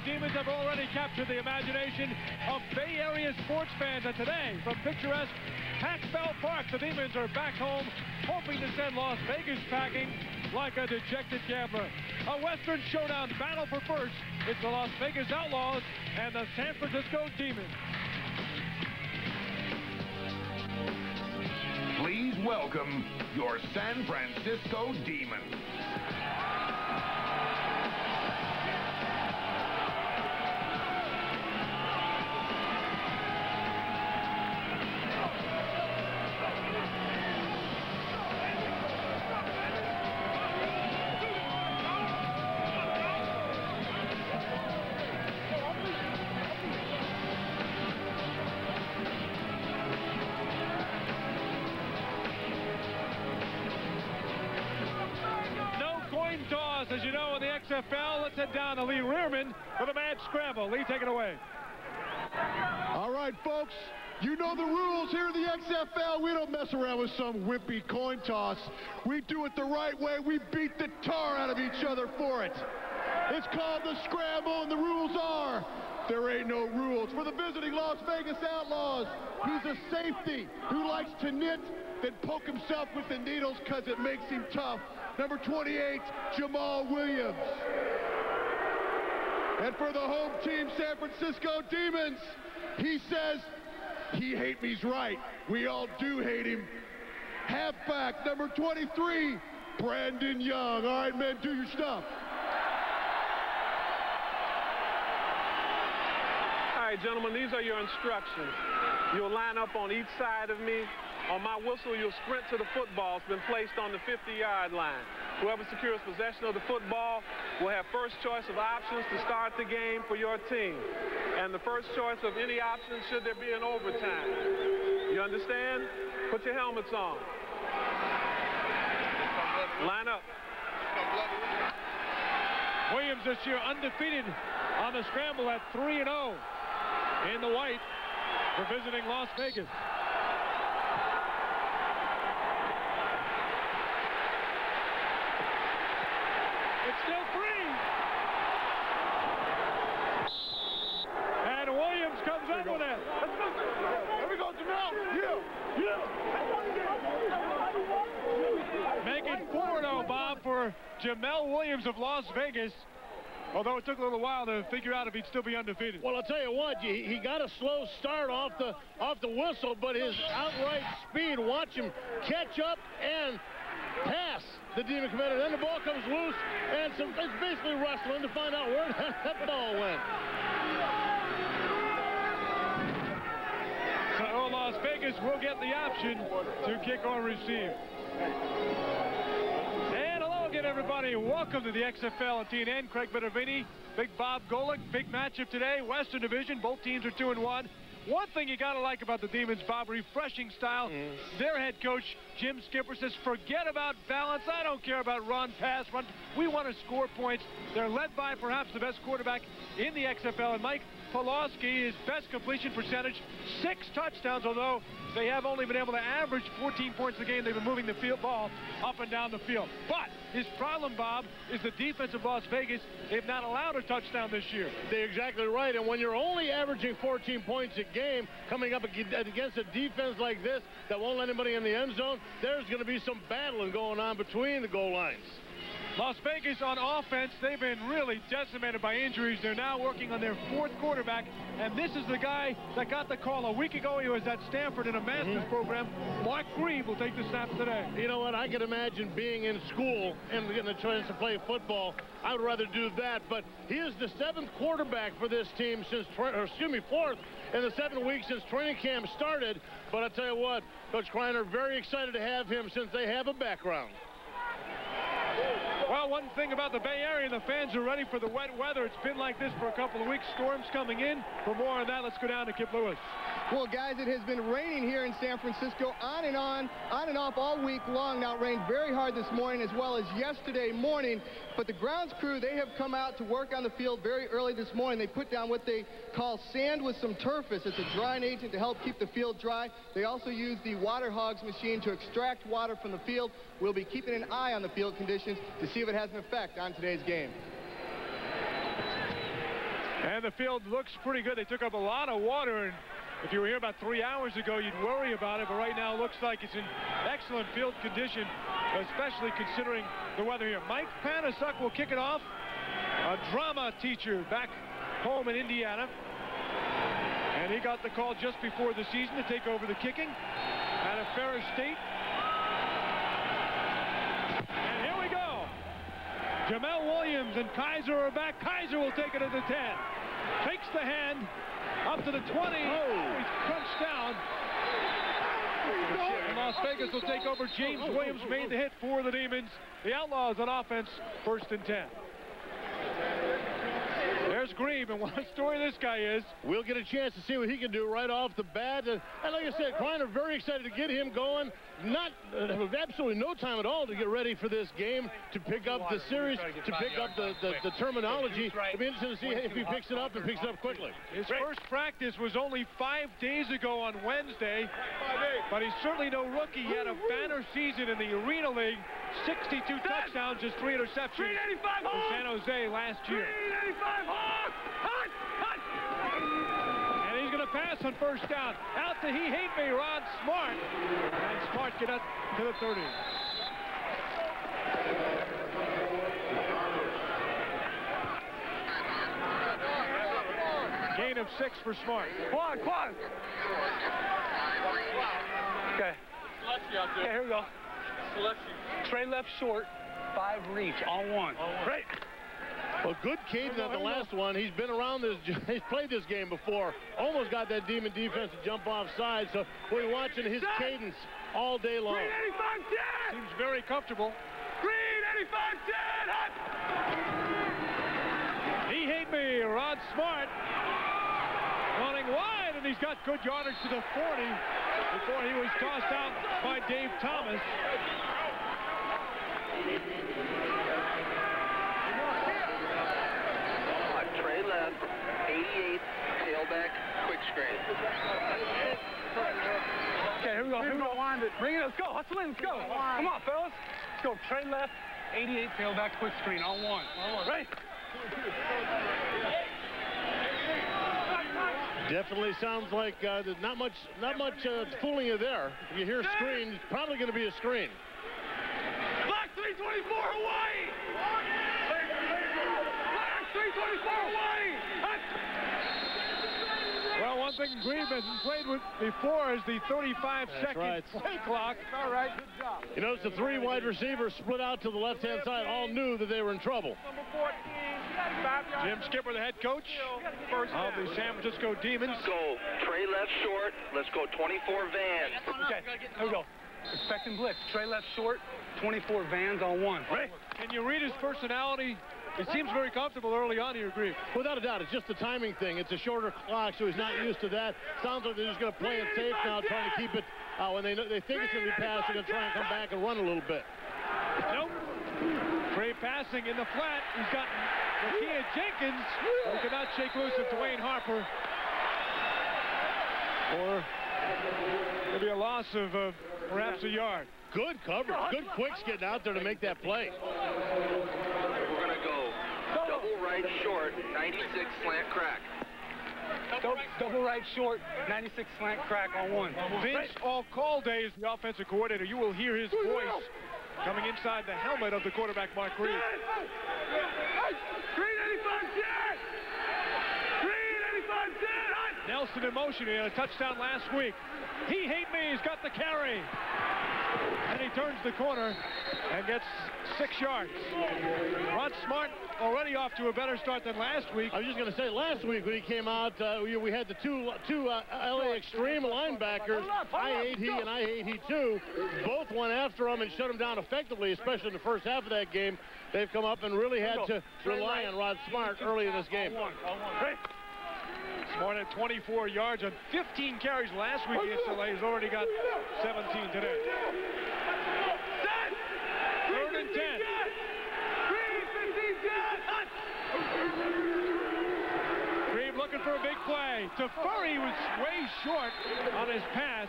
Demons have already captured the imagination of Bay Area sports fans. And today, from picturesque Pac Bell Park, the Demons are back home, hoping to send Las Vegas packing like a dejected gambler. A Western Showdown battle for first. It's the Las Vegas Outlaws and the San Francisco Demons. Please welcome your San Francisco Demons. Scramble. Lee, take it away. All right, folks. You know the rules here in the XFL. We don't mess around with some wimpy coin toss. We do it the right way. We beat the tar out of each other for it. It's called the scramble, and the rules are there ain't no rules. For the visiting Las Vegas Outlaws, he's a safety who likes to knit, then poke himself with the needles because it makes him tough number 28, Jamal Williams. And for the home team, San Francisco Demons, he says, he hate me's right. We all do hate him. Halfback, number 23, Brandon Young. All right, men, do your stuff. All right, gentlemen, these are your instructions. You'll line up on each side of me on my whistle, you'll sprint to the football. It's been placed on the 50-yard line. Whoever secures possession of the football will have first choice of options to start the game for your team. And the first choice of any option should there be an overtime. You understand? Put your helmets on. Line up. Williams this year undefeated on the scramble at 3-0 in the white for visiting Las Vegas. Jamel Williams of Las Vegas. Although it took a little while to figure out if he'd still be undefeated. Well, I'll tell you what, he, he got a slow start off the off the whistle, but his outright speed, watch him catch up and pass the Demon Commander. Then the ball comes loose, and some, it's basically wrestling to find out where that ball went. So Las Vegas will get the option to kick or receive And hello again, everybody. Welcome to the XFL and TNN. Craig Minervini, Big Bob Golic. Big matchup today. Western Division. Both teams are 2 and one. One thing you got to like about the Demons, Bob, refreshing style. Mm. Their head coach, Jim Skipper, says, forget about balance. I don't care about run, pass, run. We want to score points. They're led by perhaps the best quarterback in the XFL. And Mike Pawlowski, his best completion percentage, six touchdowns, although they have only been able to average 14 points a game. They've been moving the field ball up and down the field. But his problem, Bob, is the defense of Las Vegas. They've not allowed a touchdown this year. They're exactly right. And when you're only averaging 14 points a game coming up against a defense like this that won't let anybody in the end zone, there's going to be some battling going on between the goal lines. Las Vegas on offense, they've been really decimated by injuries. They're now working on their fourth quarterback, and this is the guy that got the call a week ago. He was at Stanford in a master's mm -hmm. program. Mark Grieve will take the snaps today. You know what? I can imagine being in school and getting a chance to play football. I would rather do that, but he is the seventh quarterback for this team since, or excuse me, fourth in the seven weeks since training camp started. But I tell you what, Coach Criner very excited to have him since they have a background. Well, one thing about the Bay Area, the fans are ready for the wet weather. It's been like this for a couple of weeks. Storms coming in. For more on that, let's go down to Kip Lewis. Well, guys, it has been raining here in San Francisco on and on, on and off all week long. Now, it rained very hard this morning as well as yesterday morning. But the grounds crew, they have come out to work on the field very early this morning. They put down what they call sand with some Turface. It's a drying agent to help keep the field dry. They also use the water hogs machine to extract water from the field. We'll be keeping an eye on the field conditions to see if it has an effect on today's game. And the field looks pretty good. They took up a lot of water, and if you were here about three hours ago, you'd worry about it, but right now it looks like it's in excellent field condition, especially considering the weather here. Mike Panasuk will kick it off, a drama teacher back home in Indiana. And he got the call just before the season to take over the kicking out of Ferris State. And here we go. Jamel Williams and Kaiser are back. Kaiser will take it at the 10. Takes the hand up to the 20. Oh, he's crunched down. And Las Vegas will take over. James Williams made the hit for the Demons. The Outlaws on offense, first and 10. There's Grieve, and what a story this guy is. We'll get a chance to see what he can do right off the bat. And, and like I said, Criner very excited to get him going. Not uh, absolutely no time at all to get ready for this game, to pick up the series, to pick up the, the, the terminology. It'll be interesting to see if he picks it up and picks it up quickly. His first practice was only five days ago on Wednesday, but he's certainly no rookie. He had a banner season in the Arena League, 62 touchdowns, just three interceptions for San Jose last year. And he's going to pass on first down. Out to He Hate Me, Rod Smart. And Smart get up to the 30. Gain of six for Smart. Quad, quad. Okay. Okay, here we go. Trey left short, five reach, on one. Right. Well, good cadence on the last one. He's been around this, he's played this game before. Almost got that Demon defense to jump offside, so we're watching his cadence all day long. Seems very comfortable. Green 85 He hate me, Rod Smart. Running wide, and he's got good yardage to the 40 before he was tossed out by Dave Thomas. Trey left, 88, tailback, quick screen. Okay, here we go. Here we go. Bring it. Let's go. Hustle in. Let's go. Come on, fellas. Let's go. Trey left, 88 tailback, quick screen on one. Right. Definitely sounds like uh, there's not much, not much uh, fooling you there. You hear screen, it's probably going to be a screen. Black 324 Hawaii. Black 324 Hawaii. Well, one thing Grieve hasn't played with before is the 35-second right. play clock. All right, good job. You notice the three wide receivers split out to the left-hand side, all knew that they were in trouble. Jim Skipper, the head coach of the San Francisco Demons. Go. Trey left short. Let's go 24 vans. Okay, here we go. Expecting blitz. Trey left short, 24 vans on one. Right. Can you read his personality? He seems very comfortable early on here, Grieve. Without a doubt, it's just a timing thing. It's a shorter clock, so he's not used to that. Sounds like they're just going to play it safe now, trying to keep it. Uh, when they know, they think it's going to be passed, they're going to try and come back and run a little bit. Nope. Trey passing in the flat. He's got Lakia Jenkins. But he could not shake loose of Dwayne Harper. Or maybe a loss of uh, perhaps a yard. Good coverage. Good quicks getting out there to make that play. We're going to go double right short, 96 slant crack. Double, double right short, 96 slant crack on one. Vince Alcalde is the offensive coordinator. You will hear his voice coming inside the helmet of the quarterback, Mark Reed. Green 85 jet! Green 85 jet! Nelson in motion. He had a touchdown last week. He hate me. He's got the carry. And he turns the corner and gets six yards. Rod Smart already off to a better start than last week. I was just going to say, last week when he came out, uh, we, we had the two two uh, LA Extreme linebackers, I hate he and I hate he too. Both went after him and shut him down effectively, especially in the first half of that game. They've come up and really had to rely on Rod Smart early in this game. Smart at 24 yards on 15 carries last week against LA. He's already got 17 today. And 10. Grieve looking for a big play. Teferi was way short on his pass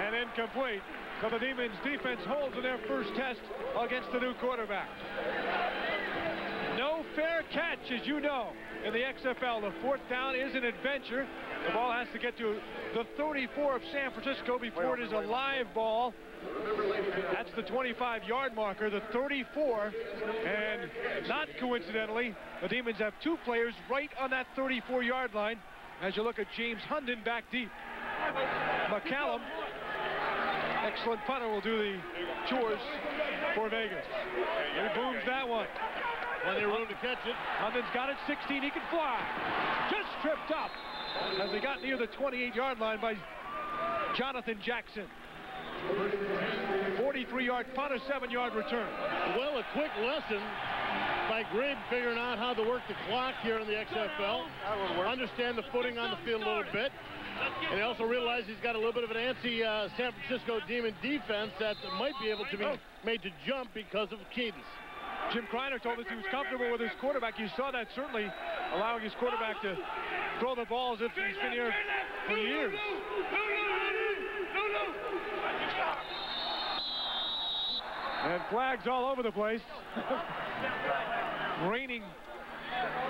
and incomplete. So the Demons defense holds in their first test against the new quarterback. No fair catch, as you know, in the XFL. The fourth down is an adventure. The ball has to get to the 34 of San Francisco before it is a live ball. That's the 25-yard marker, the 34. And not coincidentally, the Demons have two players right on that 34-yard line as you look at James Hundon back deep. McCallum, excellent punter, will do the chores for Vegas. He booms that one. Plenty of room to catch it. Hundon's got it 16. He can fly. Just tripped up as he got near the 28-yard line by Jonathan Jackson. 43-yard punt, a 7-yard return. Well, a quick lesson by Green figuring out how to work the clock here in the XFL. Understand the footing on the field a little bit. And he also realized he's got a little bit of an anti uh, San Francisco Demon defense that might be able to be made to jump because of cadence. Jim Criner told us he was comfortable with his quarterback. You saw that certainly allowing his quarterback to throw the ball as if he's been here for years. And flags all over the place. Raining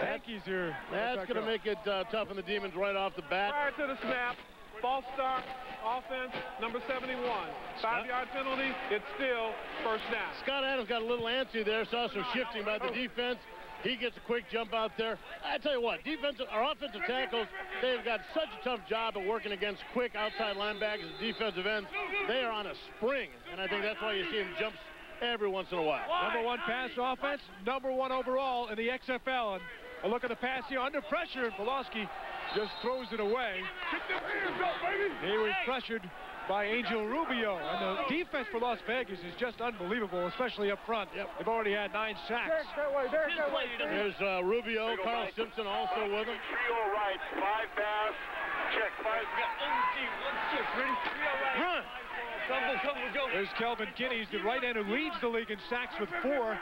Yankees here. That's going to make it uh, tough on the Demons right off the bat. Prior to the snap, false start, offense, number 71. Five-yard penalty, it's still first down. Scott Adams got a little antsy there, saw some shifting by the defense. He gets a quick jump out there. I tell you what, defensive or offensive tackles, they've got such a tough job of working against quick outside linebackers and defensive ends. They are on a spring, and I think that's why you see them jumps every once in a while. Number one pass offense, number one overall in the XFL. And a look at the pass here under pressure. Pawlowski just throws it away. He was pressured by Angel Rubio. And the defense for Las Vegas is just unbelievable, especially up front. Yep. They've already had nine sacks. There's uh, Rubio, Carl Simpson also with him. Trio right, five pass, check, five. Run! There's Kelvin. He's the right end who leads the league in sacks with four.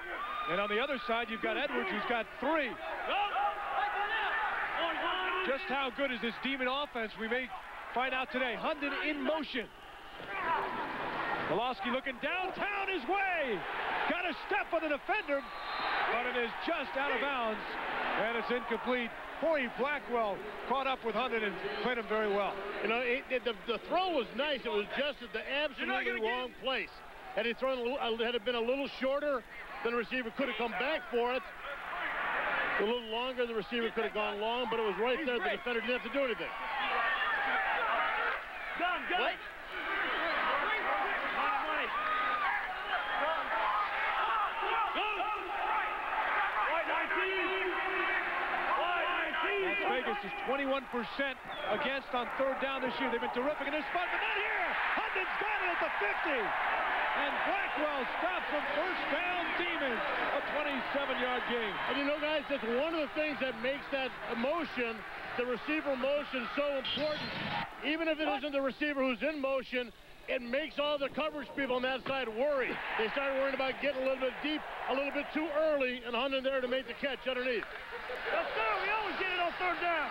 And on the other side, you've got Edwards, who's got three. Just how good is this Demon offense? We may find out today. Hundon in motion. Pawlowski looking downtown his way. Got a step on the defender, but it is just out of bounds. And it's incomplete. Corey Blackwell caught up with Hundon and played him very well. You know, it, it, the, the throw was nice. It was just at the absolutely wrong place. Had he thrown, a little, had it been a little shorter, then the receiver could have come back for it. A little longer, the receiver could have gone long, but it was right there. The defender didn't have to do anything. Las Vegas is 21% against on third down this year. They've been terrific in this spot, but not here. Hundon's got it at the 50. And Blackwell stops them first down Demons. A 27-yard gain. And you know, guys, that's one of the things that makes that motion, the receiver motion, so important. Even if it isn't the receiver who's in motion, it makes all the coverage people on that side worry. They start worrying about getting a little bit deep, a little bit too early, and Hunden there to make the catch underneath. Yes, sir. We always get it on third down.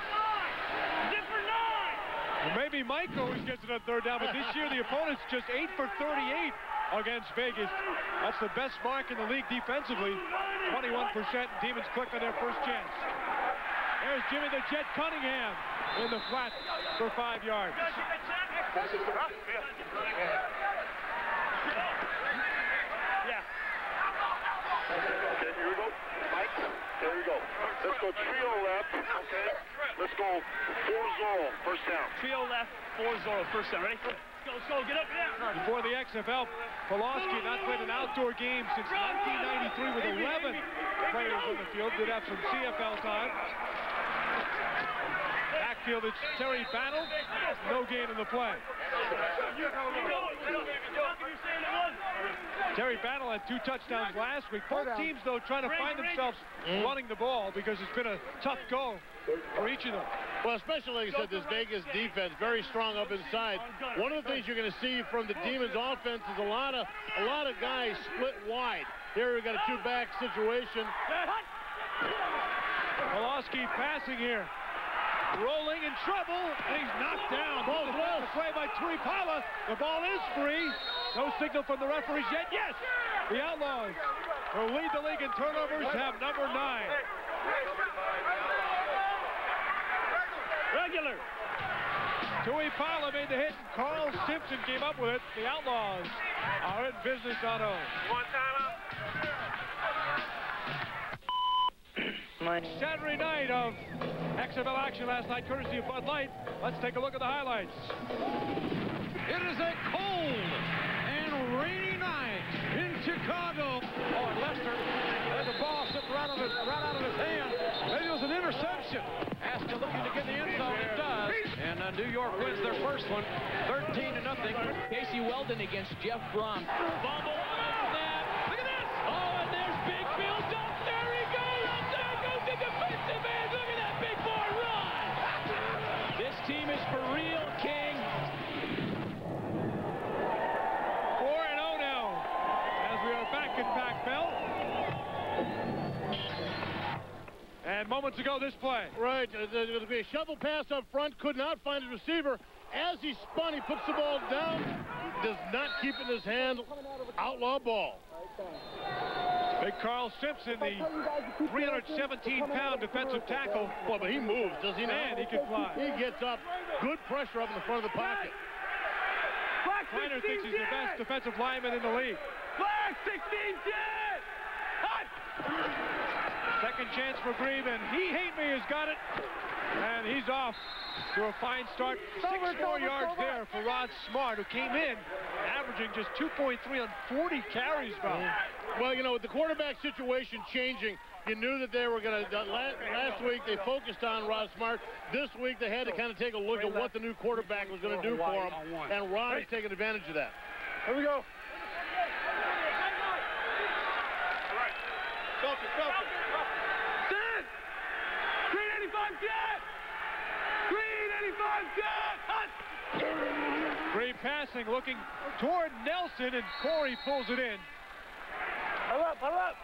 Different nine. Well, maybe Mike always gets it on third down, but this year the opponent's just 8 for 38 against Vegas. That's the best mark in the league defensively. 21%. Demons click on their first chance. There's Jimmy the Jet Cunningham in the flat for five yards. Okay, here we go. There we go. Let's go trio left. Okay. Let's go four Zorro, first down. Trio left, four Zorro, first down. Ready? Let's go, go. Get up, get up. Before the XFL, Pawlowski not played an outdoor game since 1993 with 11 players on the field. Did have some CFL time. Backfield, it's Terry Battle. No gain in the play. Terry Battle had two touchdowns last week. Both teams, though, trying to find themselves mm. running the ball because it's been a tough go for each of them. Well, especially, like I said, this Vegas defense, very strong up inside. One of the things you're going to see from the Demons offense is a lot of a lot of guys split wide. Here we've got a two-back situation. Pawlowski passing here. Rolling in trouble, and he's knocked down. Ball blown play by Tuipala. The ball is free. No signal from the referees yet. Yes, the Outlaws will lead the league in turnovers, have number nine. Regular. Tuipala made the hit. and Carl Simpson came up with it. The Outlaws are in business on home. One timeout. Saturday night of XFL action last night, courtesy of Bud Light. Let's take a look at the highlights. It is a cold and rainy night in Chicago. Oh, and Lester had the ball slipped right, out of his, right out of his hand. Maybe it was an interception. Astor looking to get the end zone. It does. And uh, New York wins their first one, 13 to nothing. Casey Weldon against Jeff Brohm. Fumble. And moments ago, this play. Right, uh, there's going to be a shovel pass up front, could not find his receiver. As he spun, he puts the ball down, does not keep it in his hand. Outlaw ball. Big Carl Simpson, the 317-pound defensive tackle. Boy, but he moves, does he not? He can fly. He gets up, good pressure up in the front of the pocket. Criner thinks he's the best defensive lineman in the league. Flag 16 jet. Second chance for Grieve, and he hate me has got it. And he's off to a fine start. Six more yards there for Rod Smart, who came in averaging just 2.3 on 40 carries, Bob. Well, you know, with the quarterback situation changing, you knew that they were going to. Last, last week they focused on Rod Smart. This week they had to kind of take a look at what the new quarterback was going to do for him, and Rod is taking advantage of that. Here we go. Stand. Green 85 jet. Green 85 jet. Hut. Grieve passing, looking toward Nelson, and Corey pulls it in. Huddle up, huddle up.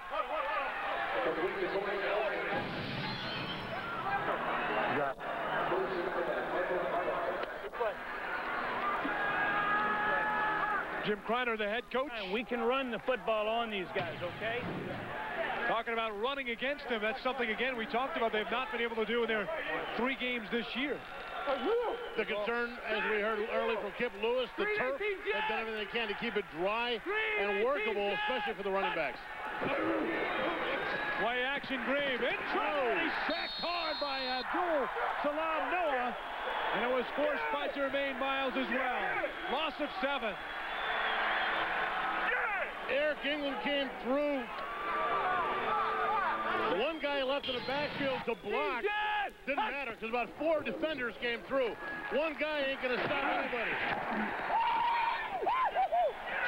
Jim Criner, the head coach. We can run the football on these guys, okay? Talking about running against them, that's something, again, we talked about they've not been able to do in their three games this year. The concern, as we heard early from Kip Lewis, the turf have done everything they can to keep it dry and workable, especially for the running backs. Play action, Grieve in trouble. He's sacked hard by uh, Abdul Salam Noah, and it was forced by Jermaine Miles as well. Loss of seven. Eric England came through. One guy left in the backfield to block. Didn't matter because about four defenders came through. One guy ain't going to stop anybody.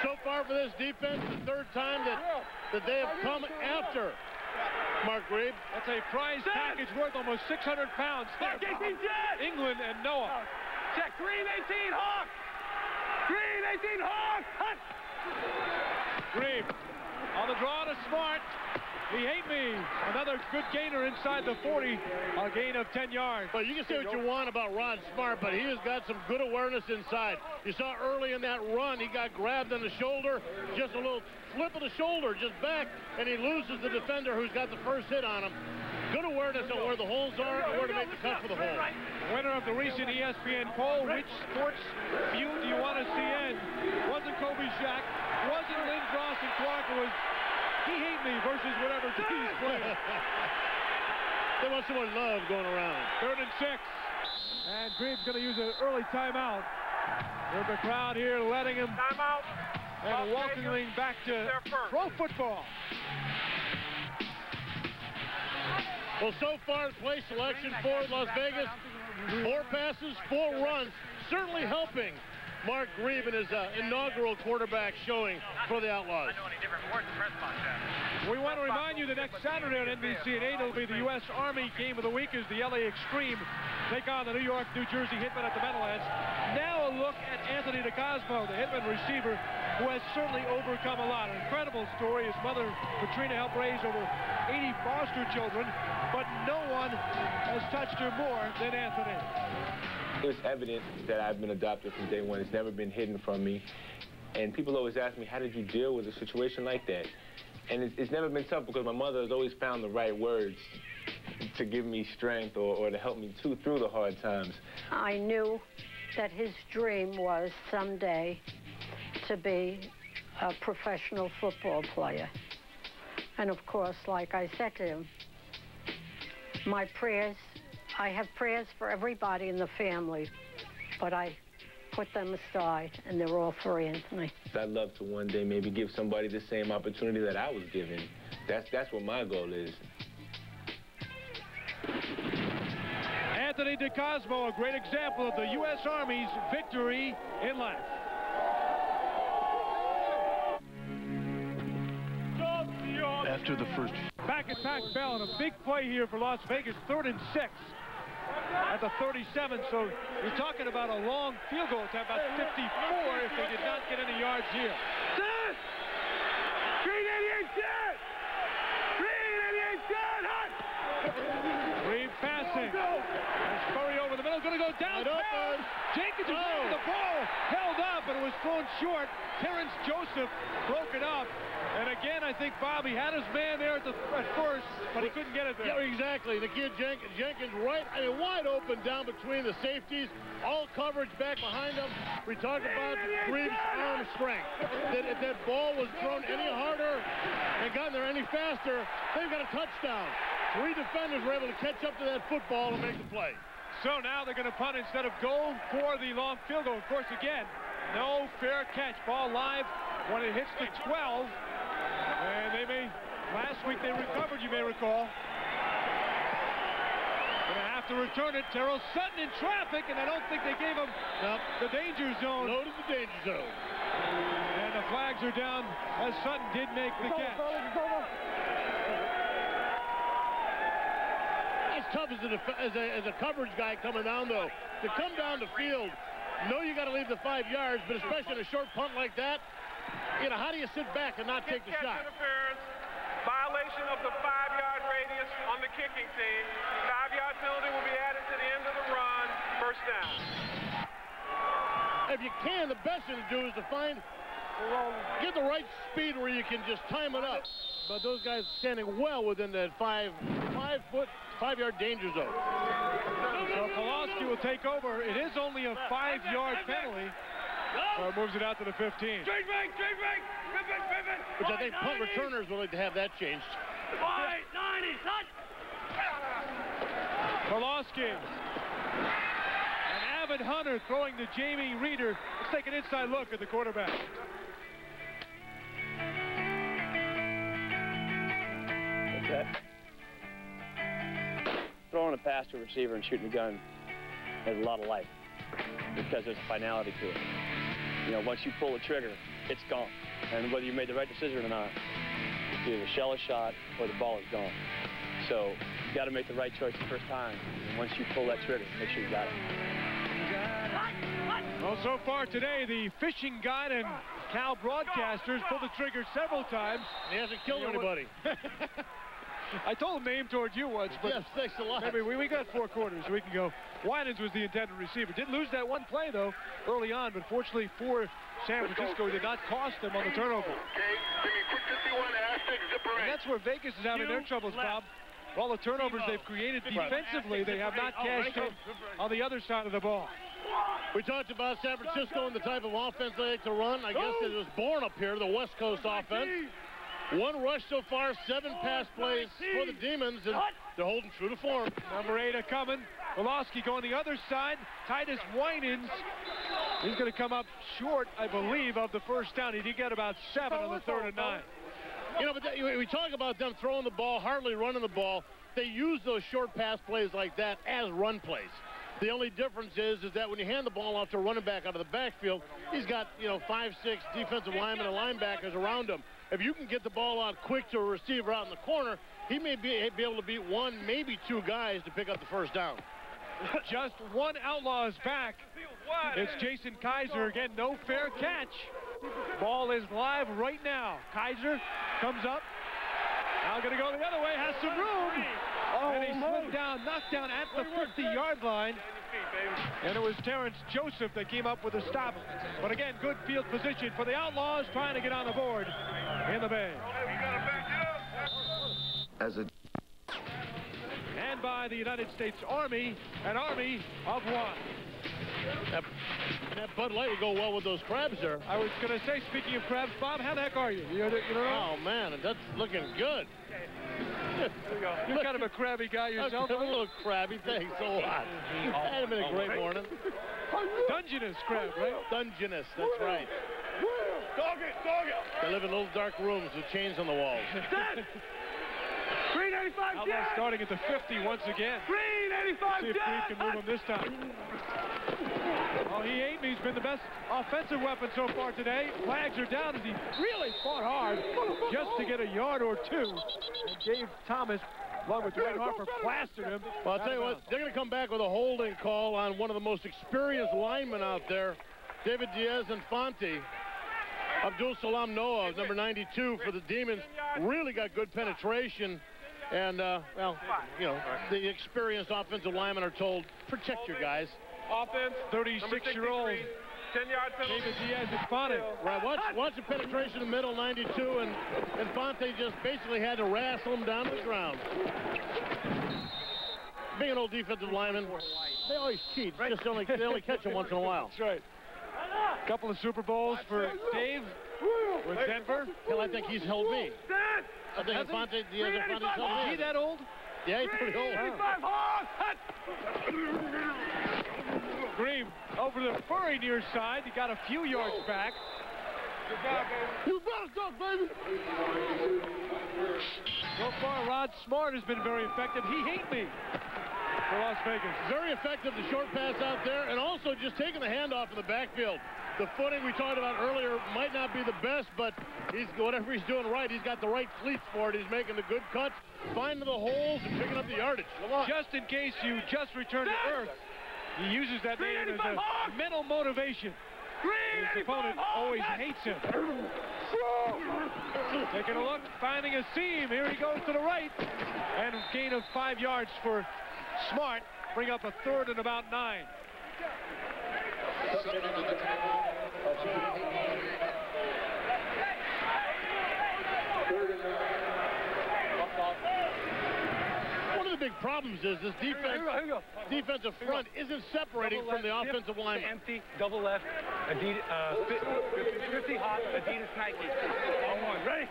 So far for this defense, the third time that, that they have come after Mark Grieve. That's a prize package worth almost 600 pounds. There from England and Noah. Oh. Check. Green 18 Hawk. Green 18 Hawk. Hut. On the draw to Smart. He hate me. Another good gainer inside the 40. A gain of 10 yards. But you can say what you want about Rod Smart, but he has got some good awareness inside. You saw early in that run, he got grabbed on the shoulder, just a little flip of the shoulder, just back, and he loses the defender who's got the first hit on him. Good awareness on where the holes are and where to make the cut for the hole. Winner of the recent ESPN poll, which sports view do you want to see end? Wasn't Kobe Shaq, wasn't Lindros and Clark, it was he hate me versus whatever team's playing. They want some more love going around. Third and six. And Grieve's going to use an early timeout. There's the crowd here letting him Timeout. and welcoming back to pro football. Well, so far, the play selection for Las Vegas, four passes, four runs, certainly helping Mark Grieve is his uh, inaugural quarterback showing for the Outlaws. We want to remind you that next Saturday on NBC at 8 it'll be the U.S. Army game of the week as the LA Extreme take on the New York, New Jersey Hitmen at the Meadowlands. Now a look at Anthony DeCosmo, the Hitman receiver, who has certainly overcome a lot. An incredible story. His mother, Katrina, helped raise over 80 foster children, but no one has touched her more than Anthony. It's evident that I've been adopted from day one. It's never been hidden from me. And people always ask me, how did you deal with a situation like that? And it's, it's never been tough because my mother has always found the right words to give me strength or, or to help me to, through the hard times. I knew that his dream was someday to be a professional football player. And of course, like I said to him, my prayers, I have prayers for everybody in the family, but I put them aside, and they're all for Anthony. I'd love to one day maybe give somebody the same opportunity that I was given. That's, that's what my goal is. Anthony DeCosmo, a great example of the U.S. Army's victory in life. After the first... Back at Pac Bell, and a big play here for Las Vegas, third and six at the 37. So you're talking about a long field goal attempt, about 54 if they did not get any yards here. Set! Green 88 set! Green 88 set! Hot! Reed passing. And Spurry over the middle, going to go down. Jenkins is oh. the ball held up, but it was thrown short. Terrence Joseph broke it up. And again, I think Bobby had his man there at, the, at first, but he couldn't get it there. Yeah, exactly. The kid Jenkins, Jenkins right, I mean, wide open down between the safeties, all coverage back behind them. We talked about Reeves' arm strength. That if that ball was thrown any harder and gotten there any faster, they've got a touchdown. Three defenders were able to catch up to that football and make the play. So now they're going to punt instead of go for the long field goal. Of course, again, no fair catch. Ball live when it hits the 12. And they may, last week they recovered, you may recall. Gonna have to return it. Terrell Sutton in traffic, and I don't think they gave him nope. the danger zone. No to the danger zone. And the flags are down as Sutton did make the catch. That's tough as a, as, a, as a coverage guy coming down, though. To come down the field, know you got to leave the five yards, but especially in a short punt like that, you know, how do you sit back and not take the shot? interference, violation of the five-yard radius on the kicking team. Five-yard penalty will be added to the end of the run. First down. If you can, the best thing to do is to find, get the right speed where you can just time it up. But those guys standing well within that five, five foot, five-yard danger zone. So Koloski will take over. It is only a five-yard penalty. So it moves it out to the 15. Straight right, straight right, pivot, pivot. Which I think punt returners would like to have that changed. Wide 90, touch. Koloski. An avid hunter throwing to Jamie Reeder. Let's take an inside look at the quarterback. Okay. Throwing a pass to a receiver and shooting a gun has a lot of life because there's a finality to it. You know, once you pull the trigger, it's gone. And whether you made the right decision or not, either the shell is shot or the ball is gone. So you got to make the right choice the first time. And once you pull that trigger, make sure you got it. Well, so far today, the fishing guide and Cal broadcasters pulled the trigger several times. He hasn't killed anybody. I told him to aim towards you once, but yes, thanks a lot. Maybe we, we got four quarters. We can go. Winans was the intended receiver. Didn't lose that one play though early on, but fortunately for San Francisco, did not cost them on the turnover. Okay, give me quick 51 Aztec zipper And that's where Vegas is having their troubles, Bob. All the turnovers they've created defensively, they have not cashed in on the other side of the ball. We talked about San Francisco and the type of offense they like to run. I guess it was born up here, the West Coast offense. One rush so far, seven pass plays for the Demons, and they're holding true to form. Number eight a coming. Velosky going the other side. Titus Winans. He's going to come up short, I believe, of the first down. He did get about seven on the third and nine. You know, but we talk about them throwing the ball, hardly running the ball. They use those short pass plays like that as run plays. The only difference is, is that when you hand the ball off to a running back out of the backfield, he's got, you know, five, six defensive linemen and linebackers around him. If you can get the ball out quick to a receiver out in the corner, he may be, be able to beat one, maybe two guys to pick up the first down. Just one outlaw is back. It's Jason Kaiser again. No fair catch. Ball is live right now. Kaiser comes up. Now going to go the other way. Has some room. Oh, and he slid down, knocked down at the 50-yard line. And it was Terrence Joseph that came up with a stop. But again, good field position for the Outlaws trying to get on the board in the Bay. As a and by the United States Army, an army of one. That, that Bud Light would go well with those crabs there. I was going to say, speaking of crabs, Bob, how the heck are you? You, you don't know? Oh, man, that's looking good. You're kind of a crabby guy yourself. I'm a little crabby. Thanks a lot. Had been a great morning. Dungeness crab, right? Dungeness, that's right. Dog it, dog it. They live in little dark rooms with chains on the walls. Green 85 Outlaw dead. starting at the 50 once again. Green 85 See if Green can move him this time. Well, he ain't me. He's been the best offensive weapon so far today. Flags are down as he really fought hard just to get a yard or two. And Dave Thomas, along with Dwayne Harper, plastered him. Well, I'll tell you what, they're going to come back with a holding call on one of the most experienced linemen out there, David Diaz-Infante. Abdul Salam Noah, number 92 for the Demons, really got good penetration. And, uh, well, you know, the experienced offensive linemen are told, protect your guys. Offense, 36-year-old 10 yard penalty. David Diaz-Infante. Right, watch, watch the penetration in the middle, 92, and, and Fonte just basically had to wrestle him down to the ground. Being an old defensive lineman, they always cheat. Just only, they only catch him once in a while. That's right. A couple of Super Bowls for Dave with Denver. Hell, I think he's held me. I think Has he? Fonte, Diaz-Infante's held Is me. he that old? Yeah, he's pretty old. Green over the furry near side. He got a few yards back. You better go, baby. So far, Rod Smart has been very effective. He hate me for Las Vegas. Very effective, the short pass out there, and also just taking the handoff in the backfield. The footing we talked about earlier might not be the best, but he's whatever he's doing right, he's got the right cleats for it. He's making the good cuts, finding the holes, and picking up the yardage. Just in case you just returned to Earth, he uses that name as a mental motivation. His opponent always hates him. Taking a look, finding a seam. Here he goes to the right. And gain of five yards for Smart. Bring up a third and about nine. One of the big problems is this defense, defensive front isn't separating from the offensive line. Empty, double left, Adidas, uh, 50 hot, Adidas Nike. On one. Ready?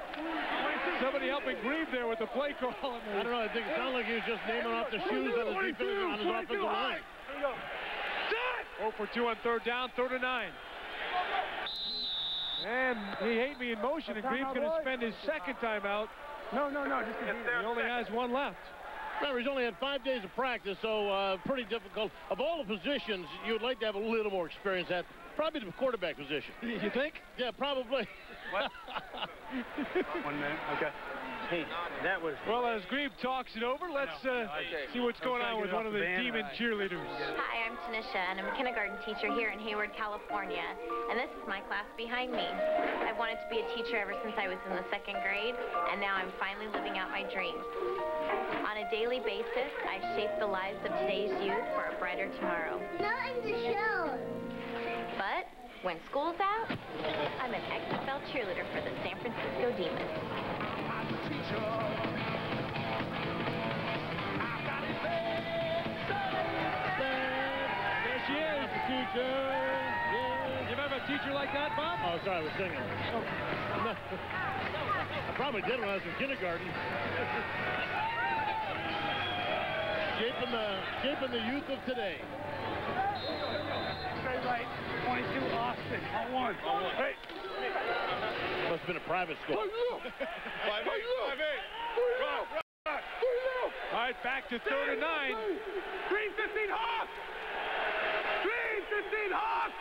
Somebody helping Grieve there with the play call. I don't know. I think it sounded like he was just naming off the shoes on his defense on his offensive line. 0 for 2 on third down, third and nine. And he hate me in motion, and Green's going to spend his second timeout. No, no, no. Just He only has one left. Remember, he's only had five days of practice, so uh, pretty difficult. Of all the positions, you would like to have a little more experience at. Probably the quarterback position. You think? Yeah, probably. What? One minute. Okay. Hey, that was. Well, as Grieve talks it over, let's uh, see what's going on with one of the demon cheerleaders. Hi, I'm Tanisha, and I'm a kindergarten teacher here in Hayward, California. And this is my class behind me. I've wanted to be a teacher ever since I was in the second grade, and now I'm finally living out my dreams. On a daily basis, I shape the lives of today's youth for a brighter tomorrow. Not in the show. But when school's out, I'm an XFL cheerleader for the San Francisco Demons. Is. Teacher. You ever have a teacher like that, Bob? Oh, sorry, I was singing. I probably did when I was in kindergarten. shaping the shaping the youth of today. Straight right. 22 Austin. On one. Hey. Must have been a private school. Five, eight, five, eight. All right, back to third and nine. Green 15 Hawk! Green 15 Hawk!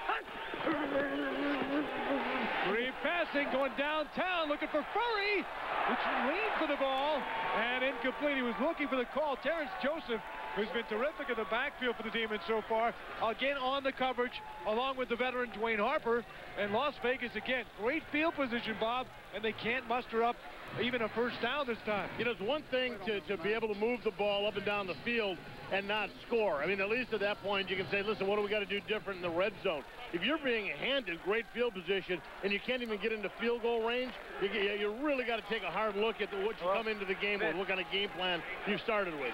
Green passing, going downtown, looking for Furry, which leaned for the ball, and incomplete. He was looking for the call. Terrence Joseph who's been terrific in the backfield for the Demons so far. Again on the coverage, along with the veteran Dwayne Harper. And Las Vegas, again, great field position, Bob, and they can't muster up even a first down this time. You know, it's one thing to, to be able to move the ball up and down the field and not score. I mean, at least at that point, you can say, listen, what do we got to do different in the red zone? If you're being handed great field position and you can't even get into field goal range, you, you really got to take a hard look at what you come into the game with, what kind of game plan you started with.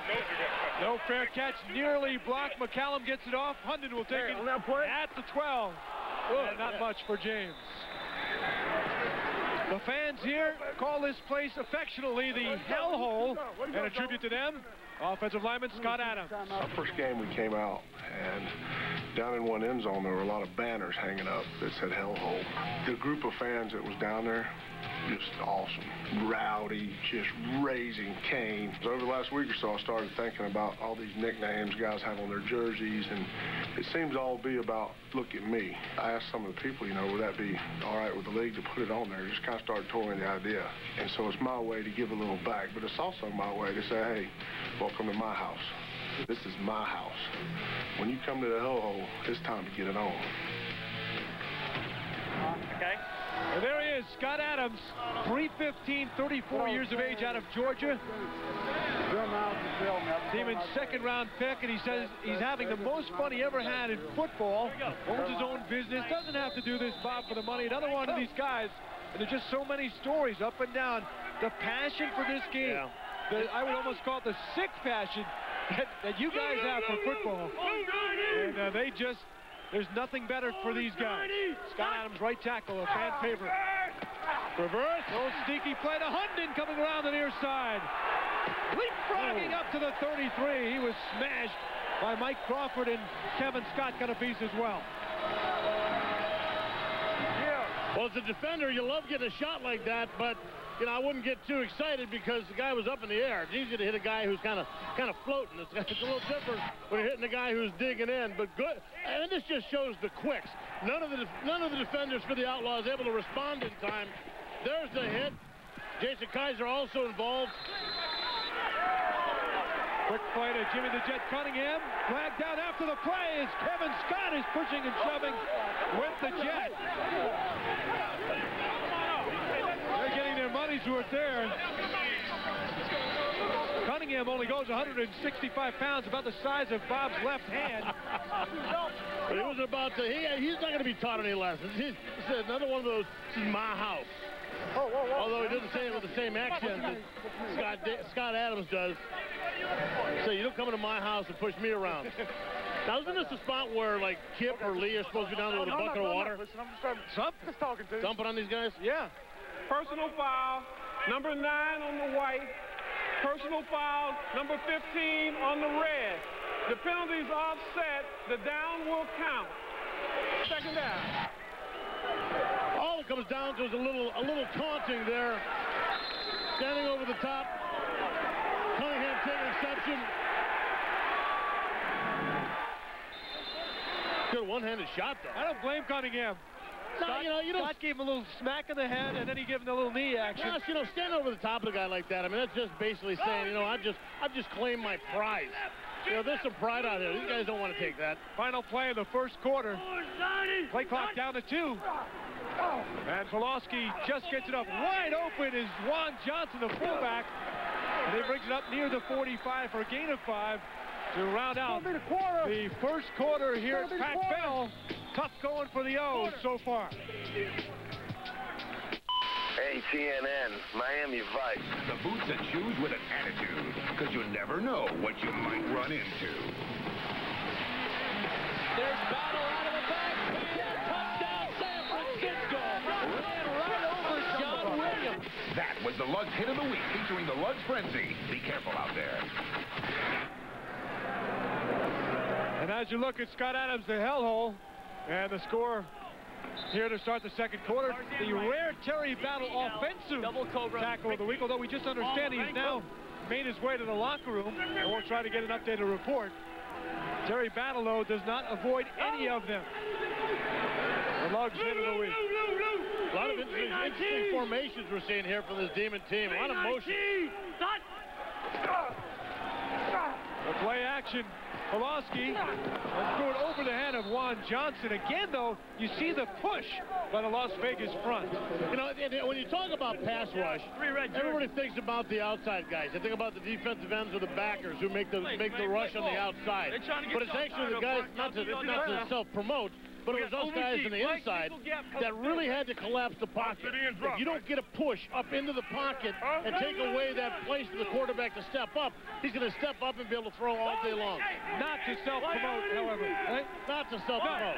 No fair catch, nearly blocked. McCallum gets it off. Hundon will take it at the 12. And not much for James. The fans here call this place affectionately the hellhole and a tribute to them offensive lineman Scott Adams. Our first game we came out and down in one end zone there were a lot of banners hanging up that said hellhole. The group of fans that was down there just awesome. Rowdy, just raising Cain. Over the last week or so, I started thinking about all these nicknames guys have on their jerseys, and it seems all be about, look at me. I asked some of the people, you know, would that be all right with the league to put it on there? Just kind of started toying the idea. And so it's my way to give a little back, but it's also my way to say, hey, welcome to my house. This is my house. When you come to the hellhole, it's time to get it on. Okay. And there he is, Scott Adams, 315, 34 years of age out of Georgia. Demon's second round pick, and he says he's having the most fun he ever had in football. Owns his own business, doesn't have to do this, Bob, for the money. Another one of these guys, and there's just so many stories up and down. The passion for this game. Yeah. The, I would almost call it the sick passion that, that you guys have for football. And uh, they just there's nothing better for these guys. Scott Adams, right tackle, a fan favorite. Reverse, old sneaky play to Hundon coming around the near side. Leapfrogging up to the 33. He was smashed by Mike Crawford and Kevin Scott got a piece as well. Well, as a defender, you love getting a shot like that, but you know, I wouldn't get too excited because the guy was up in the air. It's easy to hit a guy who's kind of kind of floating. It's, it's a little different when you're hitting a guy who's digging in. But good, and this just shows the quicks. None of the none of the defenders for the Outlaws able to respond in time. There's the hit. Jason Kaiser also involved. Quick play to Jimmy the Jet Cunningham. Flagged down after the play as Kevin Scott is pushing and shoving with the Jet. They're getting their money's worth there. Cunningham only goes 165 pounds, about the size of Bob's left hand. But he was about to, he, he's not going to be taught any lessons. He said another one of those, this is my house. Oh, Although he doesn't say it with the same accent that Scott, Scott Adams does. So you don't come into my house and push me around. Now, isn't this the spot where, like, Kip or Lee are supposed to be down there with a bucket of water? Listen, I'm just, I'm just talking to you. Dumping on these guys? Yeah. Personal foul, number nine on the white. Personal foul, number 15 on the red. The penalties offset. The down will count. Second down. All it comes down to is a little, a little taunting there. Standing over the top. Cunningham taking exception. Good one-handed shot, though. I don't blame Cunningham. No, Scott, you know, you don't- Scott gave him a little smack in the head, and then he gave him a little knee action. Gosh, you know, stand over the top of a guy like that. I mean, that's just basically saying, you know, I've just, I've just claimed my prize. You know, there's some pride out here. These guys don't want to take that. Final play of the first quarter. Oh, play clock down to two. And Pawlawski just gets it up wide open is Juan Johnson, the fullback. And he brings it up near the 45 for a gain of five to round out the first quarter here at Pac Bell. Tough going for the O's so far. Hey, TNN, Miami Vice. The boots and shoes with an attitude, because you never know what you might run into. There's battle out of the backfield. Touchdown, San Francisco. Ran right over John Williams. That was the Lugz hit of the week, featuring the Luds Frenzy. Be careful out there. And as you look at Scott Adams, the hellhole, and the score here to start the second quarter, the rare Terry Battle offensive tackle of the week, although we just understand he's now made his way to the locker room, and we'll try to get an updated report. Terry Battle, though, does not avoid any of them. The Lugz hit of the week. A lot of interesting, interesting formations we're seeing here from this Demon team. A lot of motion. The play action. Pawlawski threw it over the head of Juan Johnson. Again, though, you see the push by the Las Vegas front. You know, when you talk about pass rush, everybody thinks about the outside guys. They think about the defensive ends or the backers who make the make the rush on the outside. But it's actually the guys, not to, not to self-promote, but it was those guys on the inside that really had to collapse the pocket. If you don't get a push up into the pocket and take away that place for the quarterback to step up, he's going to step up and be able to throw all day long. Not to self-promote, however. Right? Not to self-promote.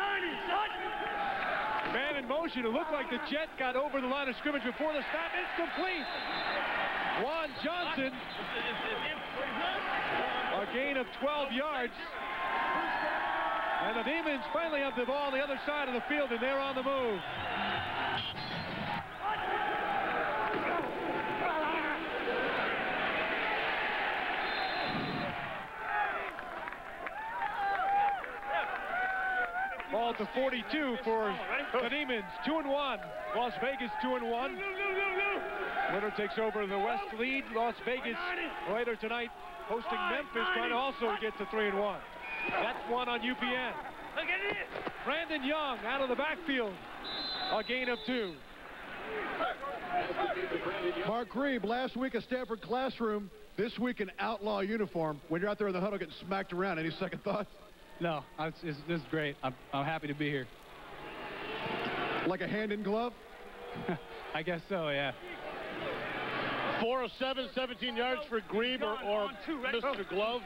Man in motion. It looked like the Jet got over the line of scrimmage before the snap. It's complete. Juan Johnson. A gain of 12 yards. And the Demons finally have the ball on the other side of the field, and they're on the move. Ball to 42 for the Demons. Two and one. Las Vegas two and one. Winner takes over the West lead. Las Vegas later tonight hosting Memphis, trying to also get to three and one. That's one on UPN. Look at this. Brandon Young out of the backfield. A gain of two. Mark Grieve, last week a Stanford classroom, this week an outlaw uniform. When you're out there in the huddle getting smacked around, any second thoughts? No, it's, it's, this is great. I'm, I'm happy to be here. Like a hand in glove? I guess so, yeah. 407, 17 yards for Grieve or, or Mr. Glove.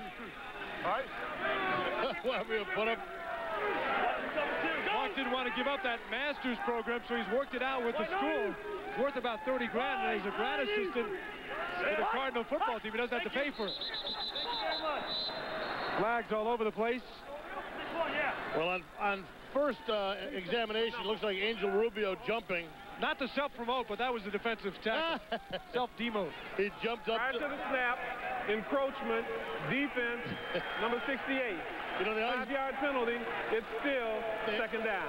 All right. Whatever you put up. Mark didn't want to give up that master's program, so he's worked it out with the school. It's worth about 30 grand, and he's a grad assistant for the Cardinal football team. He doesn't have to pay for it. Flags all over the place. Well, on, on first uh, examination, it looks like Angel Rubio jumping. Not to self-promote, but that was the defensive tackle. Self-demote. He jumped up. Prior to the snap, encroachment, defense, number 68. You know, the Five-yard penalty. It's still second down.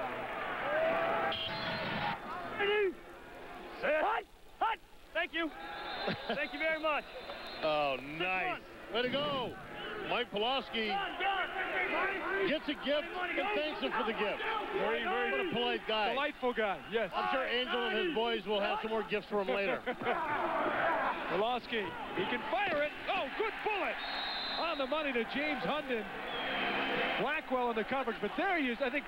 Hut! Hut! Thank you. Thank you very much. Oh, nice. Way to go. Mike Pawlawski gets a gift and thanks him for the gift. Very, very what a polite guy. Delightful guy, yes. I'm sure Angel and his boys will have some more gifts for him later. Pawlawski, he can fire it. Oh, good bullet. On the money to James Hundon. Blackwell in the coverage, but there he is. I think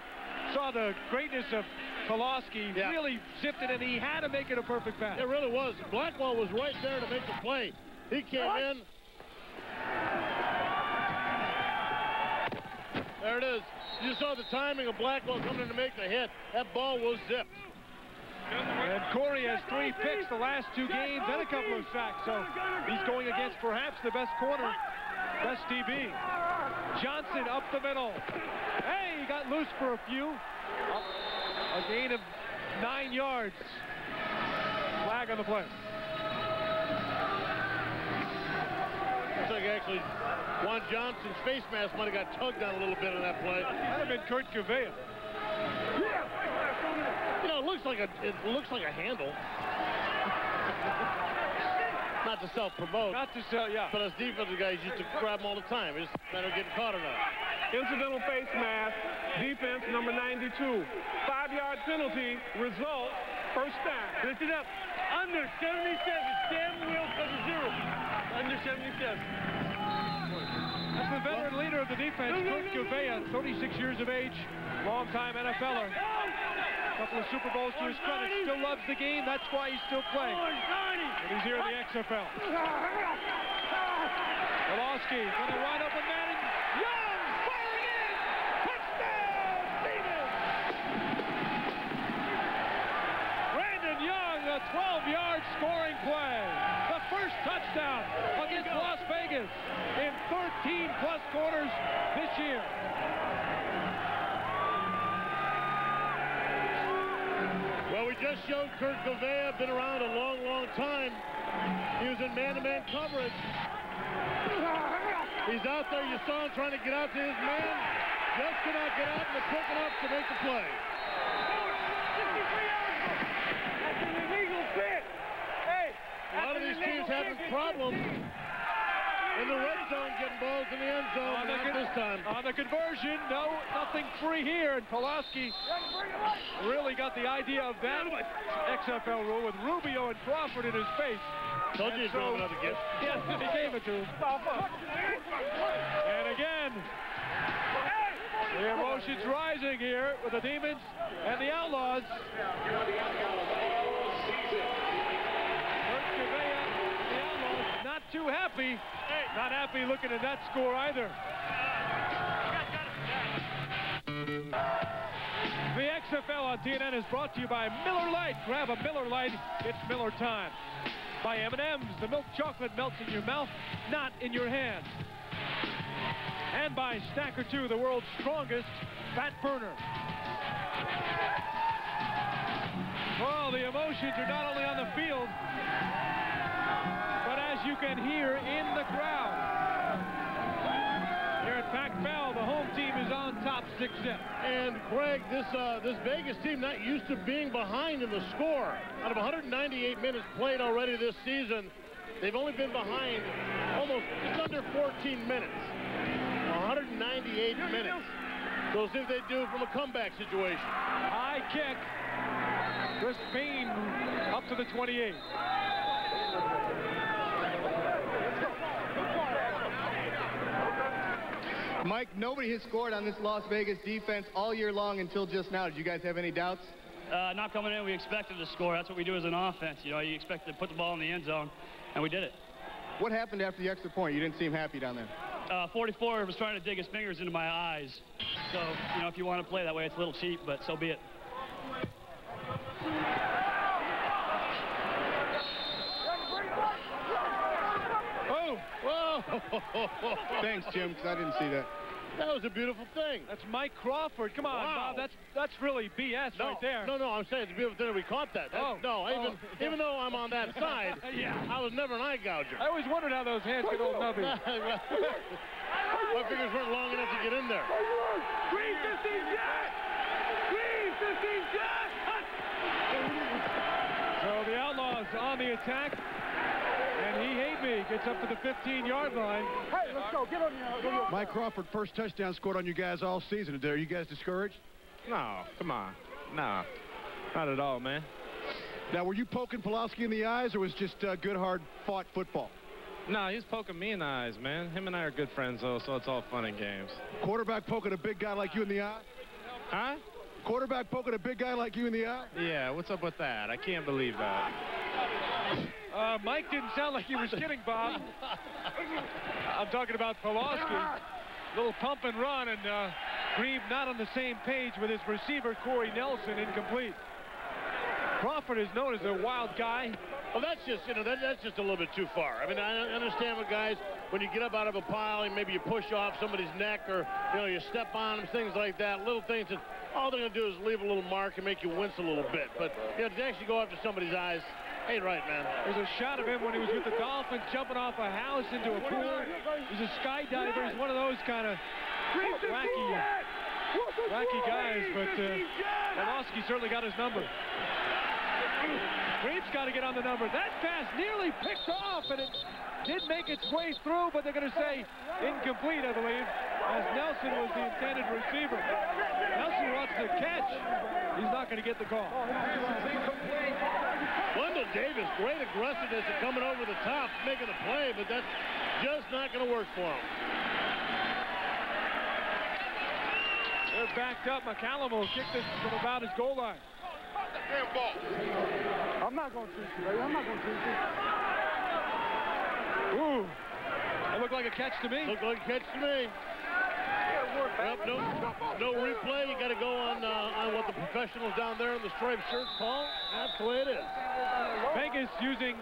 saw the greatness of Pawlawski. Yeah. Really zipped it, and he had to make it a perfect pass. It really was. Blackwell was right there to make the play. He came in. There it is. You saw the timing of Blackwell coming in to make the hit. That ball was zipped. And Corey has three picks the last two games and a couple of sacks. So he's going against perhaps the best corner, best DB. Johnson up the middle. Hey, he got loose for a few. Up a gain of nine yards. Flag on the play. Looks like actually Juan Johnson's face mask might have got tugged on a little bit on that play. Might have been Kurt Gouveia. You know, it looks like a it looks like a handle. Not to self-promote. Not to sell, yeah. But as defensive guys used to grab them all the time. It's just a matter of getting caught or not. Incidental face mask, defense number 92. Five-yard penalty, result, first down. Listen up. Under 77. Sam Will cover zero. Under 77. That's the veteran leader of the defense, Kurt Gouveia, 36 years of age, longtime NFLer. A couple of Super Bowls to his credit. Still loves the game. That's why he's still playing. And he's here in the XFL. Pawlawski going to wind up with Manning. Young firing in. Touchdown, Stevens. Brandon Young, a 12-yard scoring play. The first touchdown Vegas in 13-plus quarters this year. Well, we just showed Kurt Gouveia, been around a long, long time. He was in man-to-man coverage. He's out there. You saw him trying to get out to his man. Just cannot get out and quick enough to make the play. That's an illegal fit. Hey, A lot of these teams having problems in in the red zone, getting balls in the end zone. On the, Not this time. on the conversion, no, nothing free here. And Pawlawski really got the idea of that XFL rule with Rubio and Crawford in his face. Told you And he'd throw him another gift. Yes, he gave it to him. And again, the emotions rising here with the Demons and the Outlaws. Kurt Gouveia, the Outlaws, not too happy. Not happy looking at that score either. The XFL on TNN is brought to you by Miller Lite. Grab a Miller Lite, it's Miller time. By M&M's, the milk chocolate melts in your mouth, not in your hand. And by Stacker 2, the world's strongest fat burner. Well, the emotions are not only on the field, you can hear in the crowd. Here at Pac Bell, the home team is on top 6 zip. And Craig, this uh, this Vegas team not used to being behind in the score. Out of 198 minutes played already this season, they've only been behind almost just under 14 minutes. 198 minutes. So see if they do from a comeback situation. High kick. Chris Bean up to the 28. Mike, nobody has scored on this Las Vegas defense all year long until just now. Did you guys have any doubts? Uh, not coming in, we expected to score. That's what we do as an offense. You know, you expect to put the ball in the end zone, and we did it. What happened after the extra point? You didn't seem happy down there. Uh, 44 was trying to dig his fingers into my eyes. So, you know, if you want to play that way, it's a little cheap, but so be it. Oh! Whoa! Thanks, Jim, because I didn't see that. That was a beautiful thing. That's Mike Crawford. Come on, Wow. Bob. That's that's really BS No, right there. no, no. I'm saying it's a beautiful thing that we caught that. That- Oh. No, even Oh. even though I'm on that side, Yeah. I was never an eye gouger. I always wondered how those hands could hold nothing. My fingers weren't long enough to get in there. Green 15 Jack! Green 15 Jack! So the Outlaws on the attack. And he hate me gets up to the 15-yard line. Hey, let's go. Get on your... Mike Crawford, first touchdown scored on you guys all season. Are you guys discouraged? No, come on. No, not at all, man. Now, were you poking Pawlawski in the eyes, or was it just uh, good, hard-fought football? No, he's poking me in the eyes, man. Him and I are good friends, though, so it's all fun and games. Quarterback poking a big guy like you in the eye? Huh? Quarterback poking a big guy like you in the eye? Yeah, what's up with that? I can't believe that. Uh, Mike didn't sound like he was kidding, Bob. I'm talking about Pawlawski. Little pump and run, and uh, not on the same page with his receiver, Corey Nelson, incomplete. Crawford is known as a wild guy. Well, that's just, you know, that, that's just a little bit too far. I mean, I understand what guys, when you get up out of a pile and maybe you push off somebody's neck or, you know, you step on them, things like that, little things that all they're going to do is leave a little mark and make you wince a little bit. But, you know, to actually go after somebody's eyes, ain't right, man. There's a shot of him when he was with the Dolphins jumping off a house into a pool. He's a skydiver. He's one of those kind of wacky, wacky guys. But uh, certainly got his number. Reeves got to get on the number. That pass nearly picked off, and it did make its way through, but they're going to say incomplete, I believe, as Nelson was the intended receiver. Nelson wants to catch. He's not going to get the call. Wendell Davis, great aggressiveness and coming over the top, making the play, but that's just not going to work for him. They're backed up. McCallum will kick this from about his goal line. I'm not going to shoot you, baby. I'm not going to shoot you. Ooh. That looked like a catch to me. Looked like a catch to me. Well, no, no replay. You got to go on uh, on what the professionals down there in the striped shirts call. That's the way it is. Vegas using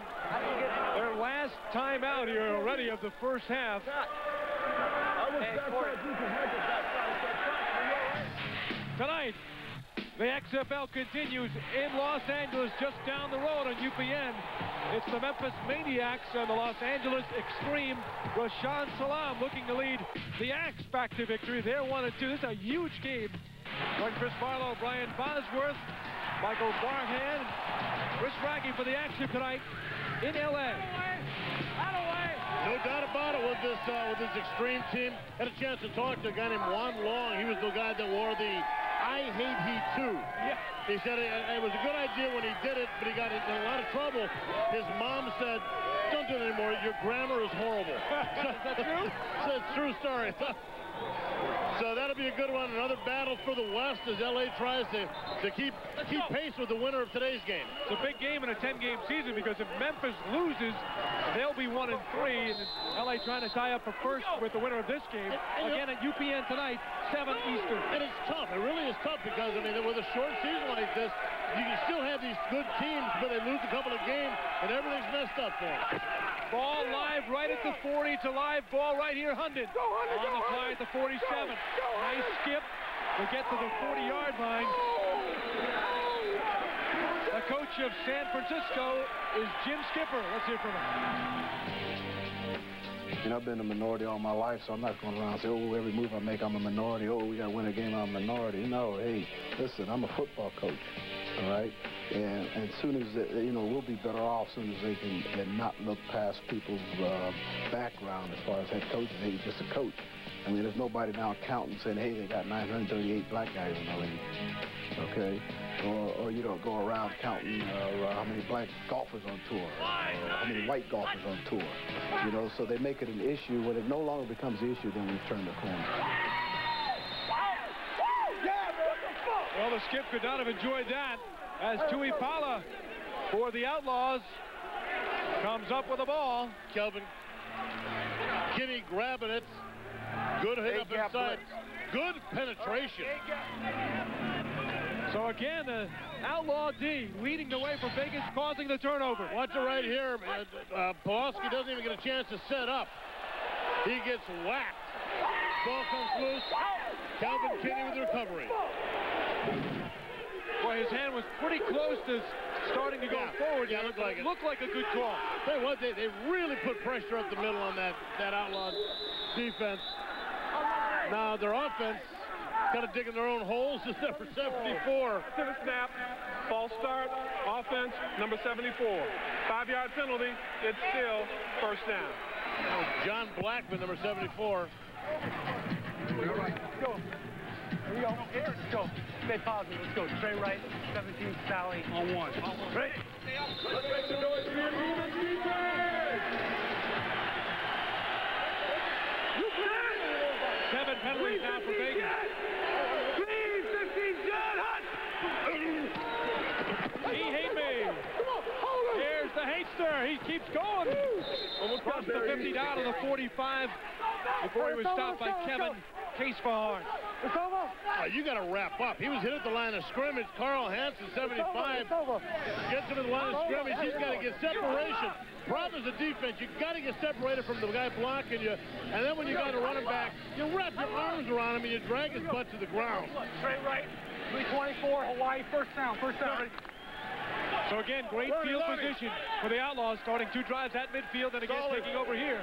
their last timeout here already of the first half. Tonight, the XFL continues in Los Angeles, just down the road on UPN. It's the Memphis Maniacs and the Los Angeles Extreme. Rashaan Salaam looking to lead the Axe back to victory. They're one and two. This is a huge game. Join Chris Barlow, Brian Bosworth, Michael Barkann, Chris Wragge for the action tonight in LA. No doubt about it with this uh, with this extreme team. Had a chance to talk to a guy named Juan Long. He was the guy that wore the I hate heat too. Yeah. He said it, it was a good idea when he did it, but he got in a lot of trouble. His mom said, don't do it anymore. Your grammar is horrible. is that true? it's a true story. So that'll be a good one. Another battle for the West as LA tries to, to keep keep pace with the winner of today's game. It's a big game in a 10-game season because if Memphis loses, they'll be one and three. And LA trying to tie up for first with the winner of this game. Again at UPN tonight, 7 Eastern. And it's tough. It really is tough because, I mean, with a short season like this, you can still have these good teams, but they lose a couple of games, and everything's messed up for them. Ball live right at the 40 to live ball right here. Hundon on the fly at the 47. Nice skip to get to the 40-yard line. The coach of San Francisco is Jim Skipper. Let's hear from him. You know, I've been a minority all my life, so I'm not going around and say, oh, every move I make, I'm a minority. Oh, we got to win a game, I'm a minority. No, hey, listen, I'm a football coach, all right? And, and as soon as, they, you know, we'll be better off soon as they can and not look past people's uh, background as far as head coaches. He's just a coach. I mean, there's nobody now counting saying, hey, they got 938 black guys in the league, okay? Or, or you know, go around counting uh, how many black golfers on tour, how many white golfers on tour. You know, so they make it an issue. When it no longer becomes an issue, then we've turned the corner. Well, the skip could not have enjoyed that as Tuipala for the Outlaws comes up with the ball. Kelvin Kinney grabbing it. Good hit up inside. Good penetration. So again, the Outlaw D leading the way for Vegas, causing the turnover. Watch it right here. Uh, uh, Pawlawski doesn't even get a chance to set up. He gets whacked. Ball comes loose. Calvin Kinney with the recovery. Boy, his hand was pretty close to starting to go Yeah. forward. Yeah, there, looked like it it. looked like a good call. Tell you what, they, they really put pressure up the middle on that, that outlaw defense. Now, their offense kind of digging their own holes is number 74. To the snap, false start, offense, number 74. Five-yard penalty, it's still first down. That John Blackman, number 74. All right, Go. Here we go. Here, let's go. Stay positive. Let's go. Straight right. 17 Sally on one. Right. Seven penalties now for Vegas. He hate me. Here's the Hatester. He keeps going. Almost crossed the 50 down to the 45 before he was stopped by Kevin Casefahorn. Oh, you got to wrap up. He was hit at the line of scrimmage. Carl Hansen, 75, gets him in the line of scrimmage. He's got to get separation. Problem is the defense. You got to get separated from the guy blocking you. And then when you got a running back, you wrap your arms around him and you drag his butt to the ground. Straight right. 324 Hawaii. First down. First down. So again, great field position for the Outlaws, starting two drives at midfield and again Solid. taking over here.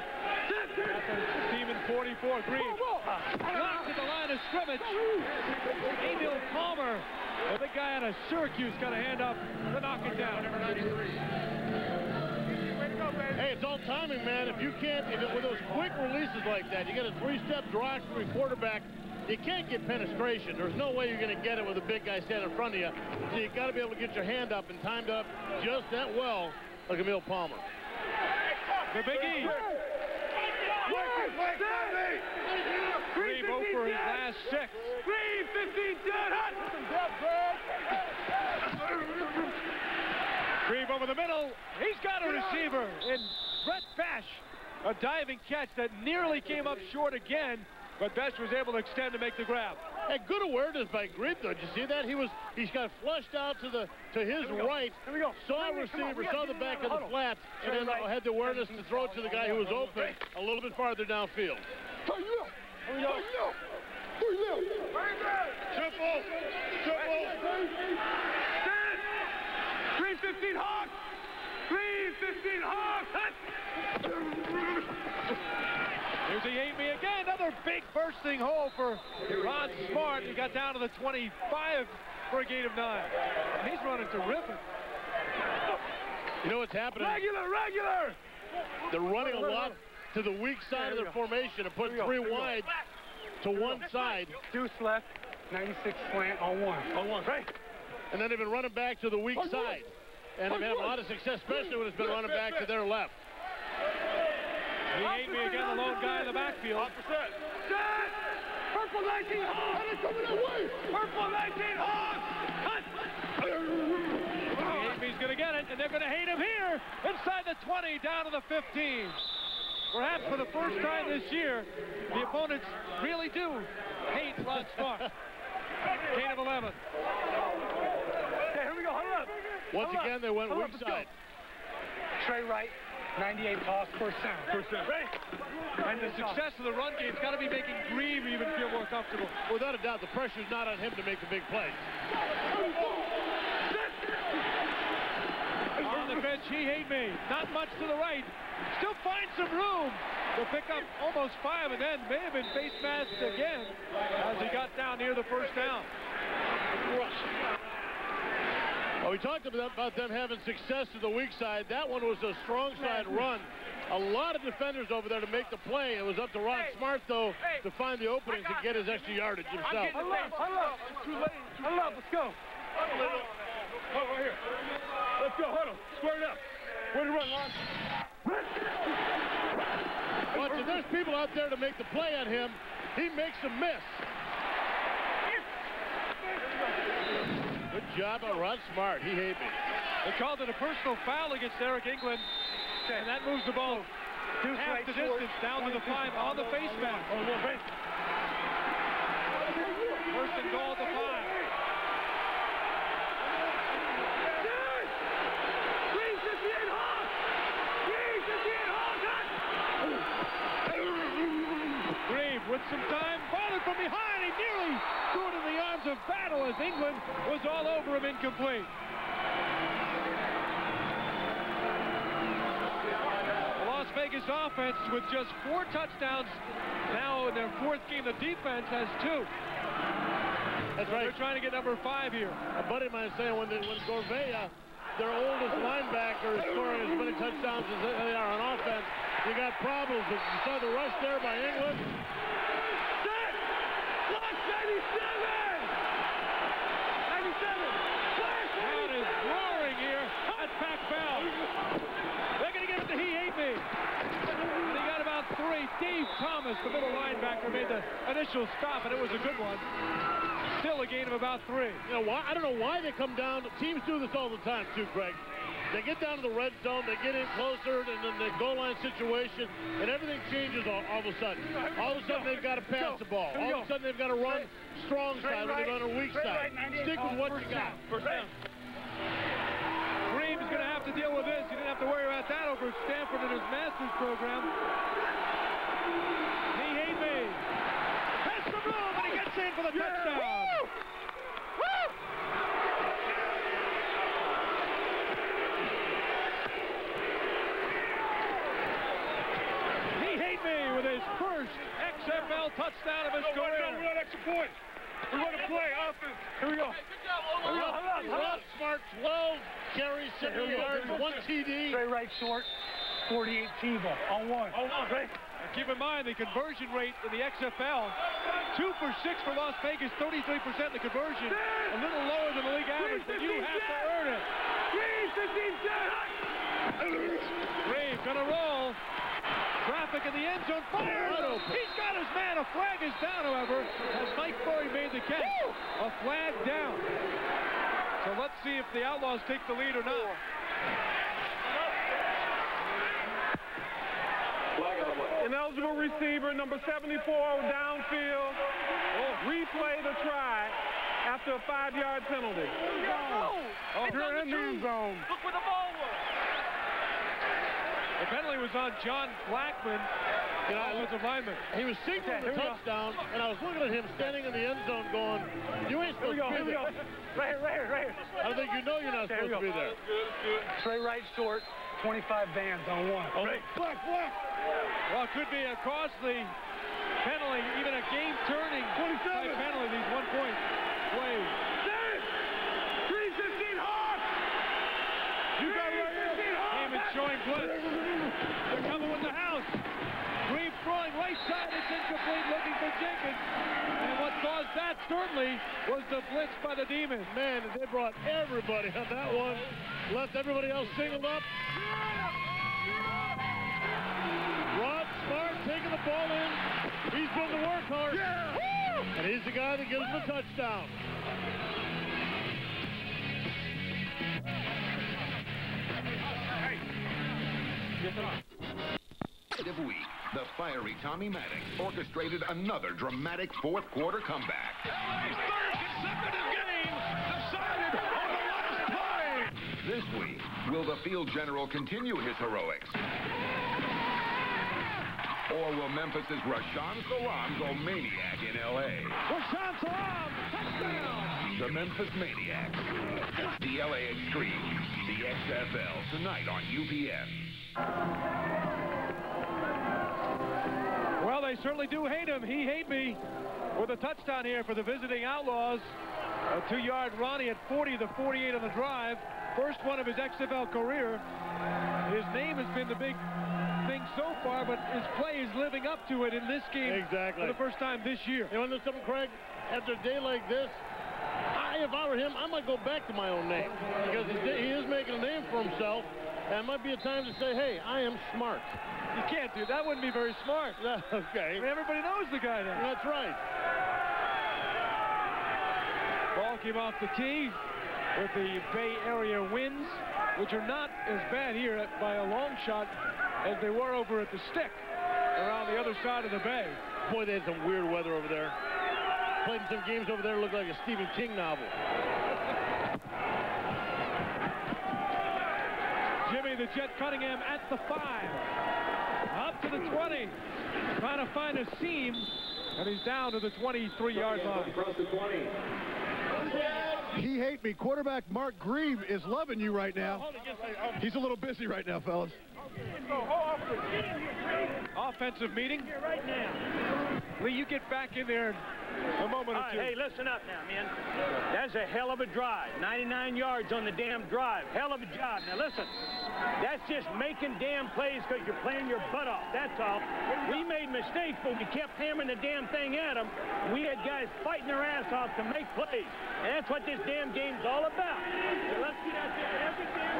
Team in 44, Green. Blocked at the line of scrimmage. Emil Palmer, the big guy out of Syracuse, got a hand up to knock it down. Hey, it's all timing, man. If you can't, if it, with those quick releases like that, you get a three-step drive from your quarterback, you can't get penetration. There's no way you're going to get it with a big guy standing in front of you. So you've got to be able to get your hand up and timed up just that well, like Emil Palmer. The Big E. Green for his last six. Green, 15 dead hot. Grieve over the middle. He's got a receiver in Brett Bash. A diving catch that nearly came up short again, but Bash was able to extend to make the grab. Hey, good awareness by Grieve, though. Did you see that? He was he's got flushed out to the to his Here right. Here we go. Saw a receiver, saw the back of the the huddle. flat, and then right. had the awareness to throw it to the guy who was open a little bit farther downfield. Here. Triple, triple. Green 15 Hawk. Green 15 Hawk. Here's the ate me again. Another big bursting hole for Ron Smart. He got down to the 25 for a gain of nine. He's running terrific. You know what's happening? Regular, regular. They're running a lot. to the weak side of their formation and put three wide to one side. Deuce left, 96 slant on one. On one. Right. And then they've been running back to the weak oh, side. And they've had a lot of success, especially when it's been running back to their left. He ain't me again, the lone guy in the backfield. Set. Purple 19 Hawks. And it's coming that way. Purple 19 Hawks. Cut. He's going to get it, and they're going to hate him here. Inside the 20, down to the 15. Perhaps for the first time this year, the opponents really do hate Ron Smart. Gain of 11. Okay, here we go. Hold up. Once Hold again, up. they went Hold weak up, side. Straight right, 98 toss. First down. And the success of the run game's got to be making Grieve even feel more comfortable. Without a doubt, the pressure's not on him to make the big play. On the bench, he hate me. Not much to the right. Still finds some room to pick up almost five, and then may have been face masked again as he got down near the first down. Well, we talked about about them having success to the weak side. That one was a strong side run. A lot of defenders over there to make the play. It was up to Ron Smart, though, to find the openings and get his extra yardage himself. Huddle up, huddle up. It's too late. Huddle up, let's go. Huddle right here. Let's go, huddle. Square it up. Way to run, Ron. Watch it. There's people out there to make the play on him. He makes a miss. Good job on Ron Smart. He hate me. They called it a personal foul against Eric England, and that moves the ball Deuce half right the short, distance down to the five on the face mask. Oh, First and goal at the five. Grieve with some time, of battle as England was all over him incomplete. Las Vegas offense with just four touchdowns now in their fourth game. The defense has two. That's right. They're trying to get number five here. A buddy of mine is saying when, they, when Gouveia, their oldest linebacker, is scoring as many touchdowns as they are on offense, you got problems. But you saw the rush there by England. Six! Plus 87! Three. Dave Thomas, the middle linebacker, made the initial stop, and it was a good one. Still a gain of about three. You know why? I don't know why they come down. Teams do this all the time too, Greg. They get down to the red zone, they get in closer, and then the goal line situation, and everything changes all, all of a sudden. All of a sudden they've got to pass the ball. All of a sudden they've got to run strong side when they're on a weak side. Stick with oh, what you got. First down. Green's going to have to deal with this. He didn't have to worry about that over at Stanford in his master's program. He hate me. Has some room, and he gets in for the touchdown. He hate me with his first XFL touchdown of his Go, career. run, run, extra point. We want to play offense. Here we go. Here we go. Ron Smart, 12 carries, 70 yards, one TD. Straight right short, 48 T-ball on one. On one. And keep in mind the conversion rate in the XFL, two for six for Las Vegas, 33% in the conversion, a little lower than the league average, but you have to earn it. Grieve gonna roll. Traffic in the end zone. Fires. He's got his man. A flag is down, however, as Mike Murray made the catch. A flag down. So let's see if the Outlaws take the lead or not. Ineligible receiver, number 74, downfield. Replay the try after a five-yard penalty. Oh, you're in the end zone. Look where the ball was. The penalty was on John Blackman, You oh. know, offensive lineman. He was signaling the here we go. touchdown, and I was looking at him standing in the end zone going, you ain't Here supposed go, to be there. Right here, right here, right here. I think you know you're not Okay, here supposed to we be go. there. Straight right short, 25 bands on one. Oh, right. black, black. Well, it could be a costly penalty, even a game-turning penalty. These one point plays. 316 Hawks. You got it right here. Heyman showing blitz. They're coming with the house. throwing right side. It's incomplete, looking for Jenkins. And what caused that certainly was the blitz by the Demons. Man, they brought everybody on that one. Left everybody else singled up. Rod Smart taking the ball in. He's doing the workhorse. hard. And he's the guy that gives them the touchdown. Of week, the fiery Tommy Maddox orchestrated another dramatic fourth quarter comeback. Will the field general continue his heroics? Or will Memphis' Rashaan Salaam go maniac in L.A.? Rashaan Salaam, touchdown! The Memphis Maniacs. The LA Extreme. The XFL tonight on UPN. Well, they certainly do hate him. He hate me with a touchdown here for the visiting Outlaws. A two-yard Ronnie at 40 to 48 on the drive. First one of his XFL career. His name has been the big thing so far, but his play is living up to it in this game Exactly. for the first time this year. You want to know something, Craig? After a day like this, I, if I were him, I might go back to my own name because he, he is making a name for himself. And it might be a time to say, hey, I am smart. You can't do that. Wouldn't be very smart. okay. I mean, everybody knows the guy now. That's right. Ball came off the tee with the Bay Area winds, which are not as bad here by a long shot as they were over at the stick around the other side of the bay. Boy, they had some weird weather over there. Played in some games over there looked like a Stephen King novel. Jimmy the Jet Cunningham at the five. Up to the 20. Trying to find a seam. And he's down to the 23-yard line. He hate me. Quarterback Mark Grieve is loving you right now. He's a little busy right now, fellas. Offensive meeting. Lee, you get back in there in a moment or right, two. hey, listen up now, man. That's a hell of a drive. 99 yards on the damn drive. Hell of a job. Now listen, that's just making damn plays because you're playing your butt off. That's all. We made mistakes, but we kept hammering the damn thing at them. We had guys fighting their ass off to make plays. And that's what this damn game's all about. So let's get out there every damn.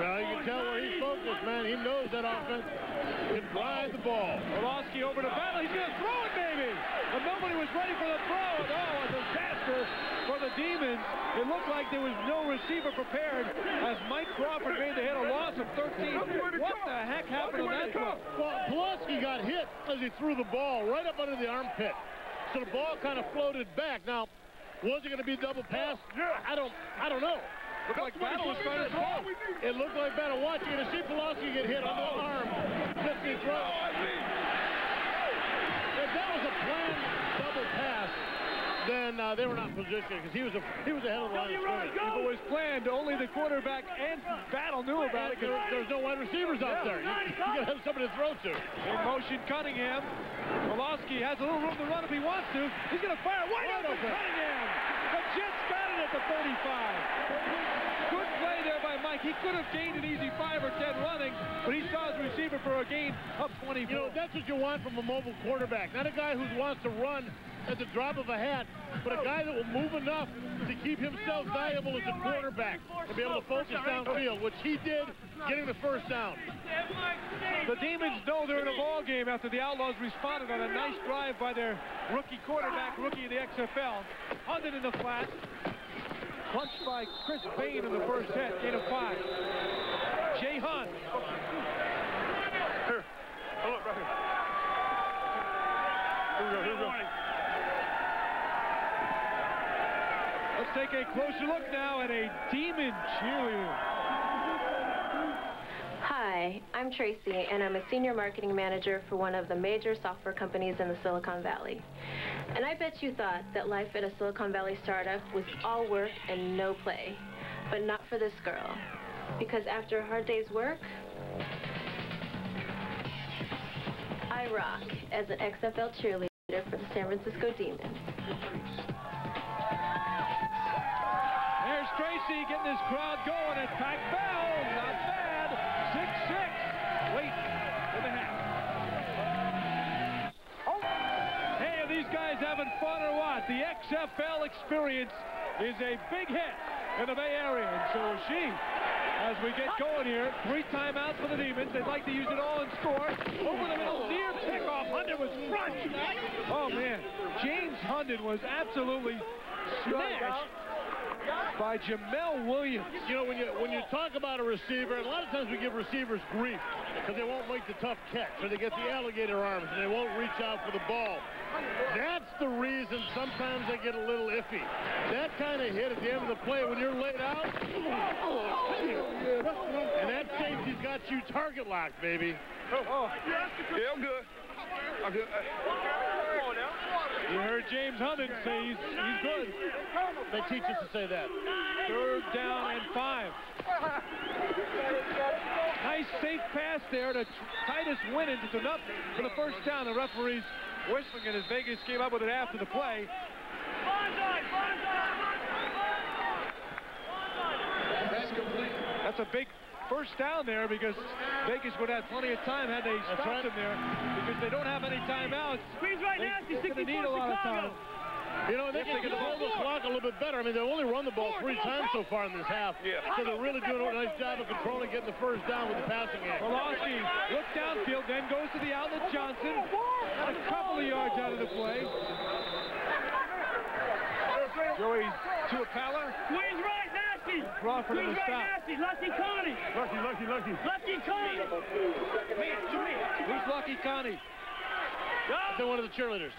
Well, you can tell where he's focused, man. He knows that offense can drive the ball. Orlowski over to Battle. He's going to throw it, baby. But nobody was ready for the throw. And, oh, a disaster for the Demons. It looked like there was no receiver prepared as Mike Crawford made the hit a loss of 13. What the heck happened on that throw? Well, Pawlawski got hit as he threw the ball right up under the armpit. So the ball kind of floated back. Now, was it going to be a double pass? I don't, I don't know. Looked like Battle was trying to throw. It looked like Battle. Watch, you're going to see Pawlawski get hit on the arm. Missed his throw. If that was a planned double pass, then uh, they were not positioned because he was a he was ahead of the line. of scrimmage. If it was planned, only the quarterback and Battle knew about it. There, there's no wide receivers out there. You, you got to have somebody to throw to. In motion, Cunningham. Pawlawski has a little room to run if he wants to. He's going to fire wide Wide open. open. Cunningham. The Jets got it at the 35. Good play there by Mike. He could have gained an easy five or ten running, but he saw his receiver for a gain of 24. You know, that's what you want from a mobile quarterback. Not a guy who wants to run at the drop of a hat, but a guy that will move enough to keep himself valuable as a quarterback and be able to focus downfield, which he did, getting the first down. The Demons know they're in a ball game after the Outlaws responded on a nice drive by their rookie quarterback, rookie of the XFL. Hundon in the flat. Punched by Chris Bain in the first hit. Gain of five. Jay Hunt. Here. Right here. Here we go, here we go. Let's take a closer look now at a Demon cheerleader. Hi, I'm Tracy, and I'm a senior marketing manager for one of the major software companies in the Silicon Valley. And I bet you thought that life at a Silicon Valley startup was all work and no play. But not for this girl. Because after a hard day's work, I rock as an XFL cheerleader for the San Francisco Demons. There's Tracy getting this crowd going at Pac Bell. Not bad. 6-6. Late in the half. Oh. Hey, these guys having fun or what? The XFL experience is a big hit in the Bay Area, and so is she. As we get going here, three timeouts for the Demons. They'd like to use it all and score. Over the middle, near pickoff. Hundon was crushed. Oh, man. James Hundon was absolutely smashed by Jamel Williams. You know, when you when you talk about a receiver, and a lot of times we give receivers grief because they won't make the tough catch, or they get the alligator arms and they won't reach out for the ball. That's the reason sometimes they get a little iffy. That kind of hit at the end of the play when you're laid out, and that safety's got you target locked, baby. Oh, yeah, I'm good. I'm good. You heard James Hundon say he's, he's good. They teach us to say that. Third down and five. Nice safe pass there to Titus Winans. It's enough for the first down. The referee's whistling and as Vegas came up with it after the play. That's complete. That's a big first down there because Vegas would have plenty of time had they stopped right. him there because they don't have any timeouts. Squeeze right They- nasty, they're gonna 64 need a lot of Chicago. time. You know, they If can they can hold the clock a little bit better. I mean, they've only run the ball three times so far in this half. Yeah. So they're really doing a nice job of controlling getting the first down with the passing game. Pawlawski looks downfield, then goes to the outlet. Johnson got a couple of yards out of the play. Joey Tuipala. Squeeze right nasty. Crawford in Squeeze the right stop. nasty. Lucky Connie. Lucky, lucky, lucky. Lucky Connie. Who's Lucky Connie? They're one of the cheerleaders.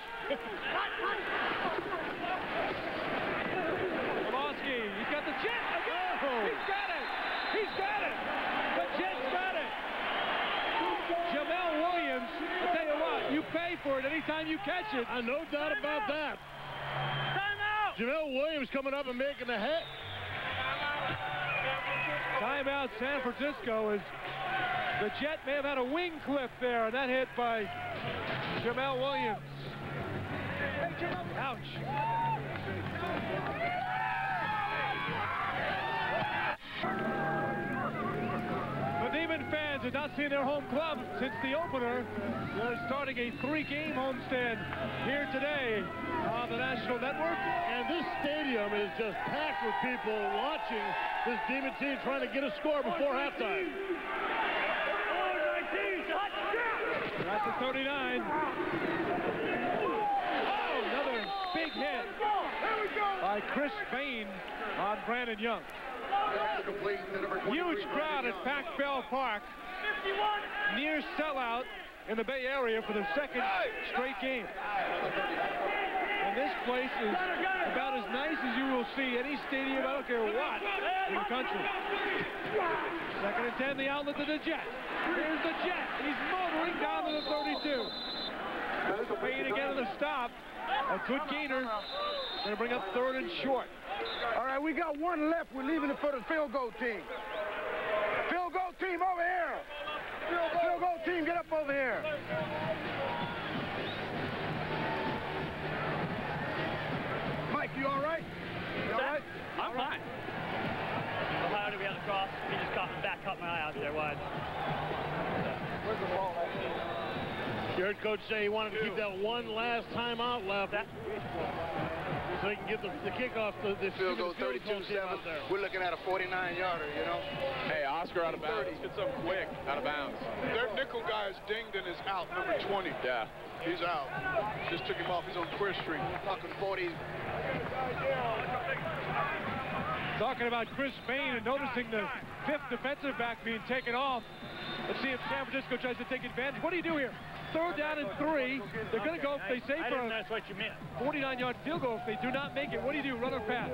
Pawlawski, he's got the jet again. He's got it. He's got it. The jet's got it. Jamel Williams, I tell you what, you pay for it anytime you catch it. Uh, no doubt about that. Jamel Williams coming up and making the hit. Timeout San Francisco is the jet may have had a wing clip there, and that hit by Jamel Williams. Ouch. The Demon have not seen their home club since the opener. They're starting a three-game homestand here today on the National Network. And this stadium is just packed with people watching this Demon team trying to get a score before halftime. That's the 39. Oh, another big hit by Chris Bain on Brandon Young. Huge crowd at Pac Bell Park. Near sellout in the Bay Area for the second straight game. And this place is about as nice as you will see any stadium, I don't care what, in the country. Second and 10, the outlet to the Jet. Here's the Jet. He's motoring down to the 32. Payne again to the stop. A good gainer. Going to bring up third and short. All right, we got one left. We're leaving it for the field goal team. Field goal team over here. Field goal team, get up over here. Mike, you all right? You all right? I'm fine. Ohio to be on the cross. He just caught back, caught my eye out there wide. Where's the ball? You heard Coach say he wanted to keep that one last timeout left. So he can get the, the kickoff to the Field goal 32-7. team out there. We're looking at a 49-yarder, you know? Hey, Oscar out of bounds. Let's get something quick out of bounds. Their nickel guy is dinged and is out, number 20. Yeah. He's out. Just took him off. He's on Queer Street. Talking 40. Talking about Chris Bain and noticing the fifth defensive back being taken off. Let's see if San Francisco tries to take advantage. What do you do here? Third down and three. They're going to go, if they say, for a that's what you meant. 49-yard field goal. If they do not make it, what do you do? Run or pass?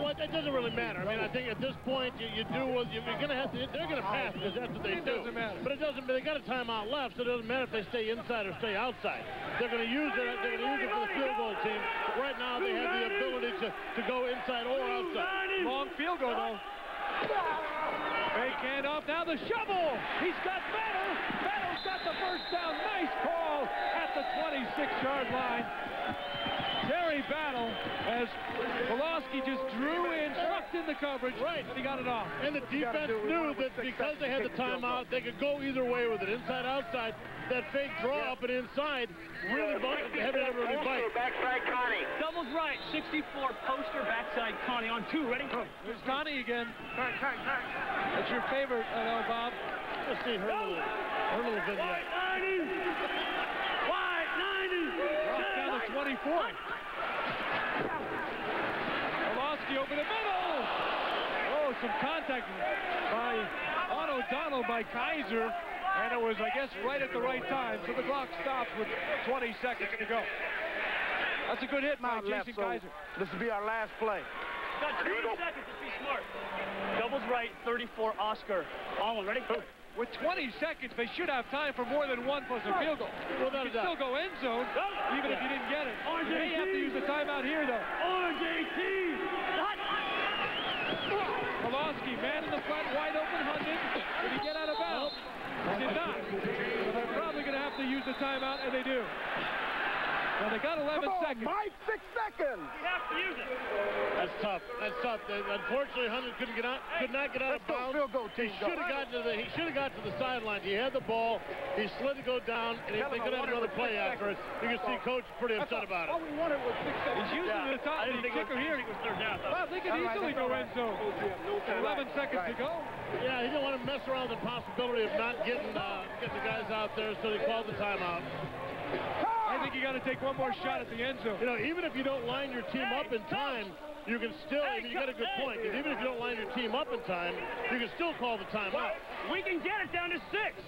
Well, that doesn't really matter. I mean, I think at this point you, you do what you're going to have to. They're going to pass because that's what they It do. doesn't matter. But it doesn't. Matter they got a timeout left, so it doesn't matter if they stay inside or stay outside. They're going to use it. They're going to use it for the field goal team. Right now, they have the ability to, to go inside or outside. Long field goal, though. Fake handoff. Now the shovel. He's got Battle. Battle's got the first down. Nice call at the 26-yard line. Terry battle as Pawlawski just drew in, tucked in the coverage, right. and he got it off. And the defense knew that because they had the timeout, they could go either way with it, inside, outside. That fake draw up and inside really having everybody bite. Backside Connie. Doubles right. 64 poster backside Connie on two. Ready? There's Connie again. That's your favorite, uh, Bob. Let's see her little, her little vignette. 90. Wide 90. Rock down to 24. Orlovsky over the middle. Oh, some contact by on O'Donnell by Kaiser. And it was, I guess, right at the right time. So the clock stops with 20 seconds to go. That's a good hit by left, Jason so Kaiser. This will be our last play. Got 20 seconds. Just be smart. Doubles right. 34 Oscar. On one. Ready? With 20 seconds, they should have time for more than one plus a field goal. Without you can still go end zone, even if you didn't get it. You may have to use the timeout here, though. RJT. Pawlawski, man in the front, wide open, Hundon. Did he get out of bounds? He did not. So they're probably going to have to use the timeout, and they do. Well, they got 11 Come on, seconds. Mike, six seconds. You have to use it. That's tough. That's tough. Unfortunately, Hunter couldn't get out, could not get out of Let's go, bounds. field goal He should have gotten to the. He should have got to the sideline. He had the ball. He slid to go down, and if they could have another play after it, you can see coach pretty upset about All it. we wanted was six seconds. He's using the top I didn't the think it kicker was, here. I didn't think it was third down. Well, they could easily go end zone. 11 seconds to go. Yeah, he didn't want to mess around with the possibility of not getting uh, getting the guys out there, so he called the timeout. I think you got to take one more shot at the end zone. You know, even if you don't line your team up in time, you can still. I mean, you got a good point. Because even if you don't line your team up in time, you can still call the timeout. We can get it down to six.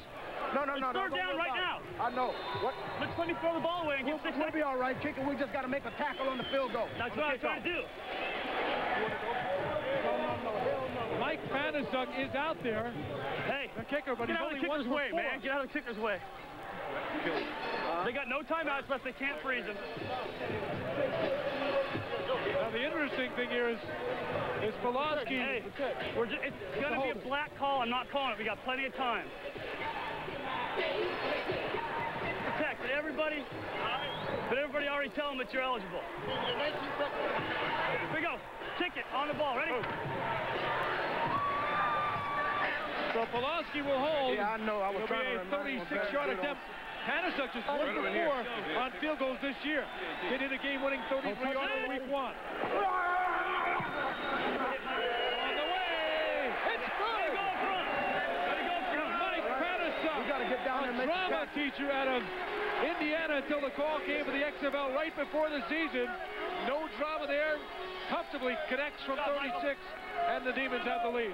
No, no, It's no, no. third don't down right now. I know. What? Let's let me throw the ball away and We'll, get six we'll be all right, kicker. We just got to make a tackle on the field goal. That's what I'm trying to do. Mike Panasuk is out there, Hey, the kicker, but get he's out only the one kicker's for way, four. man. Get out of the kicker's way. They got no timeouts left. They can't freeze him. Now the interesting thing here is, is Pawlawski. Hey, we're just, it's going to be a black call. I'm not calling it. We got plenty of time. Protect everybody, but everybody already tell them that you're eligible. Here we go. Ticket on the ball. Ready? Oh. So Pawlawski will hold. Yeah, I know. I was It'll trying be to a 36-yard of that. attempt. Panasuk just one Right for four on field goals this year. They Did hit a game-winning 33-yarder week one. On the way. It's good. Mike Panasuk. We got to get down and make drama teacher out of Indiana until the call came for the XFL right before the season. No drama there. Comfortably connects from 36, and the Demons have the lead.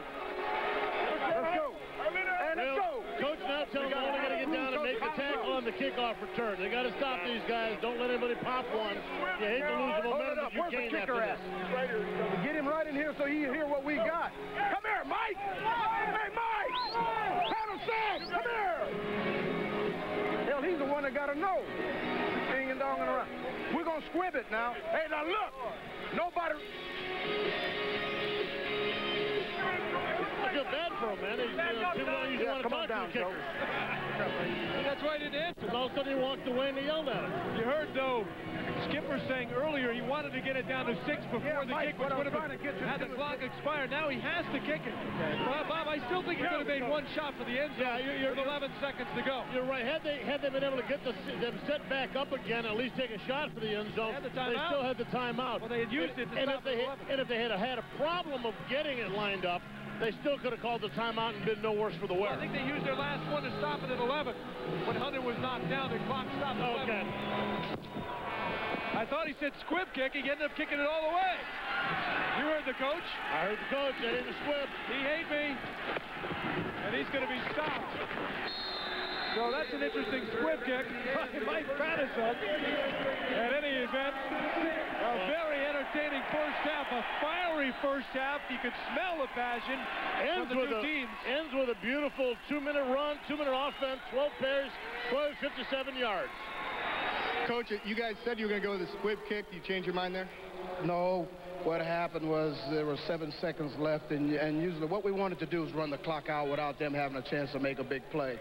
Let's go. And let's Well, go. Coach now telling them all they got to get down and make the tackle on the kickoff return. They got to stop these guys. Don't let anybody pop one. You hate to lose the momentum up. you Where's the gain after at? this. Get him right in here so he hear what we got. Come here, Mike. Hey, Mike. Paddle Sam, come here. Hell, he's the one that got to know. Ding and donging around. We're going to squib it now. Hey, now look. Nobody. For him, man. He's, you know, people don't usually Yeah, want to come on talk down, to the kicker. And that's why he didn't answer. And all of a sudden he walked away and he yelled at him. You heard, though, Skipper saying earlier he wanted to get it down to six before Yeah, the Mike, kick was what I'm going to trying to had the is clock expired. Now he has to kick it. Bob, Bob, I still think he could have made one shot for the end zone Yeah, you're- with 11 seconds to go. You're right. Had they had they been able to get the, them set back up again, at least take a shot for the end zone, Had the they still had the timeout. Well, they had used it to and stop if they had, and if they had had a problem of getting it lined up, they still could have called the timeout and been no worse for the wear. I think they used their last one to stop it at 11. When Hunter was knocked down, the clock stopped at 11. Okay. I thought he said squib kick. He ended up kicking it all the way. You heard the coach. I heard the coach. That ain't a squib. He hate me. And he's going to be stopped. So that's an interesting squib kick by Mike Patterson. At any event, a very entertaining first half, a fiery first half. You could smell the passion Ends from the with, two a, teams. ends with a beautiful two-minute run, two-minute offense, 12 pairs, 12, 57 yards. Coach, you guys said you were going to go with the squib kick. Do you change your mind there? No. What happened was there were seven seconds left, and, and usually what we wanted to do is run the clock out without them having a chance to make a big play.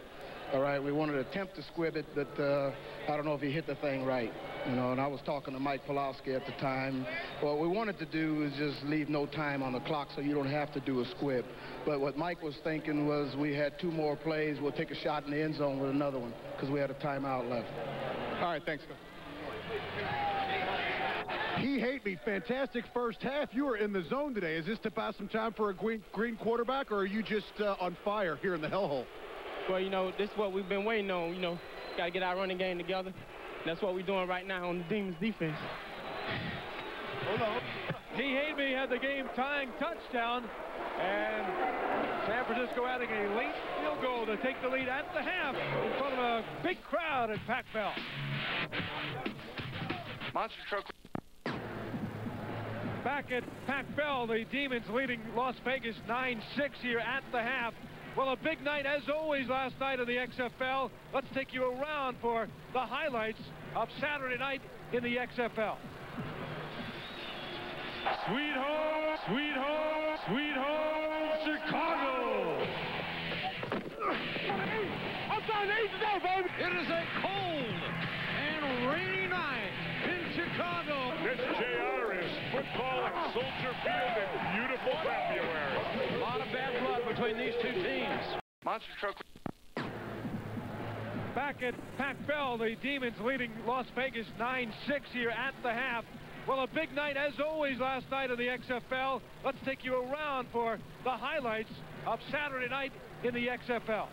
All right, we wanted to attempt to squib it, but uh, I don't know if he hit the thing right. You know, and I was talking to Mike Pawlawski at the time. What we wanted to do is just leave no time on the clock so you don't have to do a squib. But what Mike was thinking was we had two more plays. We'll take a shot in the end zone with another one because we had a timeout left. All right, thanks, He hate me. Fantastic first half. You are in the zone today. Is this to pass some time for a green, green quarterback, or are you just uh, on fire here in the hellhole? Well, you know, this is what we've been waiting on. You know, got to get our running game together. That's what we're doing right now on the Demons defense. Hold on. He Haney had the game-tying touchdown, and San Francisco adding a late field goal to take the lead at the half in front of a big crowd at Pac Bell. Monster truck. Back at Pac Bell, the Demons leading Las Vegas 9-6 here at the half. Well, a big night as always last night of the XFL. Let's take you around for the highlights of Saturday night in the XFL. Sweet home, sweet home, sweet home, Chicago. Outside the eighth day, baby. It is a cold and rainy night in Chicago. This JR is football at Soldier Field in beautiful February. A lot of bad blood between these two teams. Monster truck. Back at Pac Bell, the Demons leading Las Vegas 9-6 here at the half. Well, a big night as always last night of the XFL. Let's take you around for the highlights of Saturday night in the XFL.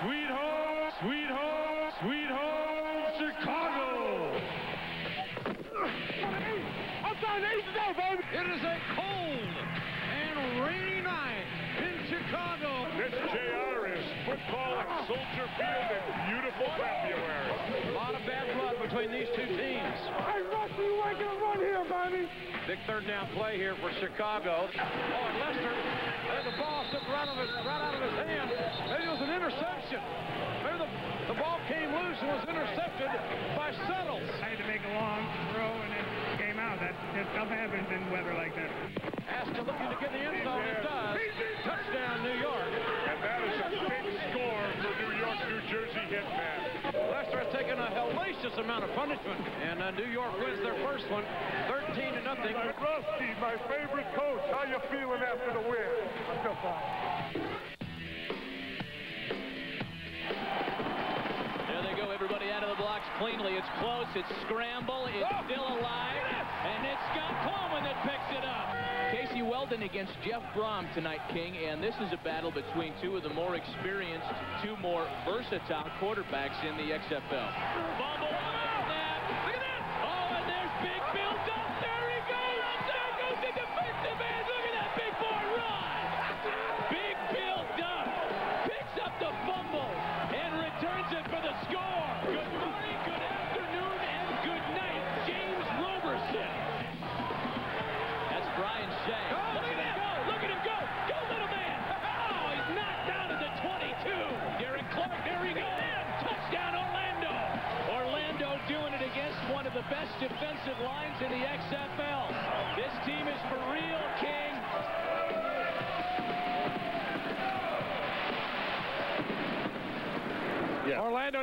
Sweet home, sweet home, sweet home, Chicago. Outside the eighth day, baby. It is a cold and rainy in Chicago. This JR is football at Soldier Field in beautiful February. A lot of bad blood between these two teams. Hey, Rusty, you ain't gonna run here, baby. Big third down play here for Chicago. Oh, and Lester, and the ball slipped right, on his, right out of his hand. Maybe it was an interception. Maybe the, the ball came loose and was intercepted by Settles. I had to make a long throw and it came out. That, that stuff happens in hellacious amount of punishment, and uh, New York wins their first one, 13 to nothing. Hey, Rusty, my favorite coach. How you feeling after the win? I feel fine. There they go, everybody out of the blocks cleanly. It's close, it's scramble, it's still alive, and it's got Coleman that picks it up. Casey Weldon against Jeff Brohm tonight, King, and this is a battle between two of the more experienced, two more versatile quarterbacks in the XFL. Fumble,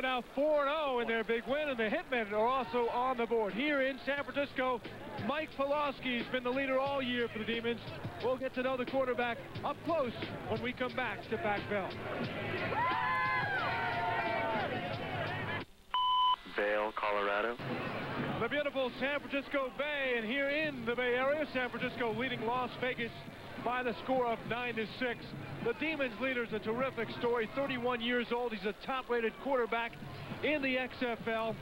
Now 4-0 in their big win, and the Hitmen are also on the board. Here in San Francisco, Mike Pawlawski's been the leader all year for the Demons. We'll get to know the quarterback up close when we come back to Bell. Vail, Colorado. The beautiful San Francisco Bay, and here in the Bay Area, San Francisco leading Las Vegas by the score of 9 to 6. The Demons leader is a terrific story. 31 years old. He's a top-rated quarterback in the XFL.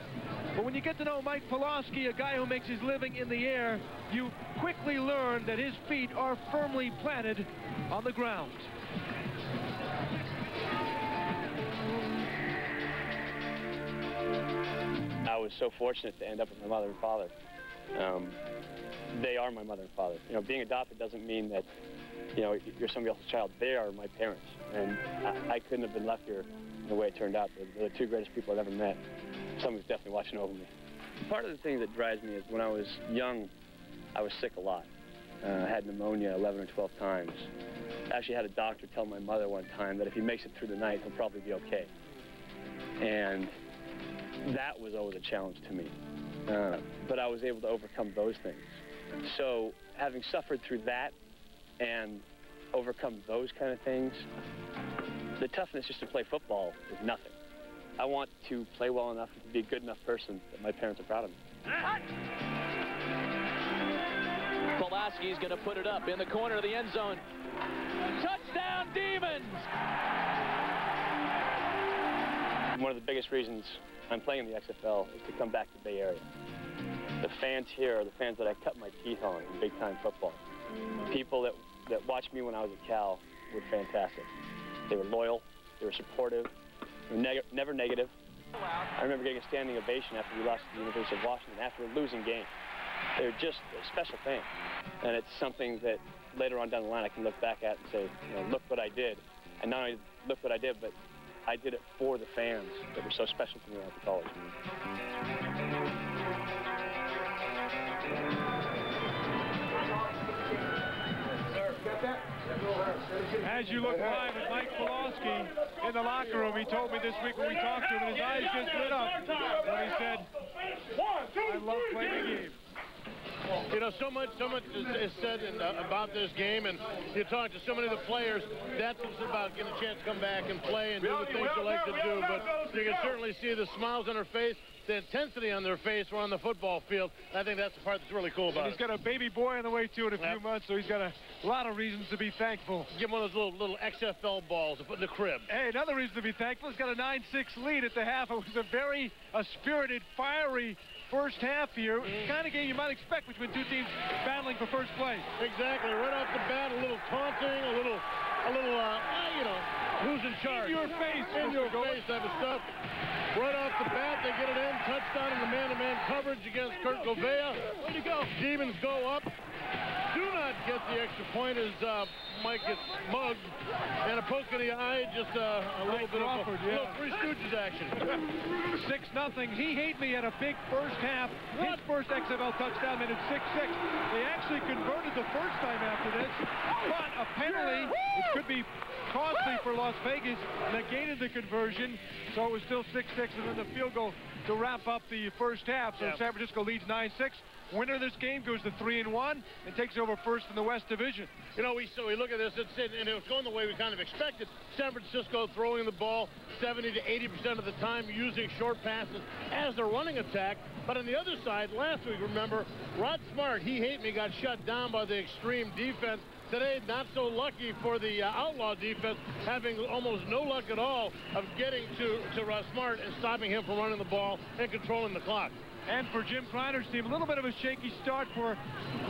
But when you get to know Mike Pawlawski, a guy who makes his living in the air, you quickly learn that his feet are firmly planted on the ground. I was so fortunate to end up with my mother and father. Um, they are my mother and father. You know, being adopted doesn't mean that, you know, you're somebody else's child. They are my parents, and I, I couldn't have been left here the way it turned out. They're, the two greatest people I've ever met. Somebody's definitely watching over me. Part of the thing that drives me is when I was young, I was sick a lot. Uh, I had pneumonia 11 or 12 times. I actually had a doctor tell my mother one time that if he makes it through the night, he'll probably be okay. And that was always a challenge to me. Uh, but I was able to overcome those things. So having suffered through that and overcome those kind of things, the toughness just to play football is nothing. I want to play well enough to be a good enough person that my parents are proud of me. Pawlawski's going to put it up in the corner of the end zone. Touchdown, Demons! One of the biggest reasons I'm playing in the XFL is to come back to the Bay Area. The fans here are the fans that I cut my teeth on in big-time football. People that, that watched me when I was at Cal were fantastic. They were loyal, they were supportive, they were neg never negative. I remember getting a standing ovation after we lost to the University of Washington after a losing game. They were just a special thing. And it's something that later on down the line I can look back at and say, you know, look what I did. And not only look what I did, but I did it for the fans that were so special to me at the college. As you look live at Mike Pawlawski in the locker room, he told me this week when we talked to him, and his eyes just lit up when he said, I love playing the game. You know, so much, so much is, is said in, uh, about this game, and you talk to so many of the players. That's what about, getting a chance to come back and play and do the things you like to do. But you can certainly see the smiles on their face, the intensity on their face when on the football field. I think that's the part that's really cool about And it. he's got a baby boy on the way too in a few Yep. months, so he's got a lot of reasons to be thankful. Give him one of those little little XFL balls to put in the crib. Hey, another reason to be thankful. He's got a 9-6 lead at the half. It was a very a spirited, fiery first half here. Kind of game you might expect between two teams battling for first place. Exactly. Right off the bat, a little taunting, a little, a little, uh, uh, you know, who's in charge? In your face, In your face type of stuff. Right off the bat, they get it in. Touchdown in the man-to-man coverage against Kurt Gouveia. Way to go. Demons go up. Do not get the extra point as uh, Mike gets mugged. And a poke in the eye, just uh, a little Mike bit Crawford, of a yeah. little Three Stooges action. Six nothing. He hate me at a big first half. His first XFL touchdown made it six six. They actually converted the first time after this, but a penalty which could be costly for Las Vegas negated the conversion, so it was still six six, and then the field goal to wrap up the first half. So Yeah. San Francisco leads nine six. Winner of this game goes to three and one and takes over first in the West Division. You know, we so we look at this, it's, and it was going the way we kind of expected. San Francisco throwing the ball 70 to 80 percent of the time, using short passes as their running attack. But on the other side, last week, remember, Rod Smart, he hate me, got shut down by the extreme defense. Today, not so lucky for the uh, outlaw defense, having almost no luck at all of getting to, to Rod Smart and stopping him from running the ball and controlling the clock. And for Jim Criner's team, a little bit of a shaky start for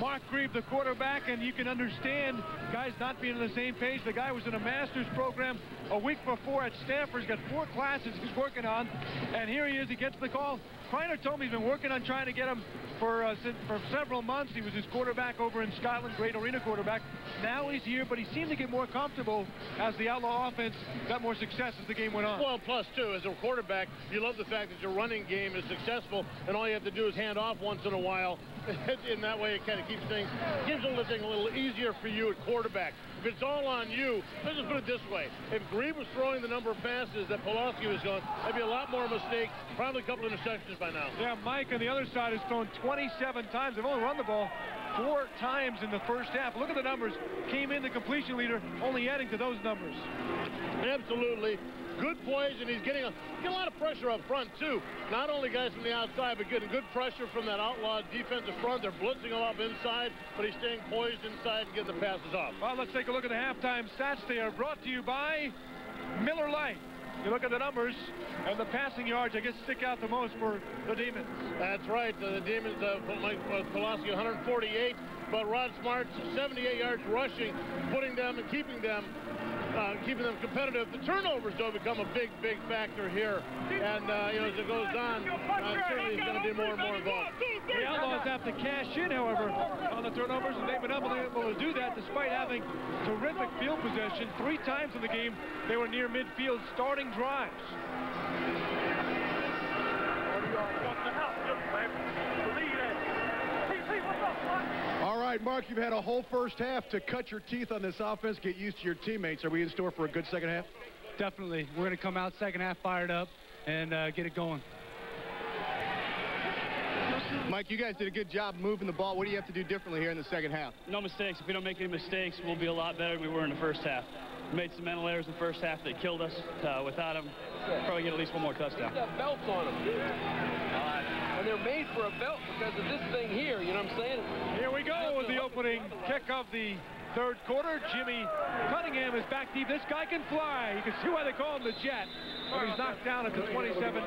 Mark Grieve, the quarterback, and you can understand guys not being on the same page. The guy was in a master's program a week before at Stanford. He's got four classes he's working on, and here he is. He gets the call. Criner told me he's been working on trying to get him for uh, for several months. He was his quarterback over in Scotland, great arena quarterback. Now he's here, but he seemed to get more comfortable as the outlaw offense got more success as the game went on. Well, plus, too, as a quarterback, you love the fact that your running game is successful, and all you have to do is hand off once in a while. in that way, it kind of keeps things, gives the thing a little easier for you at quarterback. If it's all on you, let's just put it this way. If Grieve was throwing the number of passes that Pawlawski was going, there'd be a lot more mistakes, probably a couple of interceptions by now. Yeah, Mike on the other side has thrown 27 times. They've only run the ball four times in the first half. Look at the numbers. Came in the completion leader, only adding to those numbers. Absolutely. Good plays, and he's getting a, getting a lot of pressure up front, too. Not only guys from the outside, but getting good pressure from that outlaw defensive front. They're blitzing him up inside, but he's staying poised inside and getting the passes off. Well, let's take a look at the halftime stats. They are brought to you by Miller Lite. You look at the numbers, and the passing yards, I guess, stick out the most for the Demons. That's right. The Demons, uh, Mike Pawlawski, 148, but Rod Smart, 78 yards rushing, putting them and keeping them uh, keeping them competitive. The turnovers, though, become a big, big factor here. And, uh, you know, as it goes on, uh, certainly it's going to be more and more involved. The Outlaws have to cash in, however, on the turnovers, and they've been able to do that despite having terrific field possession. Three times in the game, they were near midfield starting drives. Right, Mark Mark, you've had a whole first half to cut your teeth on this offense, get used to your teammates. Are we in store for a good second half? Definitely. We're going to come out second half fired up and uh, get it going. Mike, you guys did a good job moving the ball. What do you have to do differently here in the second half? No mistakes. If we don't make any mistakes, we'll be a lot better than we were in the first half. We made some mental errors in the first half that killed us. Uh, without them, probably get at least one more touchdown. got belts on them. And they're made for a belt because of this thing here, you know what I'm saying? Here we go with the opening kick of the third quarter. Jimmy Cunningham is back deep. This guy can fly. You can see why they call him the Jet. But he's knocked down at the 27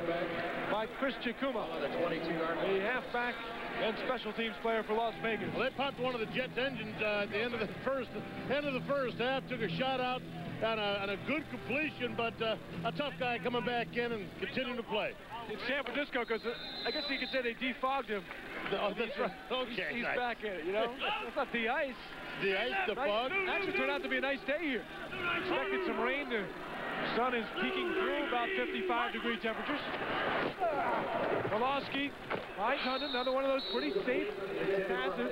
by Chris Chikuma, the halfback and special teams player for Las Vegas. Well, they popped one of the Jets' engines uh, at the end of the first end of the first half. Took a shot out on a, on a good completion, but uh, a tough guy coming back in and continuing to play. In San Francisco, because I guess you could say they defogged him. Oh, that's right. Okay, He's nice. back at it, you know? It's not the ice. The ice, the Nice- fog. Actually turned out to be a nice day here. Expected some rain. The sun is peeking through about 55 degree temperatures. Pawlawski finds Hunt, another one of those pretty safe passes.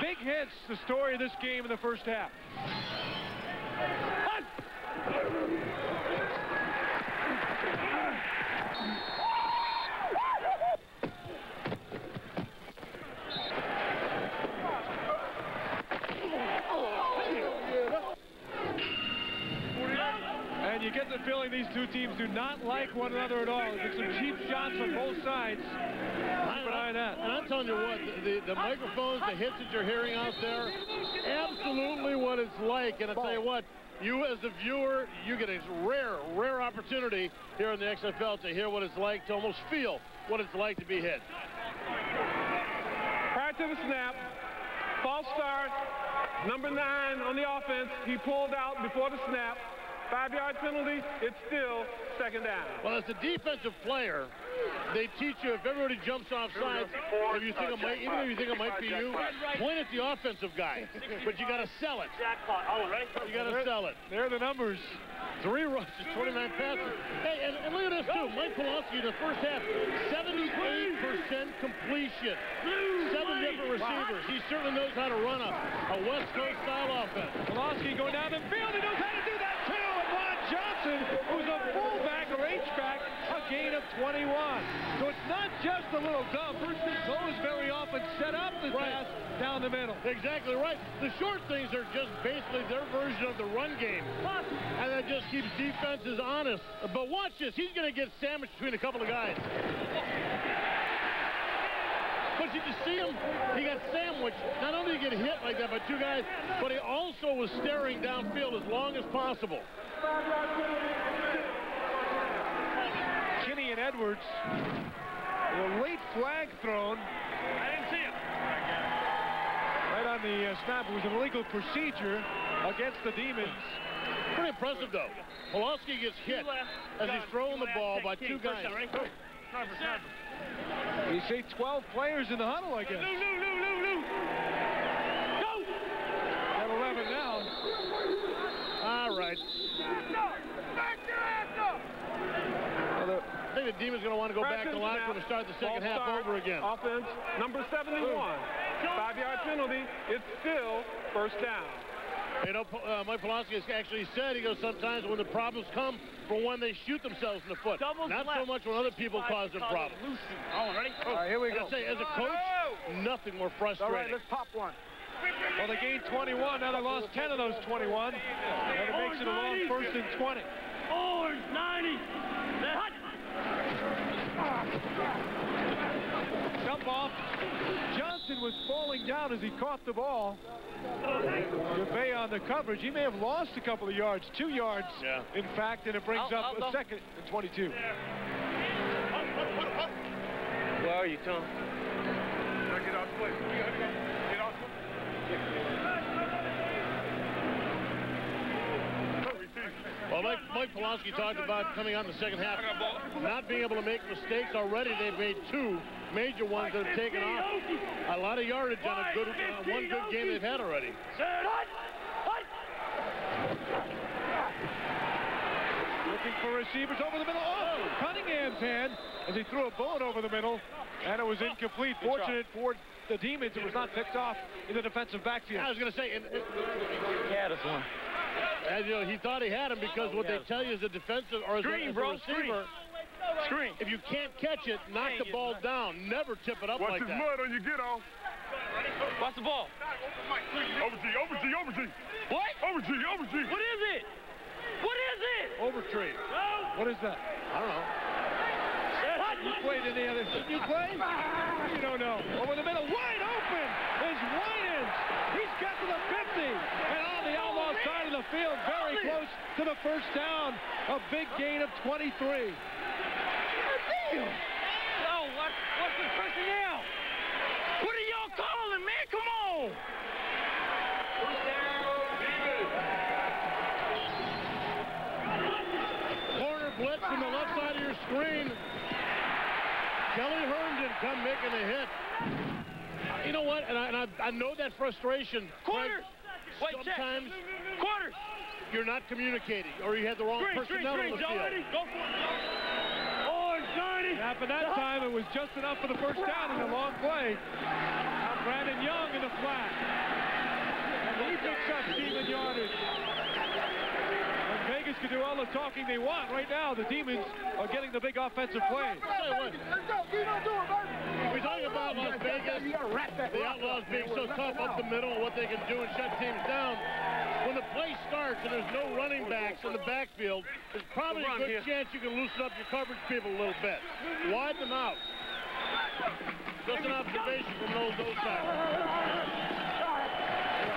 Big hits, the story of this game in the first half. And you get the feeling these two teams do not like one another at all. There's some cheap shots on both sides. Keep an eye on that. And I'm telling you what, the, the microphones, the hits that you're hearing out there, absolutely what it's like. And I tell you what, you as a viewer, you get a rare, rare opportunity here in the XFL to hear what it's like, to almost feel what it's like to be hit. Prior to the snap, false start, number nine on the offense. He pulled out before the snap. Five-yard penalty. It's still second down. Well, as a defensive player, they teach you if everybody jumps off sides, if you think it might, even if you think it might be you, point at the offensive guy. But you got to sell it. Jackpot. Oh, right? You got to sell it. There are the numbers. Three rushes, 29 passes. Hey, and, and look at this, too. Mike Pawlawski in the first half, 78% completion. Seven different receivers. He certainly knows how to run a, a West Coast style offense. Pawlawski going down the field. He knows how to do that too. And Ron Johnson, who's a fullback or H-back, a gain of 21. So it's not just a little dump. Those very often set up the Right. pass down the middle. Exactly right. The short things are just basically their version of the run game. And that just keeps defenses honest. But watch this. He's going to get sandwiched between a couple of guys. But you see him, he got sandwiched. Not only did he get hit like that by two guys, but he also was staring downfield as long as possible. Kinney and Edwards. A late flag thrown. I didn't see him. Right on the uh, snap. It was an illegal procedure against the Demons. Pretty impressive, though. Pawlawski gets hit as he's throwing the ball by two guys. You see 12 players in the huddle, I guess. Lou, Lou, Lou, Lou, Lou. Go! Got 11 now. All right. I think the Demons going to want to go back to the locker room and start the second half over again. Offense, number 71. Five-yard penalty. It's still first down. You know, uh, Mike Pawlawski has actually said, he goes, sometimes when the problems come from when they shoot themselves in the foot. Doubles Not left. so much when other people cause them problems. Oh, ready? All right, here we go. I say, as a coach, nothing more All right, frustrating. let's pop one. Well, they gained 21. Now they lost 10 of those 21. And it makes it a long first and 20. Orange 90. Then hut. Jump off. Johnson was falling down as he caught the ball. DeVay on the coverage. He may have lost a couple of yards, two yards, Yeah. in fact, and it brings I'll- up I'll a go. second and 22. Where are you, Tom? Get out the way. Get out Well, Mike, Mike Pawlawski talked about coming out in the second half, not being able to make mistakes already. They've made two major ones that have taken off a lot of yardage on a good, uh, one good game they've had already. Hut. Hut. Look Looking for receivers over the middle. Oh, Cunningham's hand as he threw a bullet over the middle, and it was incomplete. Fortunate for the Demons, it was not picked off in the defensive backfield. I was going to say, and, and, Yeah, this one. As you know, he thought he had him because what they tell you as a defensive or as a, Screen, as a receiver, Screen. if you can't catch it, knock the ball down. Never tip it up Watch like his that. mud on your get off. Watch the ball. Over G, over G, over G. What? Over G, over G. What is it? What is it? Overtree. What is that? I don't know. You played in the other. Did you play? You don't know. Over the middle, wide open is Winans. He's got to the 50 and on the outlaw side of the field, very close to the first down. A big gain of 23. Yo, what, what's the personnel? What are y'all calling, man? Come on. Corner blitz from the left side of your screen. Kelly Herndon come making a hit. You know what? And I, and I, I know that frustration. Quarters. Craig, Wait, check. sometimes Quarters. you're not communicating or you had the wrong screen, personnel screen. on the field. ready? Go for it. Orange, 90. Yeah, but that time it was just enough for the first down in a long play. Now Brandon Young in the flat. And he picks up Steven yardage. And Vegas can do all the talking they want. Right now, the Demons are getting the big offensive play. Tell you what, We talk about Las Vegas, the Outlaws being so tough up the middle and what they can do and shut teams down. When the play starts and there's no running backs in the backfield, there's probably a good chance you can loosen up your coverage people a little bit. Widen them out. Just an observation from those those guys.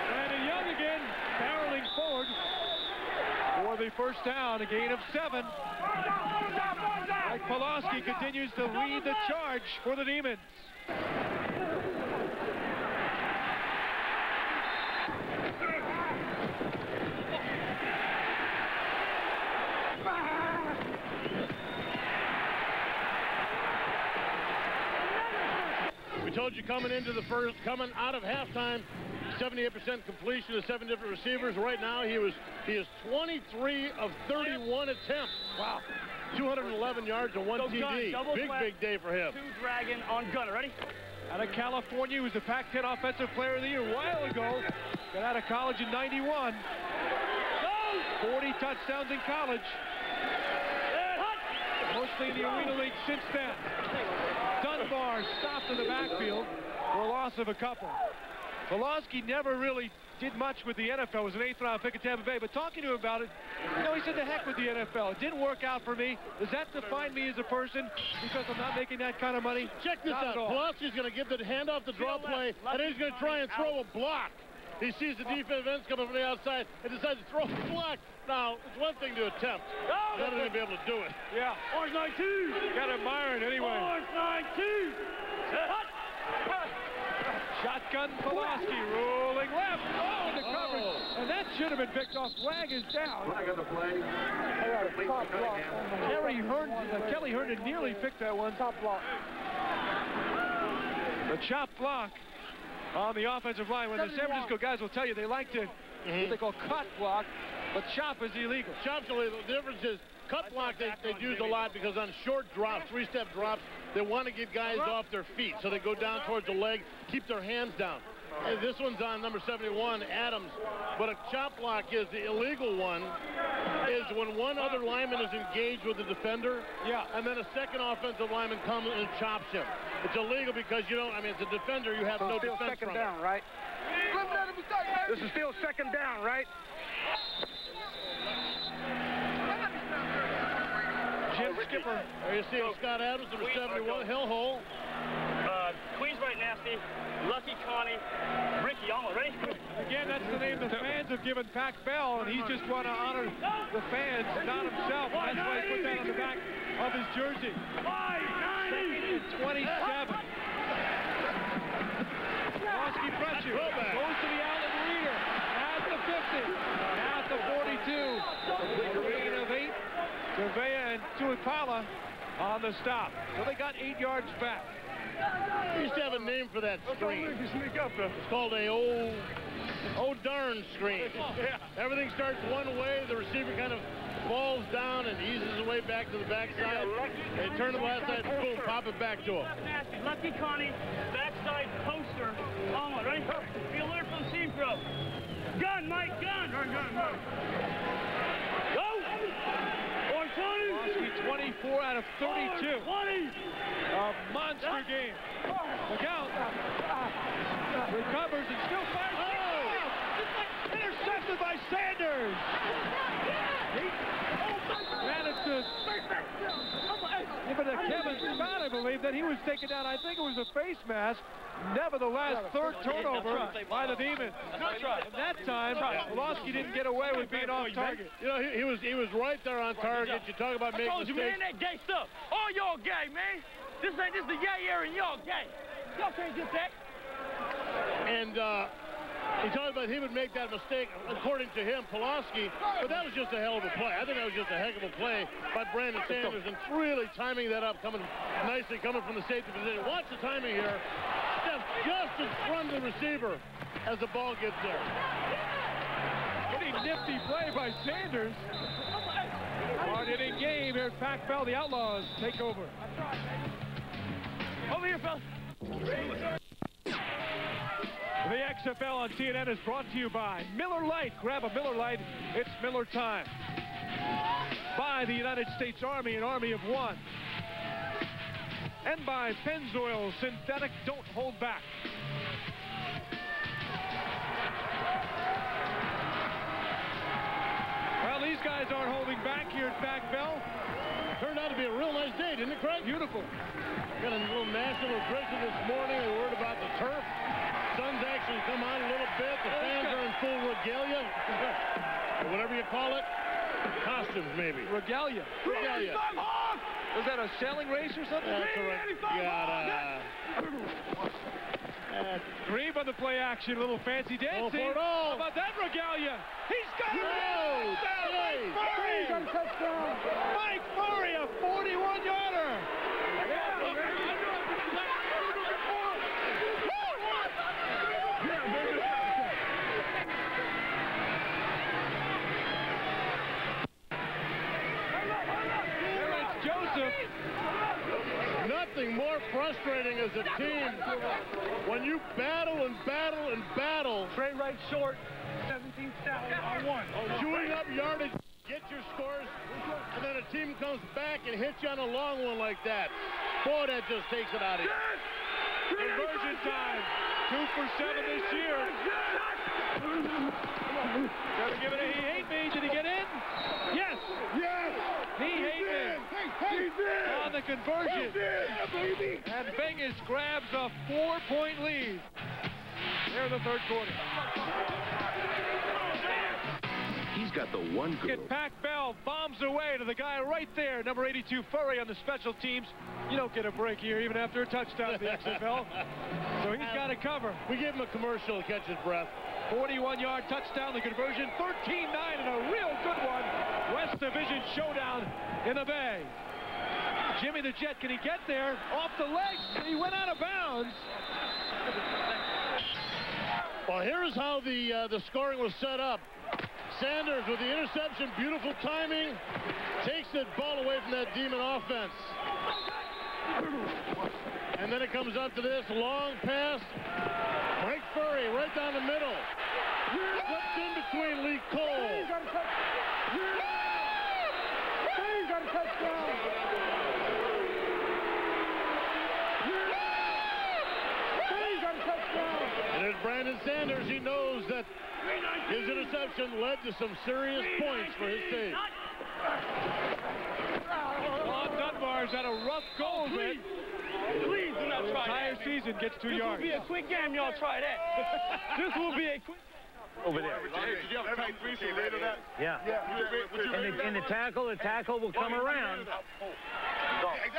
Brandon Young again, barreling forward the first down, a gain of seven. Mike Pawlawski continues to lead the charge for the Demons. We told you coming into the first, coming out of halftime, 78% completion to seven different receivers. Right now, he was he is 23 of 31 attempts. Wow. 211 yards and one gun, TD. double Big, flat. big day for him. Two dragon on gunner. Ready? Out of California, he was the Pac-10 Offensive Player of the Year a while ago. Got out of college in 91. 40 touchdowns in college. Mostly in the Arena League since then. Dunbar stopped in the backfield for a loss of a couple. Pawlawski never really did much with the NFL. Was an eighth round pick at Tampa Bay. But talking to him about it, you know, he said, the heck with the NFL. It didn't work out for me. Does that define me as a person because I'm not making that kind of money? Check this Not out. Pawlawski's going to give the handoff the draw play, and then he's going to try and throw a block. He sees the defensive ends coming from the outside and decides to throw a block. Now, it's one thing to attempt. Another thing to be able to do it. Yeah. Orange 92. Got to admire it anyway. Orange 92. Shotgun Pawlawski rolling left. Oh, into coverage. And that should have been picked off. Flag is down. Kerry Herndon, uh, Kelly Herndon nearly picked that one. Top block. The chop block on the offensive line. When the San Francisco guys will tell you they like to what they call cut block, but chop is illegal. Chop's illegal. The difference is cut block they, they use a lot because on short drops, three-step drops, they want to get guys off their feet. So they go down towards the leg, keep their hands down. And this one's on number 71, Adams. But a chop block is the illegal one is when one other lineman is engaged with the defender. Yeah. And then a second offensive lineman comes and chops him. It's illegal because you don't, I mean, it's a defender, you have So no still defense second from down, it. right? This is still second down, right? Jim Skipper. There you see Scott Adams, number 71, Hill Hole. Uh, Queens Right Nasty, Lucky Connie, Ricky Almo. Ready? Again, that's the name the fans have given Pac Bell, and he just want to honor the fans, not himself. That's why he put that on the back of his jersey. Second 27. Pawlawski pressure. Goes to the outlet leader. At the 50. At the 42. A of eight. Gouveia and Tuipala on the stop. So they got eight yards back. We used to have a name for that screen. It's called a old, oh darn screen. Everything starts one way, the receiver kind of falls down and eases his way back to the backside. They turn to the left side, boom, pop it back to him. Lucky Connie, backside poster. On one, right? Be alert from seam. Gun, Mike, gun. Gun, gun, gun. Go! Ortoni! 24 out of 32. 20! A monster game. Look out. Recovers and still fires. Oh! Intercepted by Sanders. Ran it to Give it to Kevin Scott, I believe, that he was taken down. I think it was a face mask. Nevertheless, third turnover by the Demons. And that time, Pawlawski didn't get away with being off target. You know, he, he was he was right there on target. You talk about I making told you, man, that gay stuff. All y'all gay, man. This ain't this the gay area, and y'all gay. Y'all can't get that. And uh, he talked about he would make that mistake, according to him, Pawlawski. But that was just a hell of a play. I think that was just a heck of a play by Brandon Sanders and really timing that up, coming nicely, coming from the safety position. Watch the timing here. Just, just in front of the receiver as the ball gets there. Pretty nifty play by Sanders. Hard hitting game here Pac Bell. The Outlaws take over. Over here, fellas. The XFL on TNN is brought to you by Miller Lite. Grab a Miller Lite. It's Miller time. By the United States Army, an army of one. And by Pennzoil Synthetic. Don't hold back. Well, these guys aren't holding back here at Pac Bell. Turned out to be a real nice day, didn't it, Craig? Beautiful. Got a little national aggression this morning. They worried about the turf. Sun's actually come on a little bit. The fans are in full regalia. or whatever you call it. Costumes, maybe. Regalia. Regalia. Was that a sailing race or something? That's. You got, uh, Grieve on the play action, a little fancy dancing. all. How about that regalia? He's got No, it! Touchdown, Mike. Murray! Mike Murray, a 41-yarder! Frustrating as a team when you battle and battle and battle. Trey right short, 17 Sally on one. Oh, chewing up yardage, get your scores, and then a team comes back and hits you on a long one like that. Boy, that just takes it out of you. Conversion time. Two for seven this year. Gotta give it a he hate me. Did he get in? Yes. Yes. He hate me. He's in. On the conversion. baby. And Vegas grabs a four-point lead. There in the third quarter. He's got the one good. Get Pac Bell bombs away to the guy right there, number 82 Furry on the special teams. You don't get a break here even after a touchdown in the XFL. So he's got to cover. We give him a commercial to catch his breath. 41-yard touchdown, the conversion, 13-9, and a real good one. West Division showdown in the Bay. Jimmy the Jet, can he get there? Off the legs, he went out of bounds. Well, here's how the uh, the scoring was set up. Sanders with the interception, beautiful timing, takes the ball away from that demon offense. And then it comes up to this long pass. Frank Furry right down the middle. Slips in between Lee Cole. And there's Brandon Sanders. He knows that his interception led to some serious points for his team. Ron Dunbar's had a rough go oh, of it. Please do not try entire that. season gets two this yards. will be a quick game. Y'all try that. this will be a quick. Over there. Did you have a tight three so you that? Yeah. Would you rate- would you In rate the, in the that? tackle, the tackle will come around.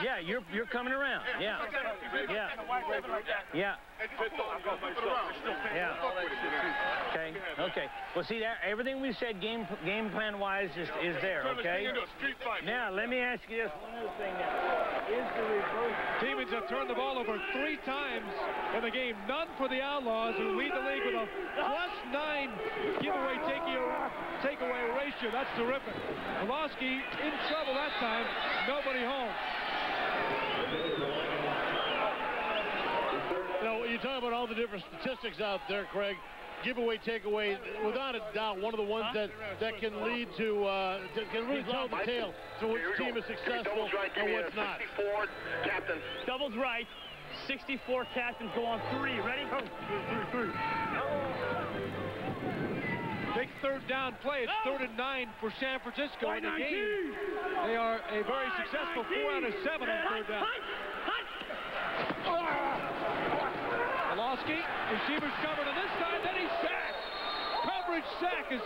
Yeah, you're you're coming around. Yeah. Yeah. Yeah. Yeah. Okay. Okay. Well, see that everything we said game game plan wise is is there. Okay. Now let me ask you this one other thing. Now. Is the reverse? Demons have turned the ball over three times in the game. None for the Outlaws, who lead the league with a plus nine giveaway takeaway, takeaway ratio. That's terrific. Pawlawski in trouble that time. Nobody home. You know, you talk about all the different statistics out there, Craig. Giveaway, takeaway, without a doubt, one of the ones that, that can lead to, uh, that can really tell the tale to which team is successful and what's not. Captain. Doubles right. 64 captains go on three. Ready? Go. Big third down play. It's third and nine for San Francisco in the game. They are a very successful four out of seven on third down. Pawlawski, receivers covered on this side, then he's sacked. Coverage sack as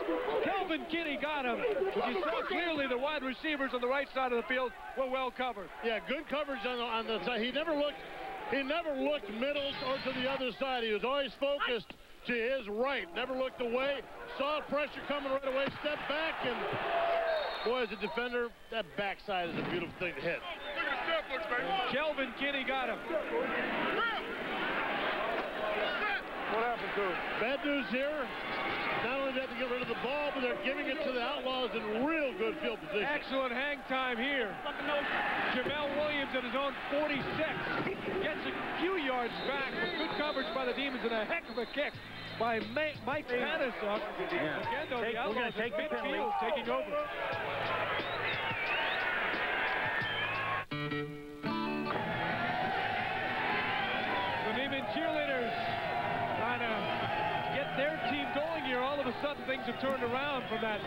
Kelvin Kinney got him. But you saw clearly the wide receivers on the right side of the field were well covered. Yeah, good coverage on the, on the side. He never looked, he never looked middle or to the other side. He was always focused to his right. Never looked away. Saw pressure coming right away. Stepped back and boy, as a defender, that backside is a beautiful thing to hit. Kelvin Kinney got him. What happened to him? Bad news here. Not only do they have to get rid of the ball, but they're giving it to the Outlaws in real good field position. Excellent hang time here. Jamel Williams at his own 46. Gets a few yards back with good coverage by the Demons and a heck of a kick by Ma Mike Panasuk. Yeah. Again, though, Take- the we're gonna Outlaws take the at penalty. taking over. Of a sudden, things have turned around from that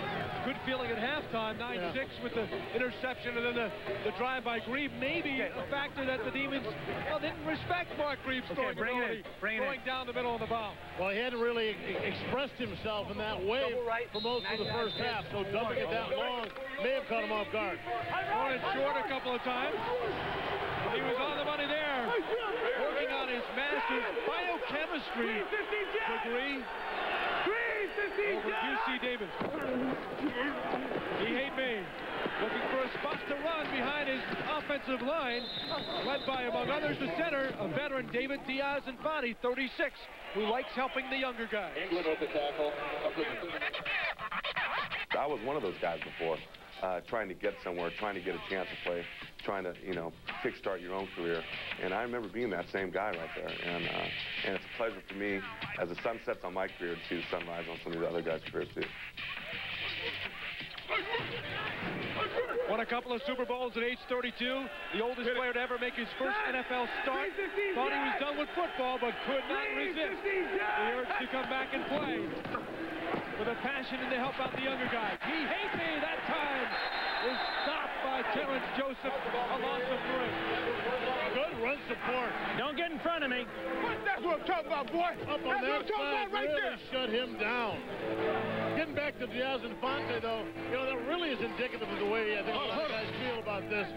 good feeling at halftime, 9-6 with the interception and then the, the drive by Grieve. Maybe a factor that the Demons well, didn't respect Mark Grieve's Okay, throwing bring it in. ability, Bring it down the middle of the ball. Well, he hadn't really expressed himself in that way right. for most of the first half, so dumping it that long may have caught him off guard. Thrown it short a couple of times. He was on the money there, working on his master's biochemistry degree over at UC Davis. He hate me. Looking for a spot to run behind his offensive line, led by, among others, the center, a veteran, David Diaz-Infante, 36, who likes helping the younger guys. England with the tackle. I was one of those guys before, uh, trying to get somewhere, trying to get a chance to play, trying to, you know, kickstart your own career. And I remember being that same guy right there. And, uh, and it's a pleasure for me, as the sun sets on my career, to see the sunrise on some of the other guys' careers, too. Won a couple of Super Bowls at age 32. The oldest player to ever make his first NFL start. Thought he was done with football, but could not resist the urge to come back and play. With a passion and to help out the younger guys. He hate me that time. Is stopped by Terrence Joseph. A loss of three. Good run support. Don't get in front of me. That's what I'm talking about, boy. Up on That's what that I'm talking side about right really there. shut him down. Getting back to Diaz-Infante, though, you know, that really is indicative of the way I think a oh, lot of guys feel about this.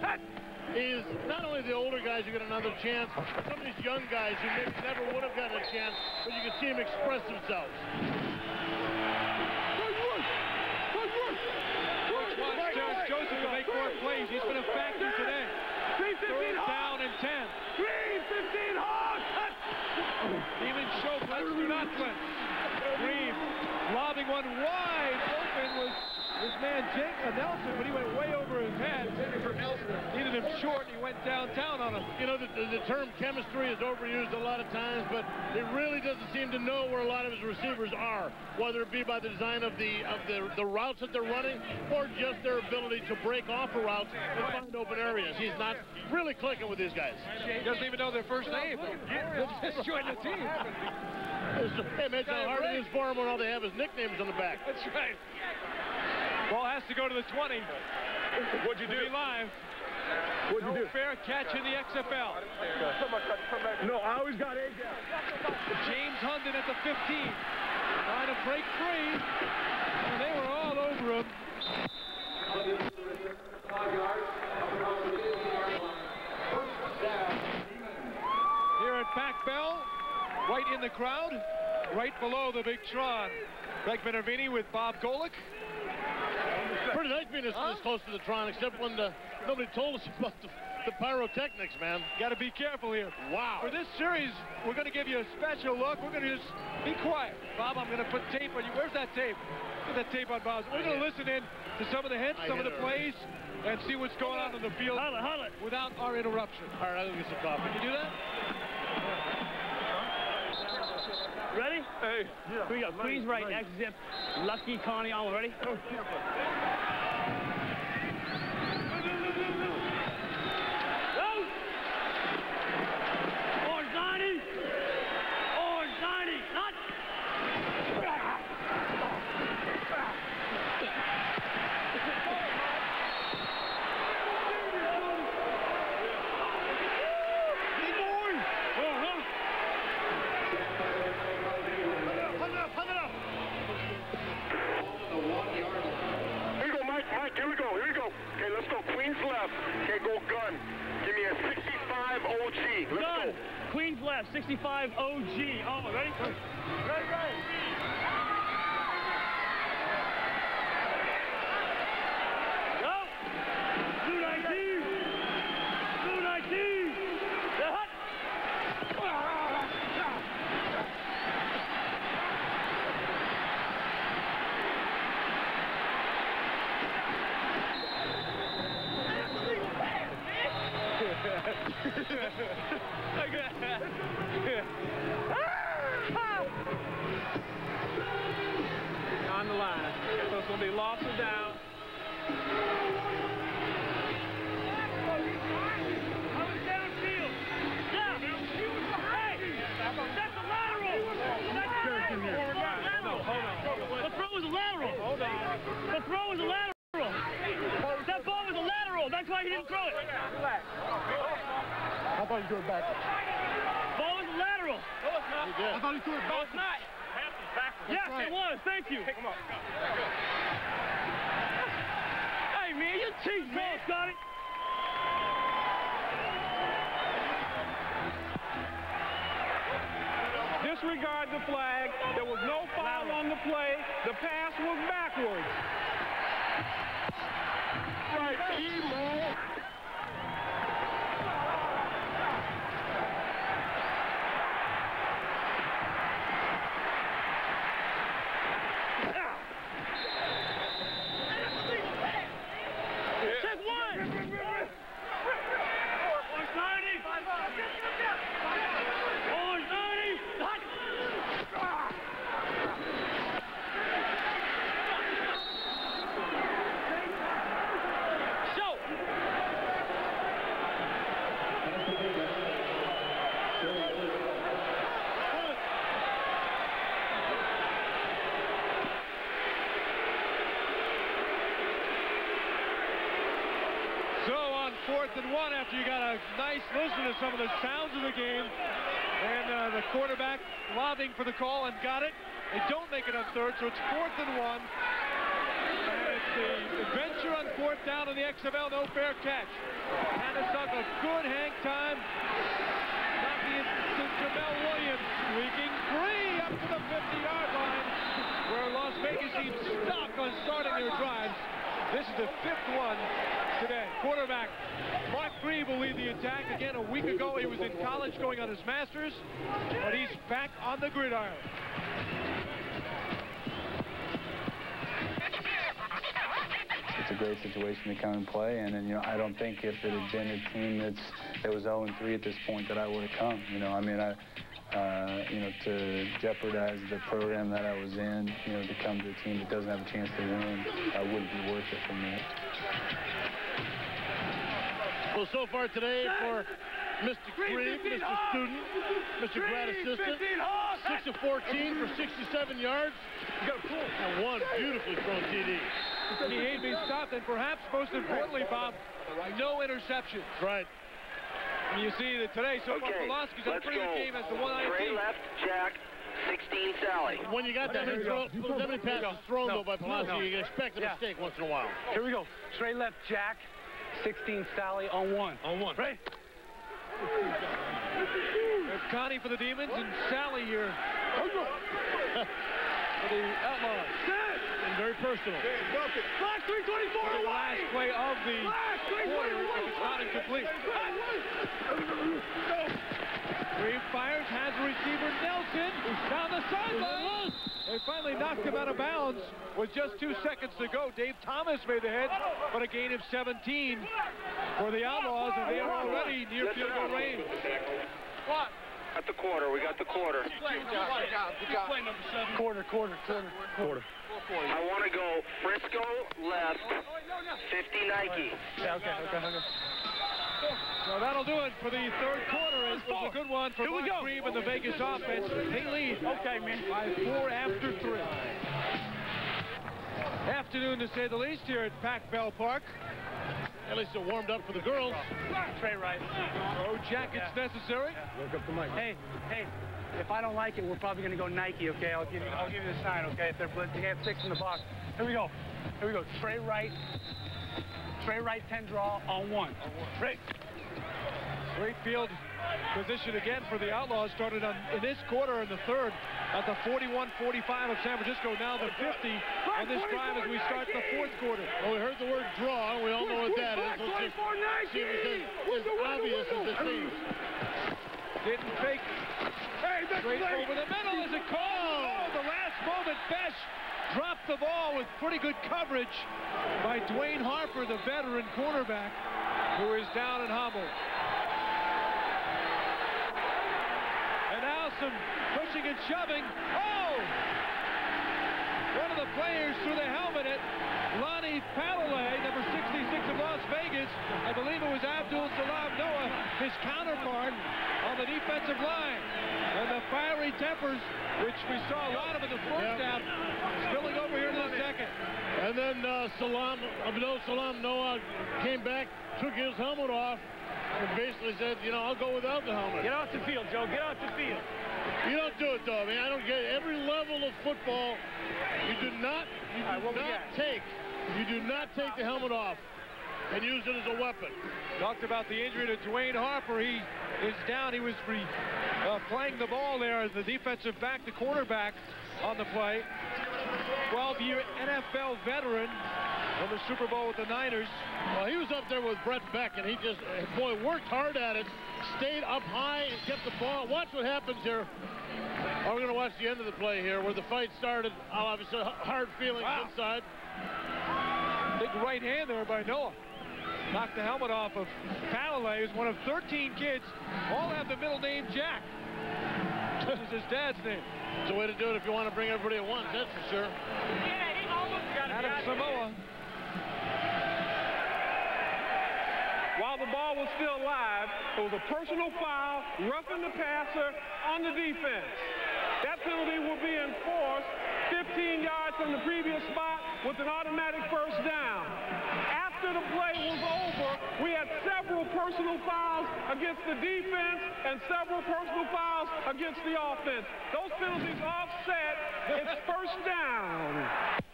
Is not only the older guys who get another chance, some of these young guys who maybe never would have gotten a chance, but you can see them express themselves. Coach wants Terrence Joseph to make more plays. He's been a factor today. Third down and 10. Even show blitz. Green lobbing one wide open was his man Jake Nelson, but he went way over his head. Needed him short, and he went downtown on him. You know, the, the, the term chemistry is overused a lot of times, but he really doesn't seem to know where a lot of his receivers are, whether it be by the design of the of the, the routes that they're running or just their ability to break off a route and find open areas. He's not really clicking with these guys. He doesn't even know their first name. Just joined the team. Hey, man, how hard it is for him when all they have is nicknames on the back. That's right. Ball has to go to the 20. What'd you do? Be live. What'd no you do? fair catch in the XFL. No, I always got eight down. James Hundon at the 15. Trying to break free. And they were all over him. Here at Pac Bell, right in the crowd, right below the big Tron. Craig Minervini with Bob Golic. Pretty nice being this, this close to the Tron, except when the, nobody told us about the, the pyrotechnics, man. Got to be careful here. Wow. For this series, we're going to give you a special look. We're going to just be quiet. Bob, I'm going to put tape on you. Where's that tape? Put that tape on Bob. We're going to listen in to some of the hits, I some of the plays, and see what's going on in the field hold it. without our interruption. All right, I'll get some coffee. Can you do that? Ready? Hey. Here we go. Queens right, X zip. Lucky, Connie, all ready? Oh, 17, man. Got it. Disregard the flag. There was no foul on the play. The pass was backwards. Right, nice listen to some of the sounds of the game, and uh, the quarterback lobbing for the call and got it. They don't make it on third, so it's fourth and one. And it's the adventure on fourth down in the XFL, no fair catch. Panasuk, a good hang time. Knocking it to Jamel Williams, squeaking free up to the 50-yard line, where Las Vegas seems stuck on starting their drives. This is the fifth one today. Quarterback Mark Grieve will lead the attack. Again, a week ago he was in college going on his master's, but he's back on the gridiron. it's a great situation to come and play. And, and you know, I don't think if it had been a team that's that was 0 3 at this point that I would have come. You know, I mean, I. Uh, you know, to jeopardize the program that I was in, you know, to come to a team that doesn't have a chance to win, uh, wouldn't be worth it for me. Well, so far today for Mr. Grieve, Mr. Student, Mr. Grad Assistant, 6 of 14 for 67 yards. Got a pull. And one beautifully thrown TD. He ain't been stopped, and perhaps most importantly, Bob, no interceptions. Right. And you see that today, so far, Okay, Pawlawski's had a let's pretty good go. game as the one Trey INT. left, Jack, 16 Sally. When you got that many, throw, that many passes thrown, though, by Pawlawski, no. you can expect a Yeah. mistake once in a while. Here we go. Trey left, Jack. 16 Sally on one. On one. Right? There's Connie for the Demons and Sally here for the Outlaws. And very personal. Flash 324 the last play of the quarter it's not incomplete. Grieve fires, has a receiver Nelson down the sideline. They finally knocked him out of bounds with just two seconds to go. Dave Thomas made the hit, but a gain of 17 for the Outlaws, and they are already near field goal range. What? At the quarter. We got the quarter. Quarter, quarter, quarter, quarter. I want to go Frisco left, 50 Nike. Yeah, okay, okay, okay. So that'll do it for the third quarter. It was a good one for Mark Grieve and the Vegas offense. They lead okay, man. by four after three. Afternoon, to say the least, here at Pac Bell Park. At least it warmed up for the girls. Trey right. No jackets necessary. Look up the mic. Hey, hey, if I don't like it, we're probably going to go Nike, okay? I'll give you, I'll give you the sign, okay? If they're blitzing, they have six in the box. Here we go. Here we go. Trey right. Trey right 10 draw on one. Trey. Great field position again for the Outlaws. Started on in this quarter in the third at the 41-45 of San Francisco. Now the 50 on this drive as we start the fourth quarter. Well, we heard the word draw. We all know what that is. Let's just see if it's as, as obvious as it seems. Didn't fake. Straight over the middle is a call. Oh. oh, the last moment, Besh dropped the ball with pretty good coverage by Dwayne Harper, the veteran cornerback, who is down and hobbled. And now some pushing and shoving. Oh! One of the players threw the helmet at Lonnie Palelei, number 66 of Las Vegas. I believe it was Abdul Salam Noah, his counterpart on the defensive line. And the fiery tempers, which we saw a lot of in the first half, spilling over here in the second. And then uh, Salam, Abdul Salam Noah came back, took his helmet off, and basically said, you know, I'll go without the helmet. Get off the field, Joe. Get off the field. You don't do it, though. I mean, I don't get it. Every level of football, you do not, you do we not take, you do not take the helmet off and use it as a weapon. Talked about the injury to Dwayne Harper. He is down. He was re, uh, playing the ball there as the defensive back, the cornerback on the play. 12-year NFL veteran of the Super Bowl with the Niners. Well, he was up there with Brett Beck, and he just, boy, worked hard at it, stayed up high and kept the ball. Watch what happens here. Oh, we're going to watch the end of the play here where the fight started. I'll Obviously, a hard feelings Wow. inside. Big right hand there by Noah. Knocked the helmet off of Palelei, who's one of 13 kids. All have the middle name Jack. This is his dad's name. It's a way to do it if you want to bring everybody at once, that's for sure. Adam Samoa. Ball was still live, it was a personal foul, roughing the passer on the defense. That penalty will be enforced 15 yards from the previous spot with an automatic first down. After the play was over, we had several personal fouls against the defense and several personal fouls against the offense. Those penalties offset. It's first down.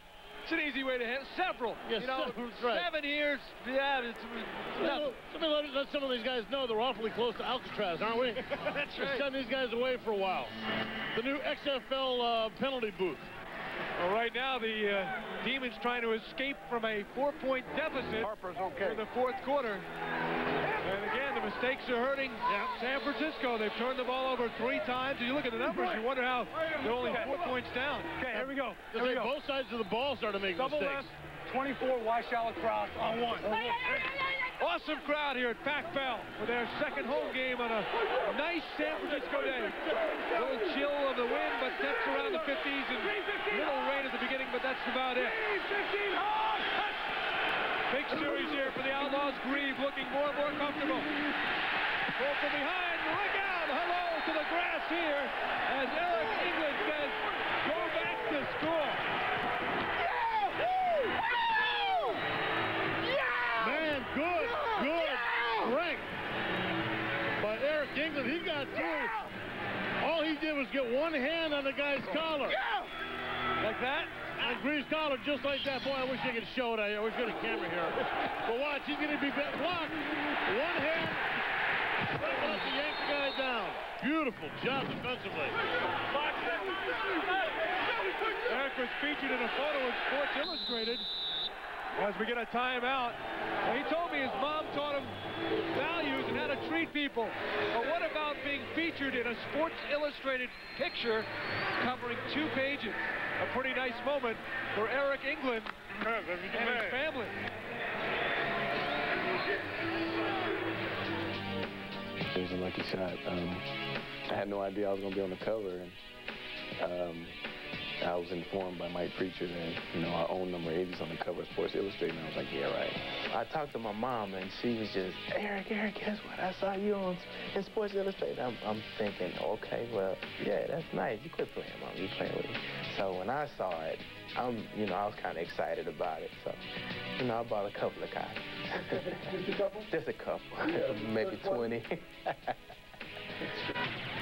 It's an easy way to hit several. Yes, you know, right. seven years. Yeah, it's, it's. Somebody let, let some of these guys know they're awfully close to Alcatraz, aren't we? That's right. send these guys away for a while. The new XFL uh, penalty booth. Well, right now, the uh, Demons trying to escape from a four-point deficit Harper's okay. in the fourth quarter. And again, the mistakes are hurting San Francisco. They've turned the ball over three times. You look at the numbers, you wonder how they're only four points down. Okay, here we go. Here we go. both sides of the ball started making Double mistakes. left, 24 wide shallow cross on one. Oh, awesome crowd here at Pac Bell for their second home game on a nice San Francisco day. A little chill of the wind, but temps around the 50s and little rain at the beginning, but that's about it. Big series here for the Outlaws. Grieve looking more and more comfortable. Goal from behind. Look out. Hello to the grass here as Eric England says, go back to score. Man, good, good strength by Eric England. He got through. All he did was get one hand on the guy's collar. Like that? On Grieve's collar, just like that. Boy, I wish I could show it. I wish we had a camera here. But watch, he's going to be blocked. One hand. Right to yank the guy down. Beautiful job defensively. Eric was featured in a photo in Sports Illustrated as we get a timeout. And he told me his mom taught him values and treat people. But what about being featured in a Sports Illustrated picture covering two pages? A pretty nice moment for Eric England and his family. It was a lucky shot. Um, I had no idea I was going to be on the cover, and um, I was informed by Mike Preacher that, you know, our own number 80s on the cover of Sports Illustrated, and I was like, yeah, right. I talked to my mom, and she was just, Eric, Eric, guess what? I saw you on in Sports Illustrated. I'm, I'm thinking, okay, well, yeah, that's nice. You quit playing, mom. You playing with me. So when I saw it, I'm, you know, I was kind of excited about it. So, you know, I bought a couple of copies. Just a couple? Just a couple, maybe 20.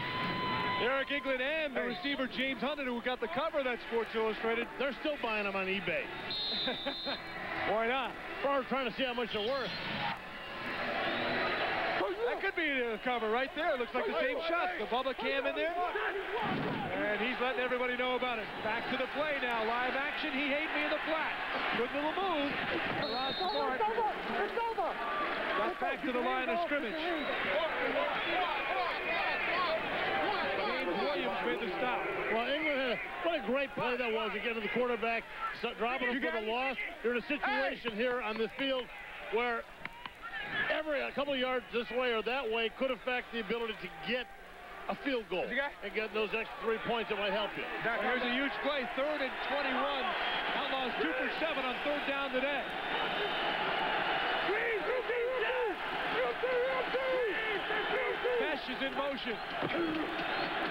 Eric England and the receiver James Hundon, who got the cover of that Sports Illustrated. They're still buying them on eBay. Why not? Or trying to see how much they're worth. That could be the cover right there. Looks like the same shot. The Bubba cam in there. And he's letting everybody know about it. Back to the play now. Live action. He hate me in the flat. Good little move. Rod Smart. Got back to the line of scrimmage. James Williams made the stop. Well, England had a, what a great play that was again to the quarterback, so, dropping him for the loss. You're in a situation here on this field where every a couple of yards this way or that way could affect the ability to get a field goal and get those extra three points that might help you. Here's a huge play. Third and 21. Outlaws two for seven on third down today. Mesh is in motion.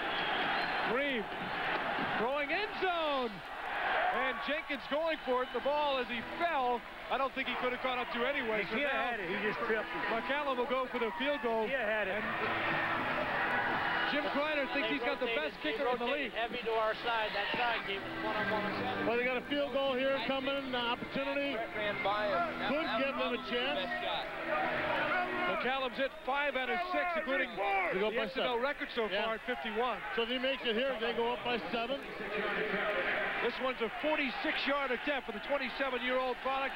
Grieve throwing end zone. And Jenkins going for it. The ball as he fell, I don't think he could have caught up to anyway. He so now had it. He just tripped. McCallum will go for the field goal. He had it. Jim Criner thinks he's got the best kicker in the league. Heavy to our side. That side gave one-on-one. Well, they got a field goal here coming, an opportunity. Could give them a chance. McCallum's hit five out of six, including They go the up by XFL seven. record so Yeah. far at 51. So if he makes it here, they go up by seven. This one's a 46-yard attempt for the 27-year-old product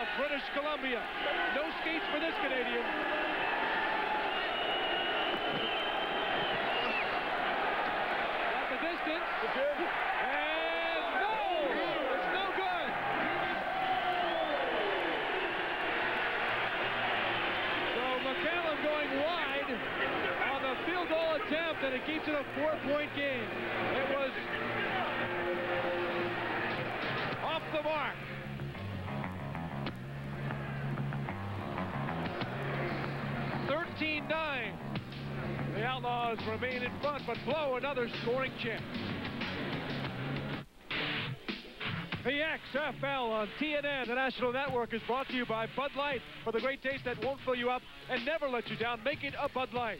of British Columbia. No skates for this Canadian. At the distance. And no! It's no good. So McCallum going wide on the field goal attempt, and it keeps it a four-point game. It was off the mark. Thirteen-nine. The Outlaws remain in front, but blow another scoring chance. The XFL on TNN, the national network, is brought to you by Bud Light for the great taste that won't fill you up and never let you down. Make it a Bud Light.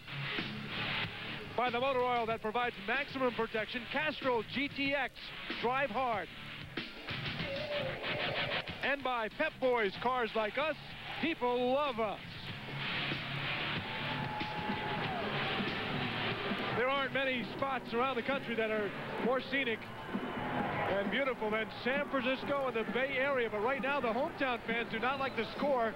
By the motor oil that provides maximum protection, Castrol GTX. Drive hard. And by Pep Boys, cars like us, people love us. There aren't many spots around the country that are more scenic and beautiful than San Francisco and the Bay Area. But right now, the hometown fans do not like the score.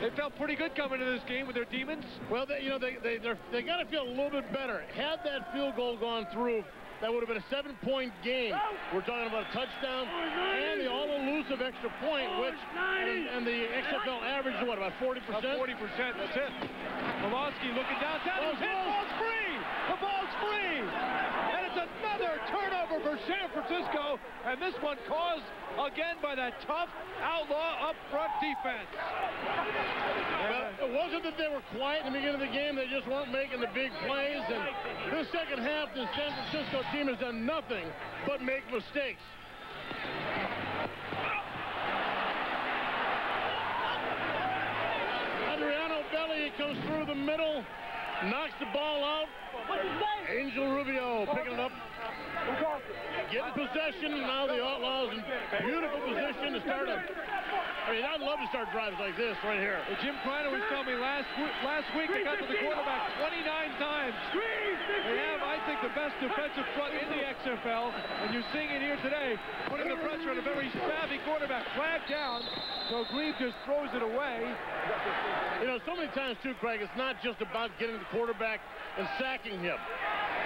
They felt pretty good coming into this game with their demons. Well, they, you know, they they they're, they got to feel a little bit better. Had that field goal gone through, that would have been a seven-point game. We're talking about a touchdown and the all-elusive extra point, which and, and the XFL average is what about 40 percent? 40 percent. That's it. Pawlawski looking downtown. He's hit. Ball's free. The ball's free. Another turnover for San Francisco. And this one caused again by that tough outlaw up front defense. Well, it wasn't that they were quiet in the beginning of the game. They just weren't making the big plays. And this second half, the San Francisco team has done nothing but make mistakes. Adriano Belli comes through the middle, knocks the ball out. Angel Rubio picking it up. Getting possession, now the Outlaws in beautiful position to start a... I mean, I'd love to start drives like this right here. Well, Jim Criner was telling me last, last week they got to the quarterback 29 times. They have, I think, the best defensive front in the XFL, and you're seeing it here today, putting the pressure on a very savvy quarterback. Flag down, so Grieve just throws it away. You know, so many times, too, Craig, it's not just about getting the quarterback and sacking him.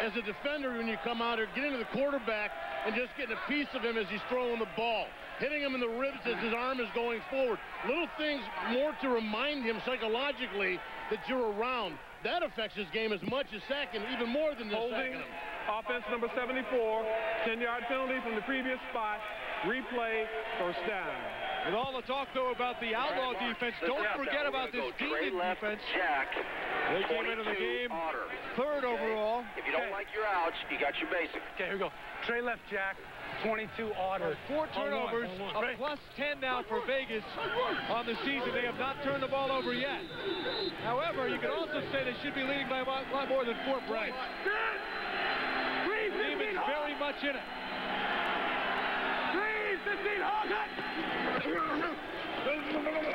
As a defender, when you come out here, getting to the quarterback and just getting a piece of him as he's throwing the ball. Hitting him in the ribs as his arm is going forward. Little things more to remind him psychologically that you're around. That affects his game as much as sacking, even more than just Holding, sacking offense number 74, 10-yard penalty from the previous spot, replay, first down. With all the talk, though, about the outlaw defense, don't forget about this demon defense. Jack. They came into the game Otter. third overall. If you don't like your outs, you got your basics. Okay, here we go. Trey left Jack, 22 Otter. Four On one, turnovers, on one. a plus 10 now for Vegas on the season. They have not turned the ball over yet. However, you can also say they should be leading by a lot more than four points. Demons very much in it.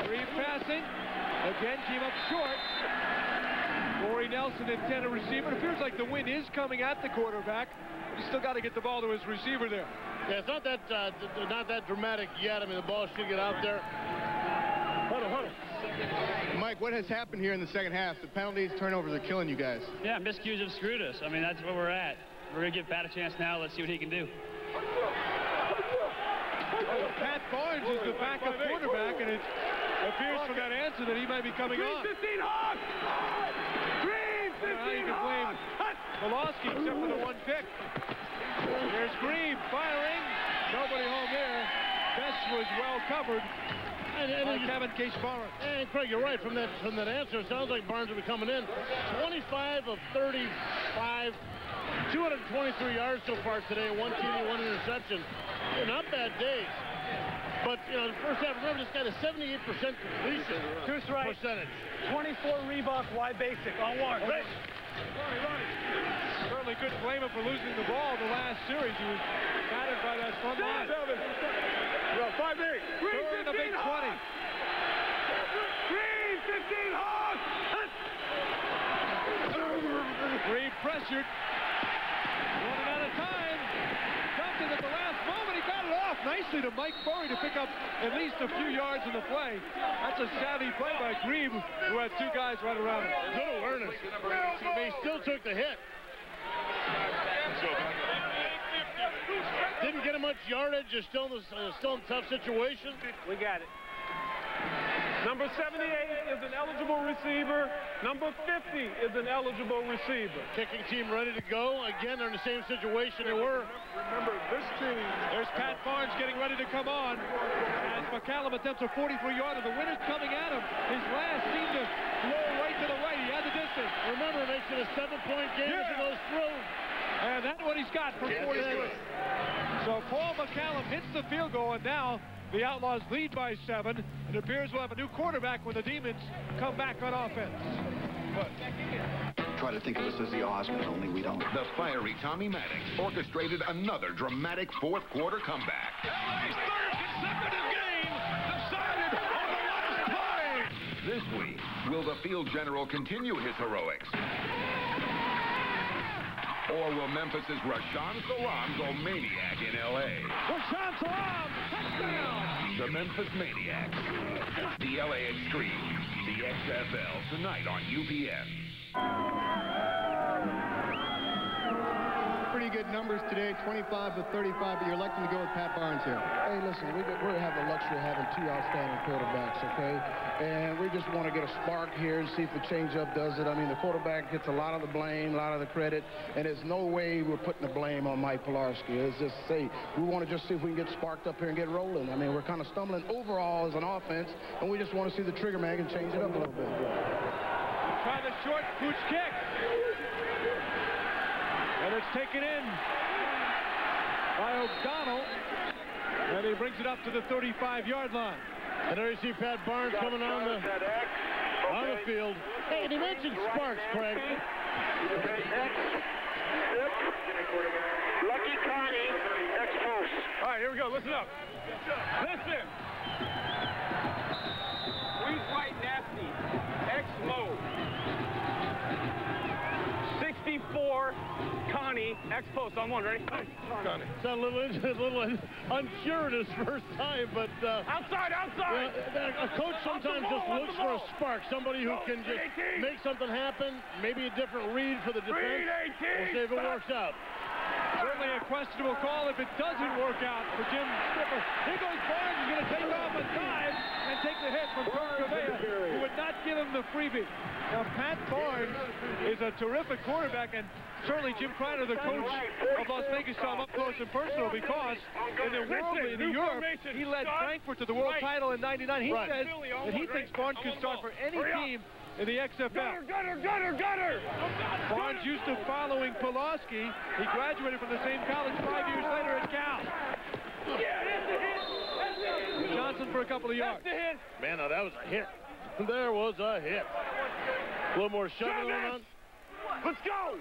Three passing. Again, came up short. Corey Nelson intended receiver. It appears like the wind is coming at the quarterback. He's still got to get the ball to his receiver there. Yeah, it's not that uh, th- th- not that dramatic yet. I mean, the ball should get out there. Huddle, huddle. Mike, what has happened here in the second half? The penalties, turnovers are killing you guys. Yeah, miscues have screwed us. I mean, that's where we're at. We're going to give Pat a chance now. Let's see what he can do. Pat Barnes is the backup quarterback, and it appears from that answer that he might be coming on. I don't know how you can blame Pawlawski except for the one pick. There's Grieve firing. Nobody home there. Best was well covered And, and, you- Kevin Case Barnes. and Craig, you're right. From that from that answer, it sounds like Barnes will be coming in. 25 of 35, 223 yards so far today, one TD, one interception. They're not bad days. But, you know, the first half, remember, this guy has 78% completion Two strikes. percentage. 24 Reebok Y basic on one. Certainly couldn't blame him for losing the ball the last series. He was battered by that front line. Five eight. Third and a big 20. Green, 15 Hawks. Grieve pressured. Running out of time. Dumped it at the last moment. He got it off nicely to Mike Furry to pick up at least a few yards in the play. That's a savvy play by Grieve, who had two guys right around him. Good awareness. He still took the hit. Didn't get him much yardage. Is still in, a, uh, still in a tough situation. We got it. Number 78 is an eligible receiver. Number 50 is an eligible receiver. Kicking team ready to go. Again, they're in the same situation they were. Remember, this team. There's Pat Barnes getting ready to come on. As McCallum attempts a 43-yarder, the winner's coming at him. His last seemed to blow right to the right. He had the distance. Remember, it makes it a seven-point game as it goes through. And that's what he's got from 46. So Paul McCallum hits the field goal, and now the Outlaws lead by seven. It appears we'll have a new quarterback when the Demons come back on offense. But Try to think of us as the Osmonds, only we don't. The fiery Tommy Maddox orchestrated another dramatic fourth quarter comeback. This week, will the field general continue his heroics? Or will Memphis' Rashaan Salaam go maniac in L.A.? Rashaan Salaam, touchdown! The Memphis Maniacs. The LA Extreme. The XFL tonight on UPN. Pretty good numbers today, 25 to 35, but you're electing to go with Pat Barnes here. Hey, listen, we, we have the luxury of having two outstanding quarterbacks, okay? And we just want to get a spark here and see if the changeup does it. I mean, the quarterback gets a lot of the blame, a lot of the credit, and there's no way we're putting the blame on Mike Pawlawski. It's just say we want to just see if we can get sparked up here and get rolling. I mean, we're kind of stumbling overall as an offense, and we just want to see the trigger man and change it up a little bit. Try the short pooch kick. And it's taken in by O'Donnell. And he brings it up to the 35-yard line. And there you see Pat Barnes coming on the on the field. Hey, and he mentioned Sparks, Craig. Lucky Connie, ex-post. All right, here we go. Listen up. Listen. Post on one. Ready? Connie. So a little, a little unsure his first time, but uh, outside, outside. a coach sometimes just looks for a spark, somebody who can just make something happen, maybe a different read for the defense. We'll see if it works out. Certainly a questionable call if it doesn't work out for Jim Skipper. Here goes Barnes. He's going to take off a dive and take the hit from Kurt Gouveia, who would not give him the freebie. Now, Pat Barnes is a terrific quarterback, and certainly Jim Criner, the coach of Las Vegas, saw him up close and personal because in the world, in Europe, he led Frankfurt to the world title in 99. He Right. says that he thinks Barnes could start for any team in the XFL. Gutter, gutter, gutter, gutter. Barnes used to following Pawlawski. He graduated from the same college five years later at Cal. Johnson for a couple of yards. Man, now that was a hit. There was a hit. A little more shoving going on. Let's go.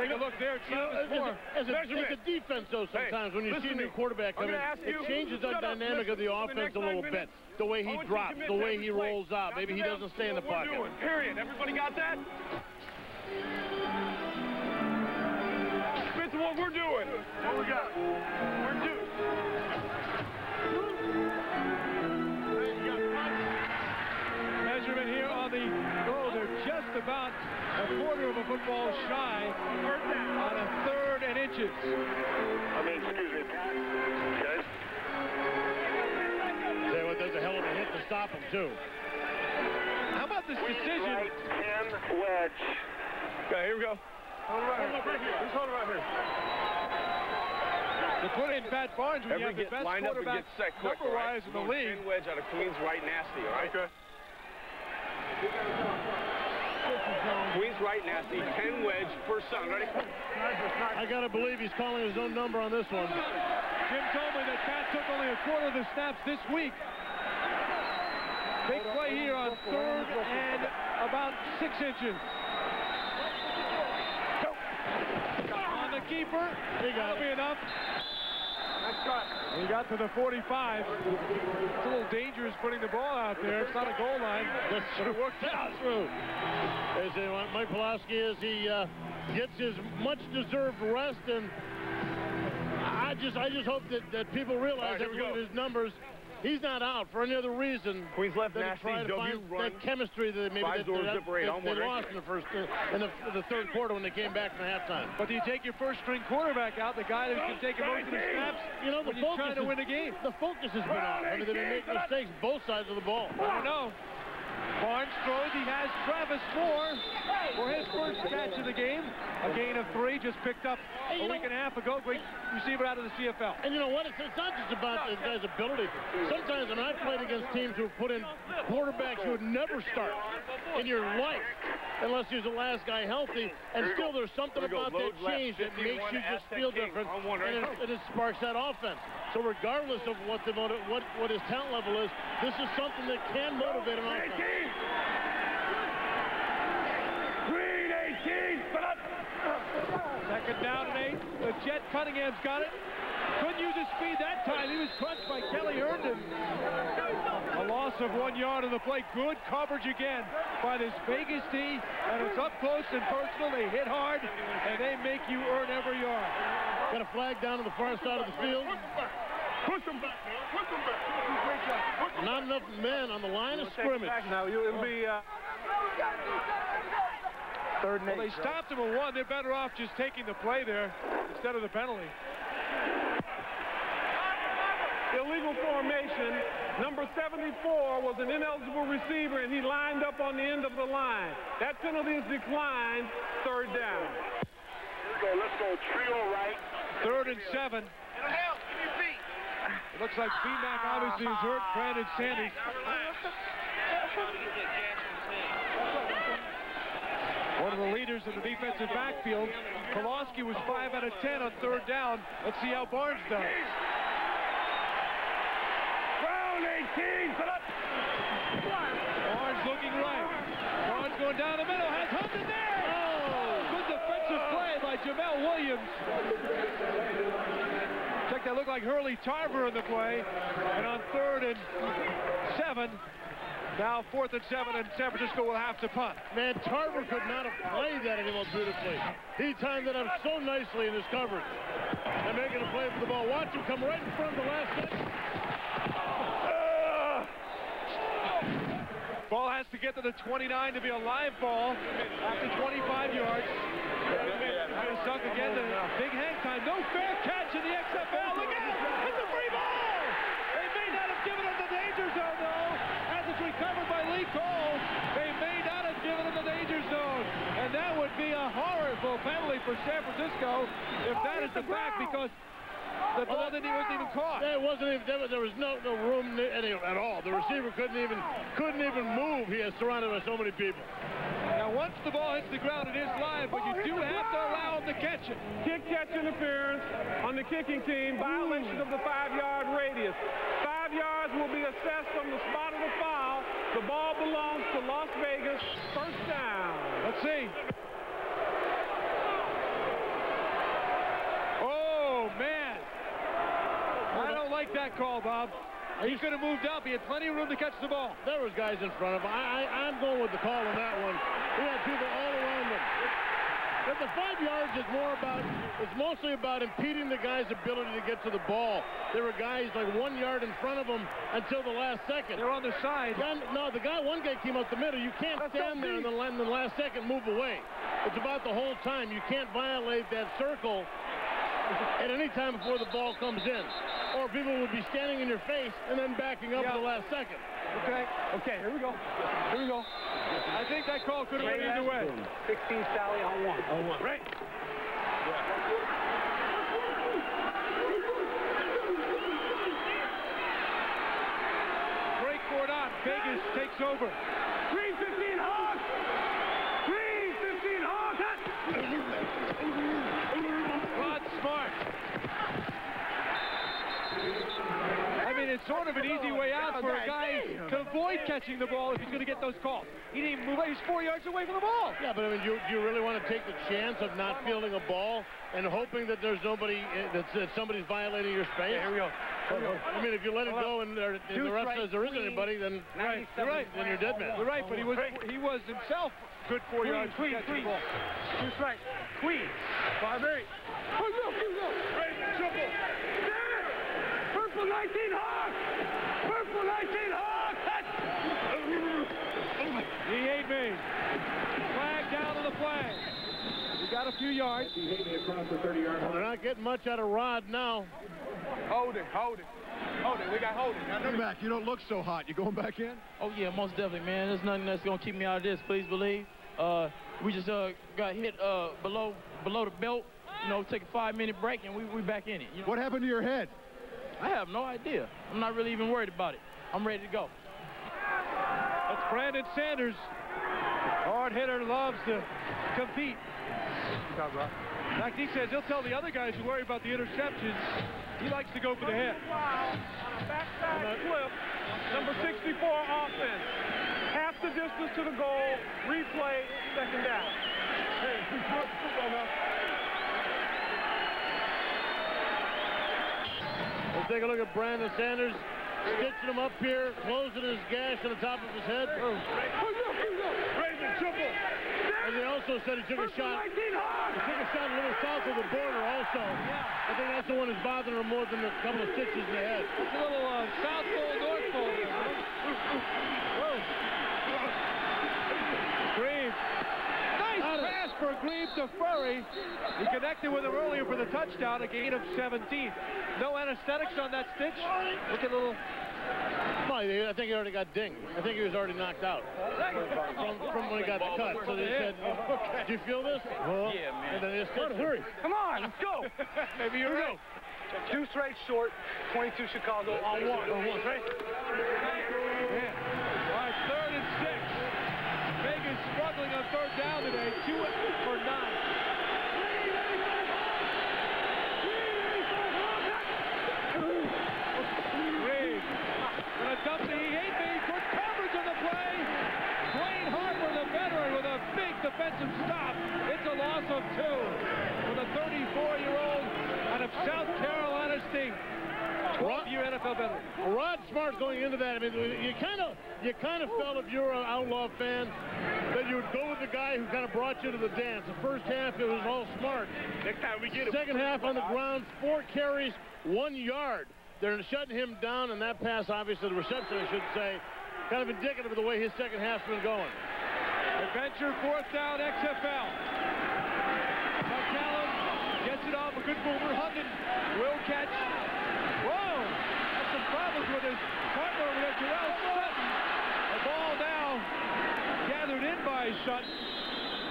You take a look there, You know, as, Moore. a, as, a, as a defense, though, sometimes when you see a new quarterback I'm come in, it you- changes the shut up, dynamic of the listen. For the offense a little nine bit. The way he want you to drops, the way he play. rolls out. Maybe he doesn't stay in the pocket. doing, Period. Everybody got that? This is what we're doing. What we got? Quarter of a football shy on a third and inches. I mean, excuse me. Guys? Say what, there's a hell of a hit to stop him, too. How about this Squeeze decision? right, 10, wedge. Okay, here we go. Hold it right here. right here. Just hold it right here. To put in Pat Barnes when you Every have the get best lined up quarterback get set quick, all number-wise right? in the We're league. going wedge out of Queens right nasty, all right? Okay. Queens right nasty, 10 wedge, first sound, ready? I got to believe he's calling his own number on this one. Jim told me that Pat took only a quarter of the snaps this week. Big play here on third and about six inches. On the keeper. That'll be enough. He got to the 45. It's a little dangerous putting the ball out there. It's not a goal line, but it worked out. True. As want Mike Pawlawski as he uh, gets his much-deserved rest, and I just I just hope that, that people realize right, that here we look go. at his numbers. He's not out for any other reason Queens left than to nasty, try to W find run. that chemistry that maybe Five that, that, that they lost in the first uh, in the, the third quarter when they came back from halftime. But do you take your first string quarterback out, the guy that can take most of the snaps, You know, the when you're focus trying to is- win a game? The focus has been off. I mean, they've been making mistakes both sides of the ball. I don't know. Barnes throws. He has Travis Moore for his first catch of the game. A gain of three, just picked up a week and a half ago. Great receiver out of the CFL. And you know what? It's, it's not just about the guy's ability. Sometimes when I've played against teams who put in quarterbacks who would never start in your life unless he's the last guy healthy, and still there's something Here we go. about that change that makes you just feel different, and, it, and it sparks that offense. So regardless of what the motiv- what what his talent level is, this is something that can motivate an offense. Green 18. Second down and eight. The Jet Cunningham's got it. Couldn't use his speed that time. He was crunched by Kelly Herndon. A loss of one yard on the play. Good coverage again by this Vegas D. And it's up close and personal. They hit hard, and they make you earn every yard. Got a flag down on the far side of the field. Push him back, man. Push him back. Not enough men on the line of scrimmage. Now, you, it'll be uh, third and Well, they stopped him at one. They're better off just taking the play there instead of the penalty. Illegal formation. Number 74 was an ineligible receiver, and he lined up on the end of the line. That penalty is declined. Third down. Here we go. Let's go. Trio right. Third and seven. It looks like B-Mac obviously is hurt. Brandon Sanders. One of the leaders in the defensive backfield. Kowalski was 5 out of 10 on third down. Let's see how Barnes does. Brown 18. Put up. Barnes looking right. Barnes going down the middle. Has Humpton there. Oh, good defensive play by Jamel Williams. Check that look like Hurley Tarver in the play. And on third and seven, Now fourth and seven, and San Francisco will have to punt. Man, Tarver could not have played that any more beautifully. He timed it up so nicely in his coverage. They're making a play for the ball. Watch him come right in front of the last second. Ball has to get to the 29 to be a live ball after 25 yards. Sunk again to big hang time. No fair catch in the XFL. Look out! It's a free ball! They may not have given him the danger zone, though. As it's recovered by Lee Cole, they may not have given him the danger zone. And that would be a horrible penalty for San Francisco if that is the fact, because the ball oh, didn't, wasn't even caught. There wasn't even there was, there was no no room any, at all. The receiver couldn't even couldn't even move. He is surrounded by so many people. Once the ball hits the ground, it is live, but you do have to allow him to catch it. Kick catch interference on the kicking team, violation of the five-yard radius. Five yards will be assessed from the spot of the foul. The ball belongs to Las Vegas. First down. Let's see. Oh, man. I don't like that call, Bob. He could have moved up. He had plenty of room to catch the ball. There was guys in front of him. I, I, I'm going with the call on that one. He had people all around him. But the five yards is more about, it's mostly about impeding the guy's ability to get to the ball. There were guys like one yard in front of him until the last second. They're on the side. no, the guy, one guy came up the middle. You can't stand there and then in the last second move away. It's about the whole time. You can't violate that circle at any time before the ball comes in. Or people would be standing in your face and then backing up at the last second. Okay. Okay, here we go. Here we go. I think that call could have went either way. 16 Sally on one. On one. Right. Break board on. Vegas takes over. 315 Hawks! 315 Hawks! Rod Smart. I mean, it's sort of an easy way out for a guy to avoid catching the ball if he's going to get those calls. He didn't even move. He's four yards away from the ball. Yeah, but I mean, you, you really want to take the chance of not fielding a ball and hoping that there's nobody, uh, that, that somebody's violating your space? here we go. Here we go. I mean, if you let it go and, there, and the ref strikes, says there isn't anybody, then Right, you're right. then you're dead man. You're right, but he was he was himself good four Queen, yards queen, catching queen. the ball. Two strikes. Queen. Five eight. Oh, no, no, no. Triple. Purple 19 Hawks. Purple 19 Hawks. He ate me. Flag down to the flag. He got a few yards. Well, they're not getting much out of Rod now. Hold it, hold it. Hold it, we got hold it. Now, Come back. You don't look so hot. You going back in? Oh yeah, most definitely, man. There's nothing that's gonna keep me out of this. Please believe. Uh, we just uh got hit uh below below the belt. You know, take a five minute break and we we back in it. You know? What happened to your head? I have no idea. I'm not really even worried about it. I'm ready to go. That's Brandon Sanders. Hard hitter loves to compete. In fact, he says he'll tell the other guys who worry about the interceptions, he likes to go for the head. Backside flip, number 64 offense. Half the distance to the goal, replay, second down. Hey, Let's take a look at Brandon Sanders. Stitching him up here, closing his gash on the top of his head. Raven, triple. And they also said he took a shot. He took a shot a little south of the border also. I think that's the one that's bothering him more than a couple of stitches in the head. It's a little uh, South Pole, North Pole. Whoa. Grieve. Nice pass for Grieve to Furrey. He connected with him earlier for the touchdown, a gain of 17. No anesthetics on that stitch. Look at a little. Well, I think he already got dinged. I think he was already knocked out from, from when he got the cut. So they said, "Do you feel this?" Well, Yeah, man. And then they stitched him. Come on, let's go. Maybe you're right. Two straight short, 22 Chicago on one. On one, right? Yeah. All right, third and six. Vegas struggling on third down today. Two for nine. Reed. Gonna dump the he hate me. Good coverage on the play. Dwayne Harper, the veteran, with a big defensive stop. It's a loss of two for the 34-year-old out of South Carolina State. 12-year NFL NFL Rod Smart going into that. I mean, you kind of you kind of felt if you're an Outlaw fan that you would go with the guy who kind of brought you to the dance. The first half it was all Smart. Next time we get him. Second half on the ground, four carries, one yard. They're shutting him down, and that pass, obviously, the reception, I should say, kind of indicative of the way his second half's been going. Adventure fourth down XFL. McCallum gets it off a good boomer. Hundon will catch. Whoa! Problems with his partner over there, Terrell Sutton. The ball now gathered in by Sutton.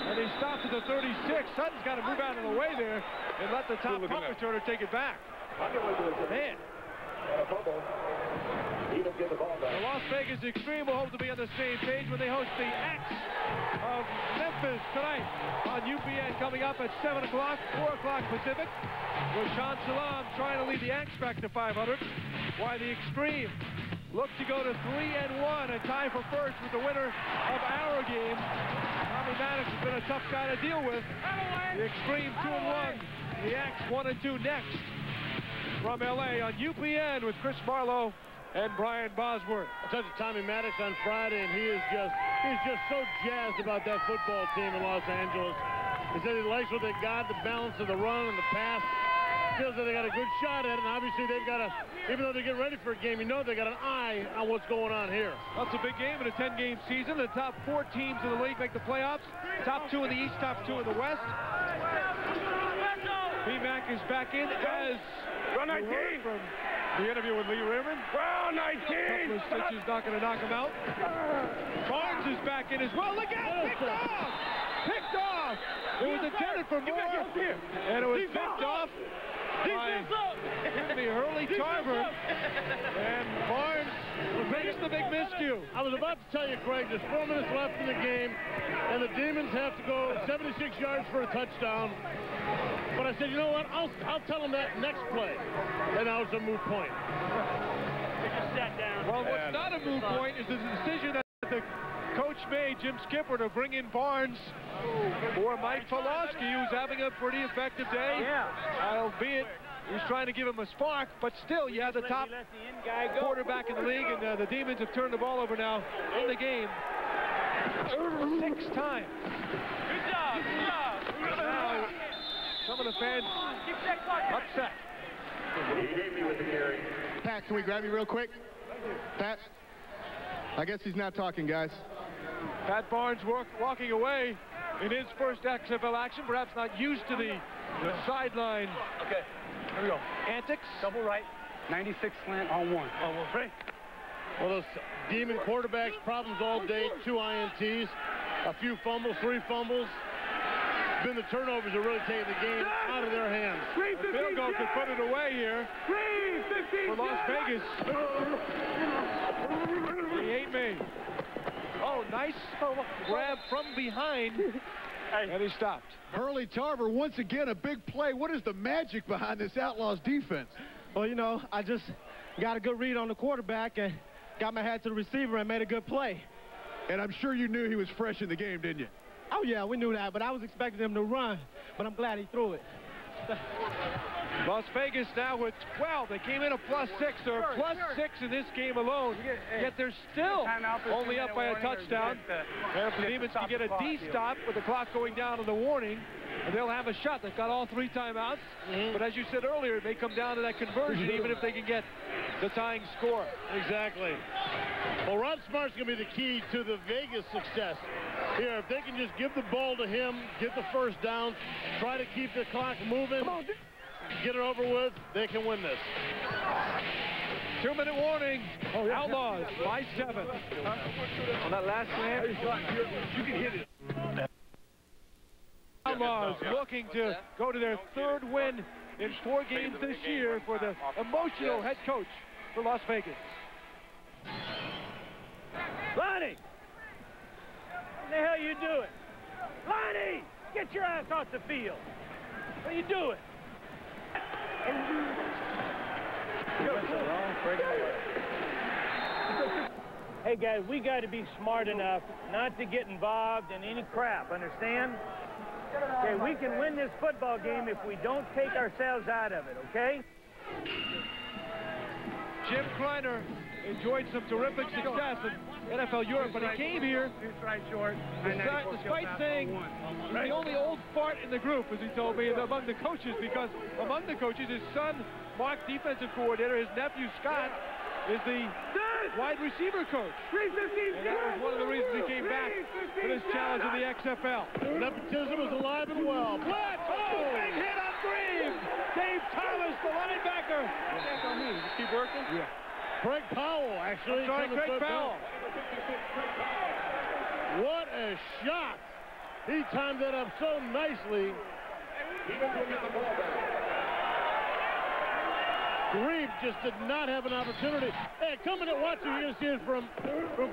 And he stops at the 36. Sutton's got to move out of the way there and let the top punt returner take it back. Man. The Las Vegas Extreme will hope to be on the same page when they host the X of Memphis tonight on UPN coming up at 7 o'clock, 4 o'clock Pacific. Rashaan Salaam trying to lead the X back to 500. Why the Extreme look to go to 3 and 1 and tie for first with the winner of our game. Tommy Maddox has been a tough guy to deal with. The Extreme 2 and 1. The X 1 and 2 next from LA on UPN with Chris Marlowe and Brian Bosworth. I talked to Tommy Maddox on Friday, and he is just he's just so jazzed about that football team in Los Angeles. He said he likes what they got, the balance of the run and the pass. Feels that they got a good shot at it, and obviously they've got a, even though they're getting ready for a game, you know they got an eye on what's going on here. That's a big game in a 10-game season. The top four teams in the league make the playoffs. Top two in the East, top two in the West. BMAC is back in as Run 19. from the interview with Lee Reherman. Round 19. Couple of stitches not going to knock him out. Barnes is back in as well. Look out! Picked off! Picked off! It was intended for more, and it was picked off by Anthony Hurley Tarver. And Barnes makes the big miscue. I was about to tell you, Craig, there's four minutes left in the game, and the Demons have to go 76 yards for a touchdown. But I said, you know what? I'll, I'll tell them that next play. And now it's a moot point. They just sat down. Well, what's not a moot point is the decision that the coach made, Jim Skipper, to bring in Barnes or Mike Pawlawski, who's having a pretty effective day. Yeah. Albeit he's trying to give him a spark, but still, you have the top quarterback in the league, and uh, the Demons have turned the ball over now in the game six times. Good job. Good job. Now, some of the fans upset. Pat, can we grab you real quick? Pat? I guess he's not talking, guys. Pat Barnes work, walking away in his first XFL action, perhaps not used to the, the sideline. Okay, here we go. Antics. Double right, 96 slant on one. On one. Right. Well, those Demon quarterbacks, problems all day, two INTs, a few fumbles, three fumbles. Been the turnovers are really taking the game out of their hands. A field goal could put it away here for Las Vegas. He ain't me. Oh, nice oh, grab from behind, and he stopped. Hurley Tarver, once again, a big play. What is the magic behind this Outlaws defense? Well, you know, I just got a good read on the quarterback and got my hat to the receiver and made a good play. And I'm sure you knew he was fresh in the game, didn't you? Oh, yeah, we knew that, but I was expecting him to run, but I'm glad he threw it. Las Vegas now with 12. They came in a plus six. They're a plus six in this game alone. Yet they're still only up by a touchdown. And if the Demons can get a D stop with the clock going down to the warning, and they'll have a shot. They've got all three timeouts. Mm-hmm. But as you said earlier, it may come down to that conversion, mm-hmm. even if they can get the tying score. Exactly. Well, Rod Smart's going to be the key to the Vegas success. Here, if they can just give the ball to him, get the first down, try to keep the clock moving, get it over with, they can win this. Two-minute warning. Oh, Outlaws by seven. On that last slam, you can hit it. Outlaws looking to go to their third win in four games this year for the emotional head coach for Las Vegas. Lonnie! What the hell you doing? Lonnie! Get your ass off the field! What are you doing? Hey guys, we got to be smart enough not to get involved in any crap, understand? Okay, we can win this football game if we don't take ourselves out of it, okay? Jim Criner enjoyed some terrific success in NFL Europe, but he came here He's right, despite, despite saying he's the only old fart in the group, as he told me, among the coaches, because among the coaches, his son, Mark, defensive coordinator, his nephew, Scott, is the wide receiver coach. And that was one of the reasons he came back for this challenge in the XFL. Nepotism is alive and well. Blitz! Oh, big hit on Green! Dave Thomas, the linebacker. That's on keep working? Yeah. Craig Powell, actually. I'm sorry, Craig Powell. down. What a shot. He timed that up so nicely. Grieve just did not have an opportunity. Hey, coming at you're going to see it from, from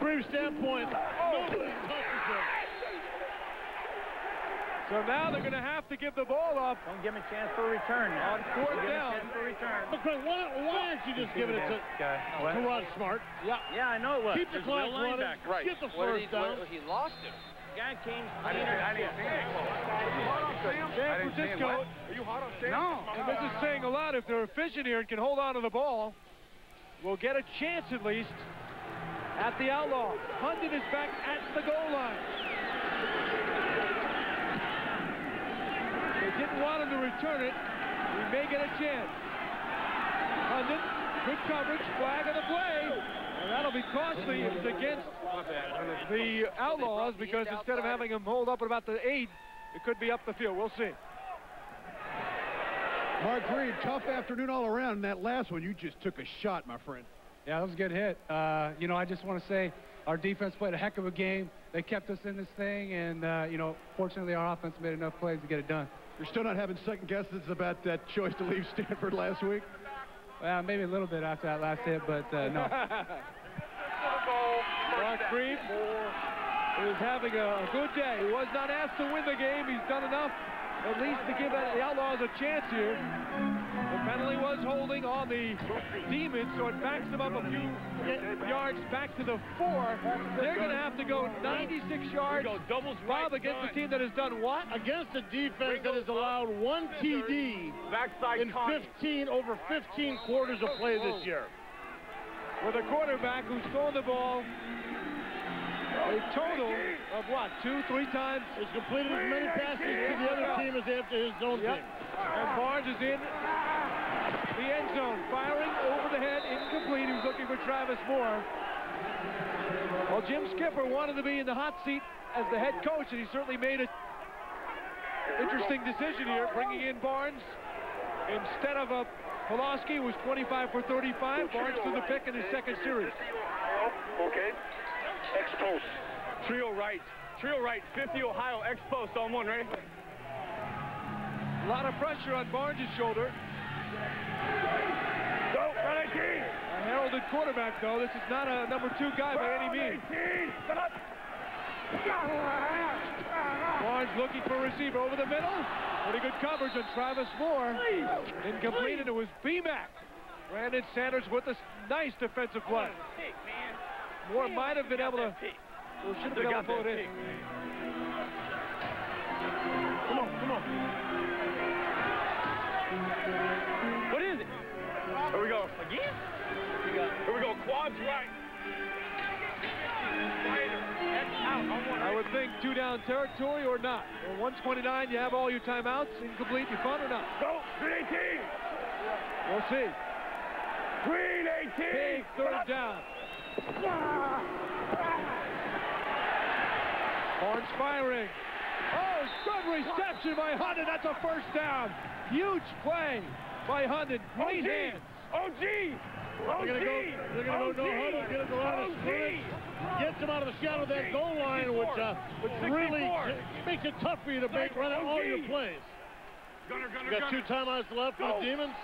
Grieve's standpoint. Nobody touches him. So now they're going to have to give the ball up. Don't give him a chance for a return now. On fourth Give him a down. chance for a return. But Craig, why, why aren't you just giving it to, to Rod Smart? Yeah. Yeah, I know it was. Keep the There's clock no running. linebacker. Right. Get the What first did he, down. what- he lost him. Guy came I didn't- I didn't see it. San Francisco. Are you hot on Sam? No. And this is saying a lot. If they're efficient here and can hold on to the ball, we'll get a chance at least at the outlaw. Hundon is back at the goal line. They didn't want him to return it. We may get a chance. Hundon, good coverage, flag of the play. And that'll be costly if it's against the Outlaws because instead of having him hold up at about the eight, it could be up the field. We'll see. Mark Grieve, tough afternoon all around. In that last one, you just took a shot, my friend. Yeah, that was a good hit. Uh, you know, I just want to say our defense played a heck of a game. They kept us in this thing, and, uh, you know, fortunately our offense made enough plays to get it done. You're still not having second guesses about that choice to leave Stanford last week? Well, maybe a little bit after that last hit, but uh, no. Mark Grieve is having a, a good day. He was not asked to win the game. He's done enough at least to give the Outlaws a chance here. The penalty was holding on the Demons, so it backs them up a few yards back to the four. They're going to have to go 96 yards. Bob against a team that has done what? Against a defense that has allowed one TD in 15 over 15 quarters of play this year. With a quarterback who's thrown the ball a total of what, two, three times? He's completed as many passes to the other team as after his own Yep. team. And Barnes is in the end zone, firing over the head, incomplete. He was looking for Travis Moore. Well, Jim Skipper wanted to be in the hot seat as the head coach, and he certainly made an interesting decision here, bringing in Barnes instead of a Pawlawski, who was 25 for 35. Barnes threw the pick in his second series. Okay. Ex-post. Trio right. Trio right. 50 Ohio X post on one, ready? A lot of pressure on Barnes' shoulder. Go, right A heralded quarterback, though. This is not a number two guy by any means. Barnes looking for a receiver over the middle. Pretty good coverage on Travis Moore. Incomplete, and it was B-Mac. Brandon Sanders with a nice defensive play. Moore might have been able to, or should have been able to pull it in. Come on, Quads right. I would think two down territory or not. Or 129, you have all your timeouts. Incomplete, you fun or not? Go, Green 18. We'll see. Green 18. Big third down. Ah. Barnes firing. Oh, good reception by Hundon. That's a first down. Huge play by Hundon. Great OG. hands. OG. They're gonna go. They're gonna go no huddle. Gonna go out of scrimmage. Gets him out of the shadow of that goal line, which uh, which really makes it tough for you to make run out all your plays. Gunner, gunner, You got two timeouts left for the Demons.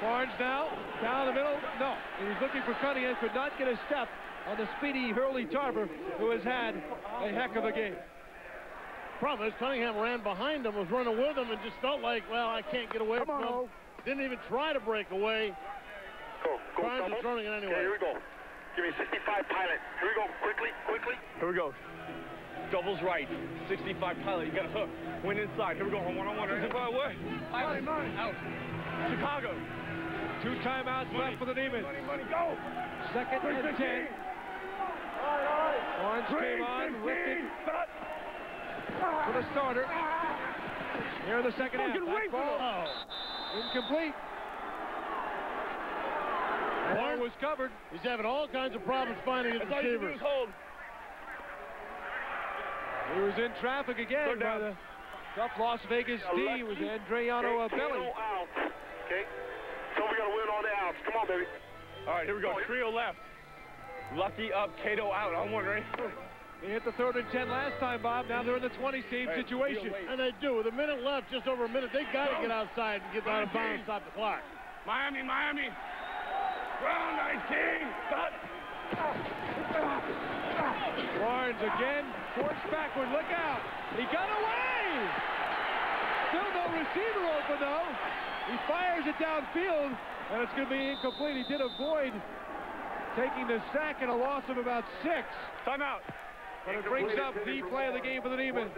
Barnes now, down the middle. No, he was looking for Cunningham. Could not get a step on the speedy Hurley Tarver, who has had a heck of a game. Problem is Cunningham ran behind him, was running with him, and just felt like, well, I can't get away from him. Didn't even try to break away. Go, go, Tries double. returning it anyway. Okay, here we go. Give me 65 pilot. Here we go. Quickly, quickly. Here we go. Doubles right. 65 pilot. You got a hook. Went inside. Here we go. One on one. Right by way. Money, money. Out. Chicago. Two timeouts Money. left for the Demons. Money, money, go. Second and 10. Orange came on, lifted for the starter. Here in the second half. Fucking Back wait for ball. Incomplete. Ball was covered. He's having all kinds of problems finding his That's all you can do receivers. hold. He was in traffic again by the tough Las Vegas D with Andreano uh, Belli. out. Okay? So we got to win on the outs. Come on, baby. All right, here we go. Trio left. Lucky up, Cato out. I'm wondering. They hit the third and 10 last time, Bob. Now they're in the 20 same Hey, situation. And they do. With a minute left, just over a minute, they've got to get outside and get out of bounds, stop the clock. Miami, Miami. Round 19. Stop. Barnes again, forced backward. Look out. He got away. Still no receiver open, though. He fires it downfield, and it's going to be incomplete. He did avoid taking the sack and a loss of about six. Timeout. But it brings up the play of the game for the Demons.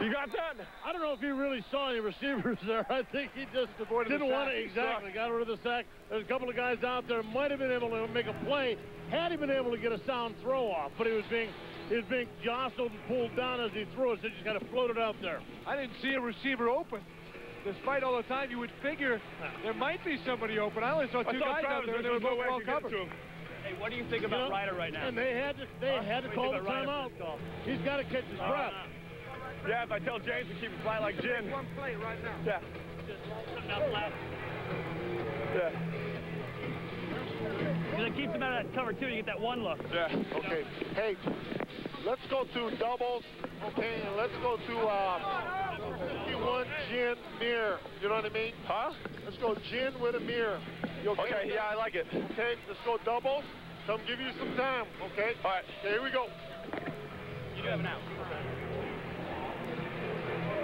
You got that? I don't know if he really saw any receivers there. I think he just Avoided didn't want to. sack. Exactly. Got rid of the sack. There's a couple of guys out there might have been able to make a play had he been able to get a sound throw off, but he was being he was being jostled and pulled down as he threw it, so he just kind of floated out there. I didn't see a receiver open. Despite all the time, you would figure there might be somebody open. I only saw I two saw guys out there, and they were both way I well could covered. To him. Hey, what do you think You about know, Ryder right now? And they had to they Huh? had to What do you call the timeout. for this call? He's got to catch his Uh, breath. Yeah, if I tell James to keep it flat like gin. One play right now. Yeah. Something else left. Yeah. Because it keeps him out of that cover, too. You get that one look. Yeah. Okay. Hey, let's go to doubles. Okay, and let's go to uh, one gin mirror. You know what I mean? Huh? Let's go gin with a mirror. You okay? Okay, yeah. I like it. Okay, let's go doubles. Come give you some time. Okay. All right. Okay, here we go. You do have an out.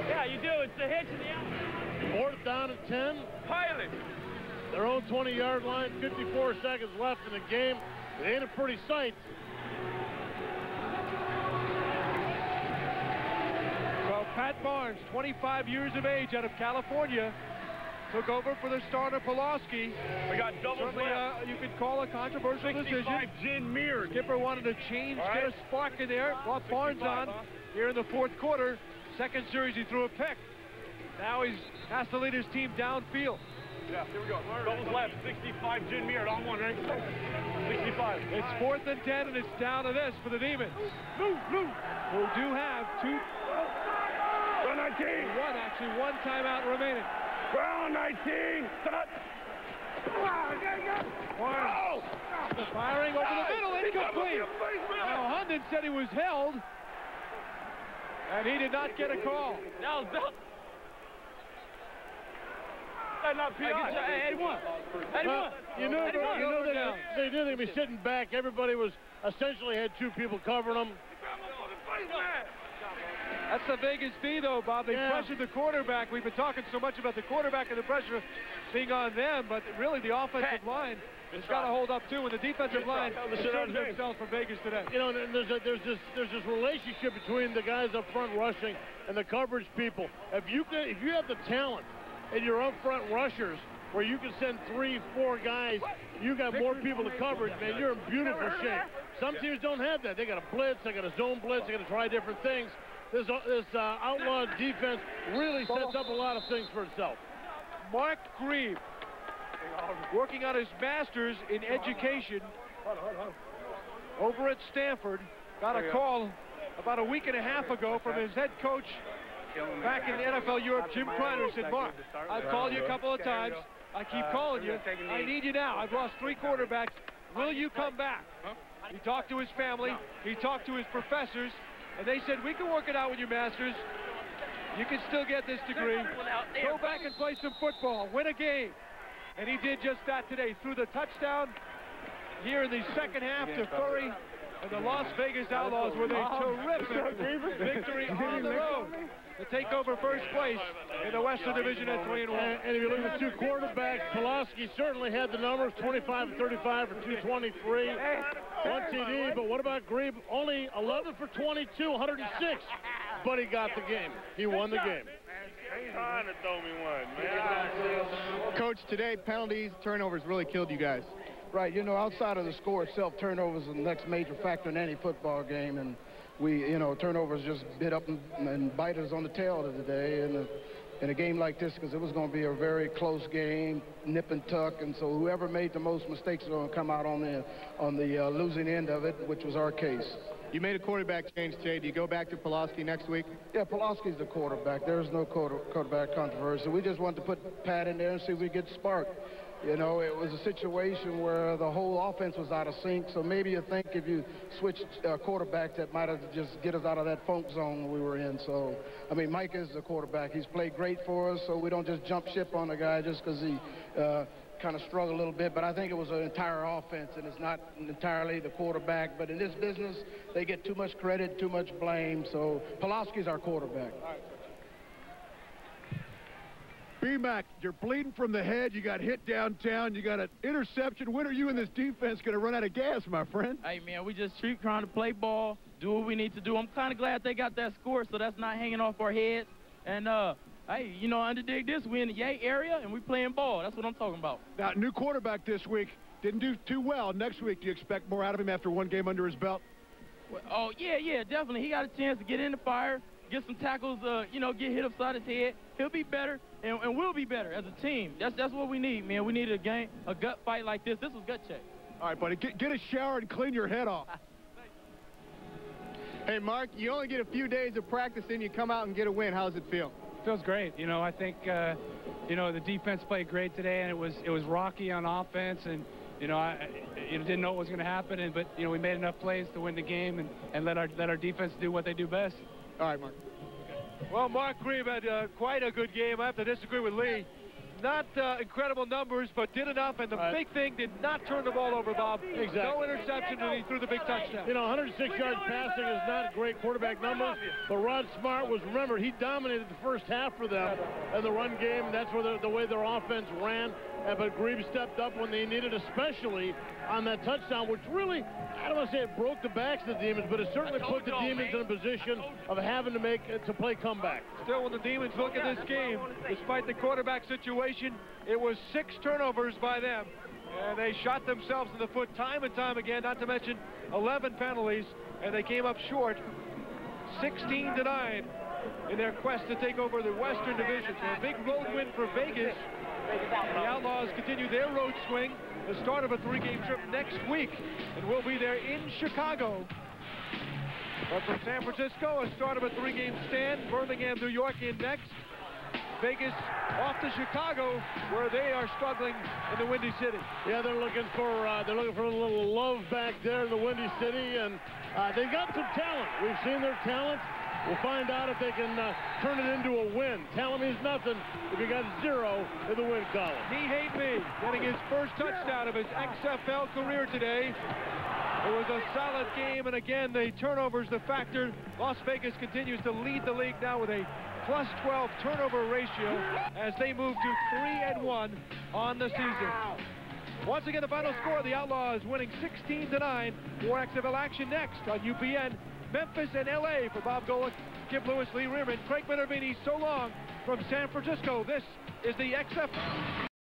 Yeah, you do. It's the hitch and the out. Fourth down and 10. Pilot. Their own 20-yard line, 54 seconds left in the game. It ain't a pretty sight. Well, Pat Barnes, 25 years of age out of California, took over for the starter Pawlawski. We got double Certainly, uh, you could call a controversial 65 decision. gin mirrored. Skipper wanted to change, All get a spark in there, brought Barnes on huh? here in the fourth quarter. Second series, he threw a pick. Now he's has to lead his team downfield. Yeah, here we go. Doubles left. 65 gin mirrored on one, right? 65. It's fourth and 10, and it's down to this for the Demons. Move, move. Who do have two, Round 19. one actually, one timeout remaining. Round 19. Stop. Barnes firing over the middle, incomplete. Now Hundon said he was held, and he did not get a call. That was Belt. That's not PI. Hey, 81. 81. Well, you know, Hey, you know they, down. they knew they'd be sitting back. Everybody was essentially had two people covering them. That's the Vegas D, though, Bob. They Yeah. pressured the quarterback. We've been talking so much about the quarterback and the pressure being on them, but really the offensive line has got to hold up too. And the defensive line Tell the shit out of asserted James. themselves for Vegas today. You know, there's a, there's this there's this relationship between the guys up front rushing and the coverage people. If you can, if you have the talent and your up front rushers where you can send three, four guys, you got more people to cover man. You're in beautiful shape. Some teams don't have that. They got a blitz, they got a zone blitz, they got to try different things. This uh, this uh, outlaw defense really sets up a lot of things for itself. Mark Grieve, working on his master's in education over at Stanford, got a call about a week and a half ago from his head coach back in the NFL Europe, Jim Criner, said, Mark, I've called you a couple of times. I keep calling you. I need you now. I've lost three quarterbacks. Will you come back? He talked to his family. He talked to his professors. And they said, we can work it out with your masters. You can still get this degree. Go back and play some football. Win a game. And he did just that today. Threw the touchdown here in the second half to Furrey and the Las Vegas Outlaws with a oh. terrific victory on the road to take over first place in the Western Division at 3 and 1. And, and if you look at the two quarterbacks, Pawlawski certainly had the numbers 25 and 35 for 223. One TD, but what about Grieve? Only 11 for 22, 106. But he got the game. He won the game. He's trying to throw me one, man. Coach, today penalties, turnovers really killed you guys. Right, you know, outside of the score itself, turnovers are the next major factor in any football game, and we, you know, turnovers just bit up and, and bite us on the tail today. And uh, in a game like this, because it was going to be a very close game, nip and tuck, and so whoever made the most mistakes is going to come out on the on the uh, losing end of it, which was our case. You made a quarterback change today. Do you go back to Pawlawski next week? Yeah, Pawlawski's the quarterback. There's no quarter, quarterback controversy. We just wanted to put Pat in there and see if we get spark. You know, it was a situation where the whole offense was out of sync, so maybe you think if you switched uh, quarterbacks, that might have just get us out of that funk zone we were in. So, I mean, Mike is the quarterback. He's played great for us, so we don't just jump ship on the guy just because he uh, kind of struggled a little bit. But I think it was an entire offense, and it's not entirely the quarterback. But in this business, they get too much credit, too much blame. So Pawlawski's our quarterback. B-Mac, you're bleeding from the head. You got hit downtown. You got an interception. When are you and this defense going to run out of gas, my friend? Hey, man, we just keep trying to play ball, do what we need to do. I'm kind of glad they got that score, so that's not hanging off our heads. And, uh, hey, you know, underdig this, we in the Yay area, and we playing ball. That's what I'm talking about. Now, new quarterback this week. Didn't do too well. Next week, do you expect more out of him after one game under his belt? Well, oh, yeah, yeah, definitely. He got a chance to get in the fire, get some tackles, uh, you know, get hit upside his head. He'll be better, and, and we'll be better as a team. That's that's what we need, man. We need a game, a gut fight like this. This was gut check. All right, buddy, get, get a shower and clean your head off. Hey, Mark, you only get a few days of practice in, you come out and get a win. How does it feel? Feels great. You know, I think, uh, you know, the defense played great today, and it was it was rocky on offense, and you know, I you know, didn't know what was going to happen, and but you know, we made enough plays to win the game, and and let our let our defense do what they do best. All right, Mark. Well, Mark Grieve had uh, quite a good game. I have to disagree with Lee. Not uh, incredible numbers, but did enough. And the Right. big thing, did not turn the ball over, Bob. Exactly. No interception, and he threw the big touchdown. You know, 106 yards passing is not a great quarterback numbers, but Rod Smart was, remember, he dominated the first half for them in the run game. That's where the, the way their offense ran. But Grieve stepped up when they needed, especially on that touchdown, which really, I don't want to say it broke the backs of the Demons, but it certainly put the Demons in a position of having to make to play comeback. Still, when the Demons look at this game, despite the quarterback situation, it was six turnovers by them. And they shot themselves in the foot time and time again, not to mention 11 penalties, and they came up short 16 to 9 in their quest to take over the Western Division. So a big road win for Vegas. The Outlaws continue their road swing, the start of a three-game trip next week, and we'll be there in Chicago. But from San Francisco, a start of a three-game stand. Birmingham, New York in next. Vegas off to Chicago, where they are struggling in the Windy City. Yeah, they're looking for uh, they're looking for a little love back there in the Windy City, and uh, they've got some talent. We've seen their talent. We'll find out if they can uh, turn it into a win. Tell him he's nothing if he got zero in the win column. He hate me, getting his first touchdown of his XFL career today. It was a solid game, and again, the turnovers, the factor. Las Vegas continues to lead the league now with a plus 12 turnover ratio as they move to 3 and 1 on the season. Once again, the final score, the Outlaws winning 16 to 9. More XFL action next on UPN. Memphis and LA for Bob Golic, Kip Lewis, Lee Reherman, Craig Minervini, so long from San Francisco. This is the XFL.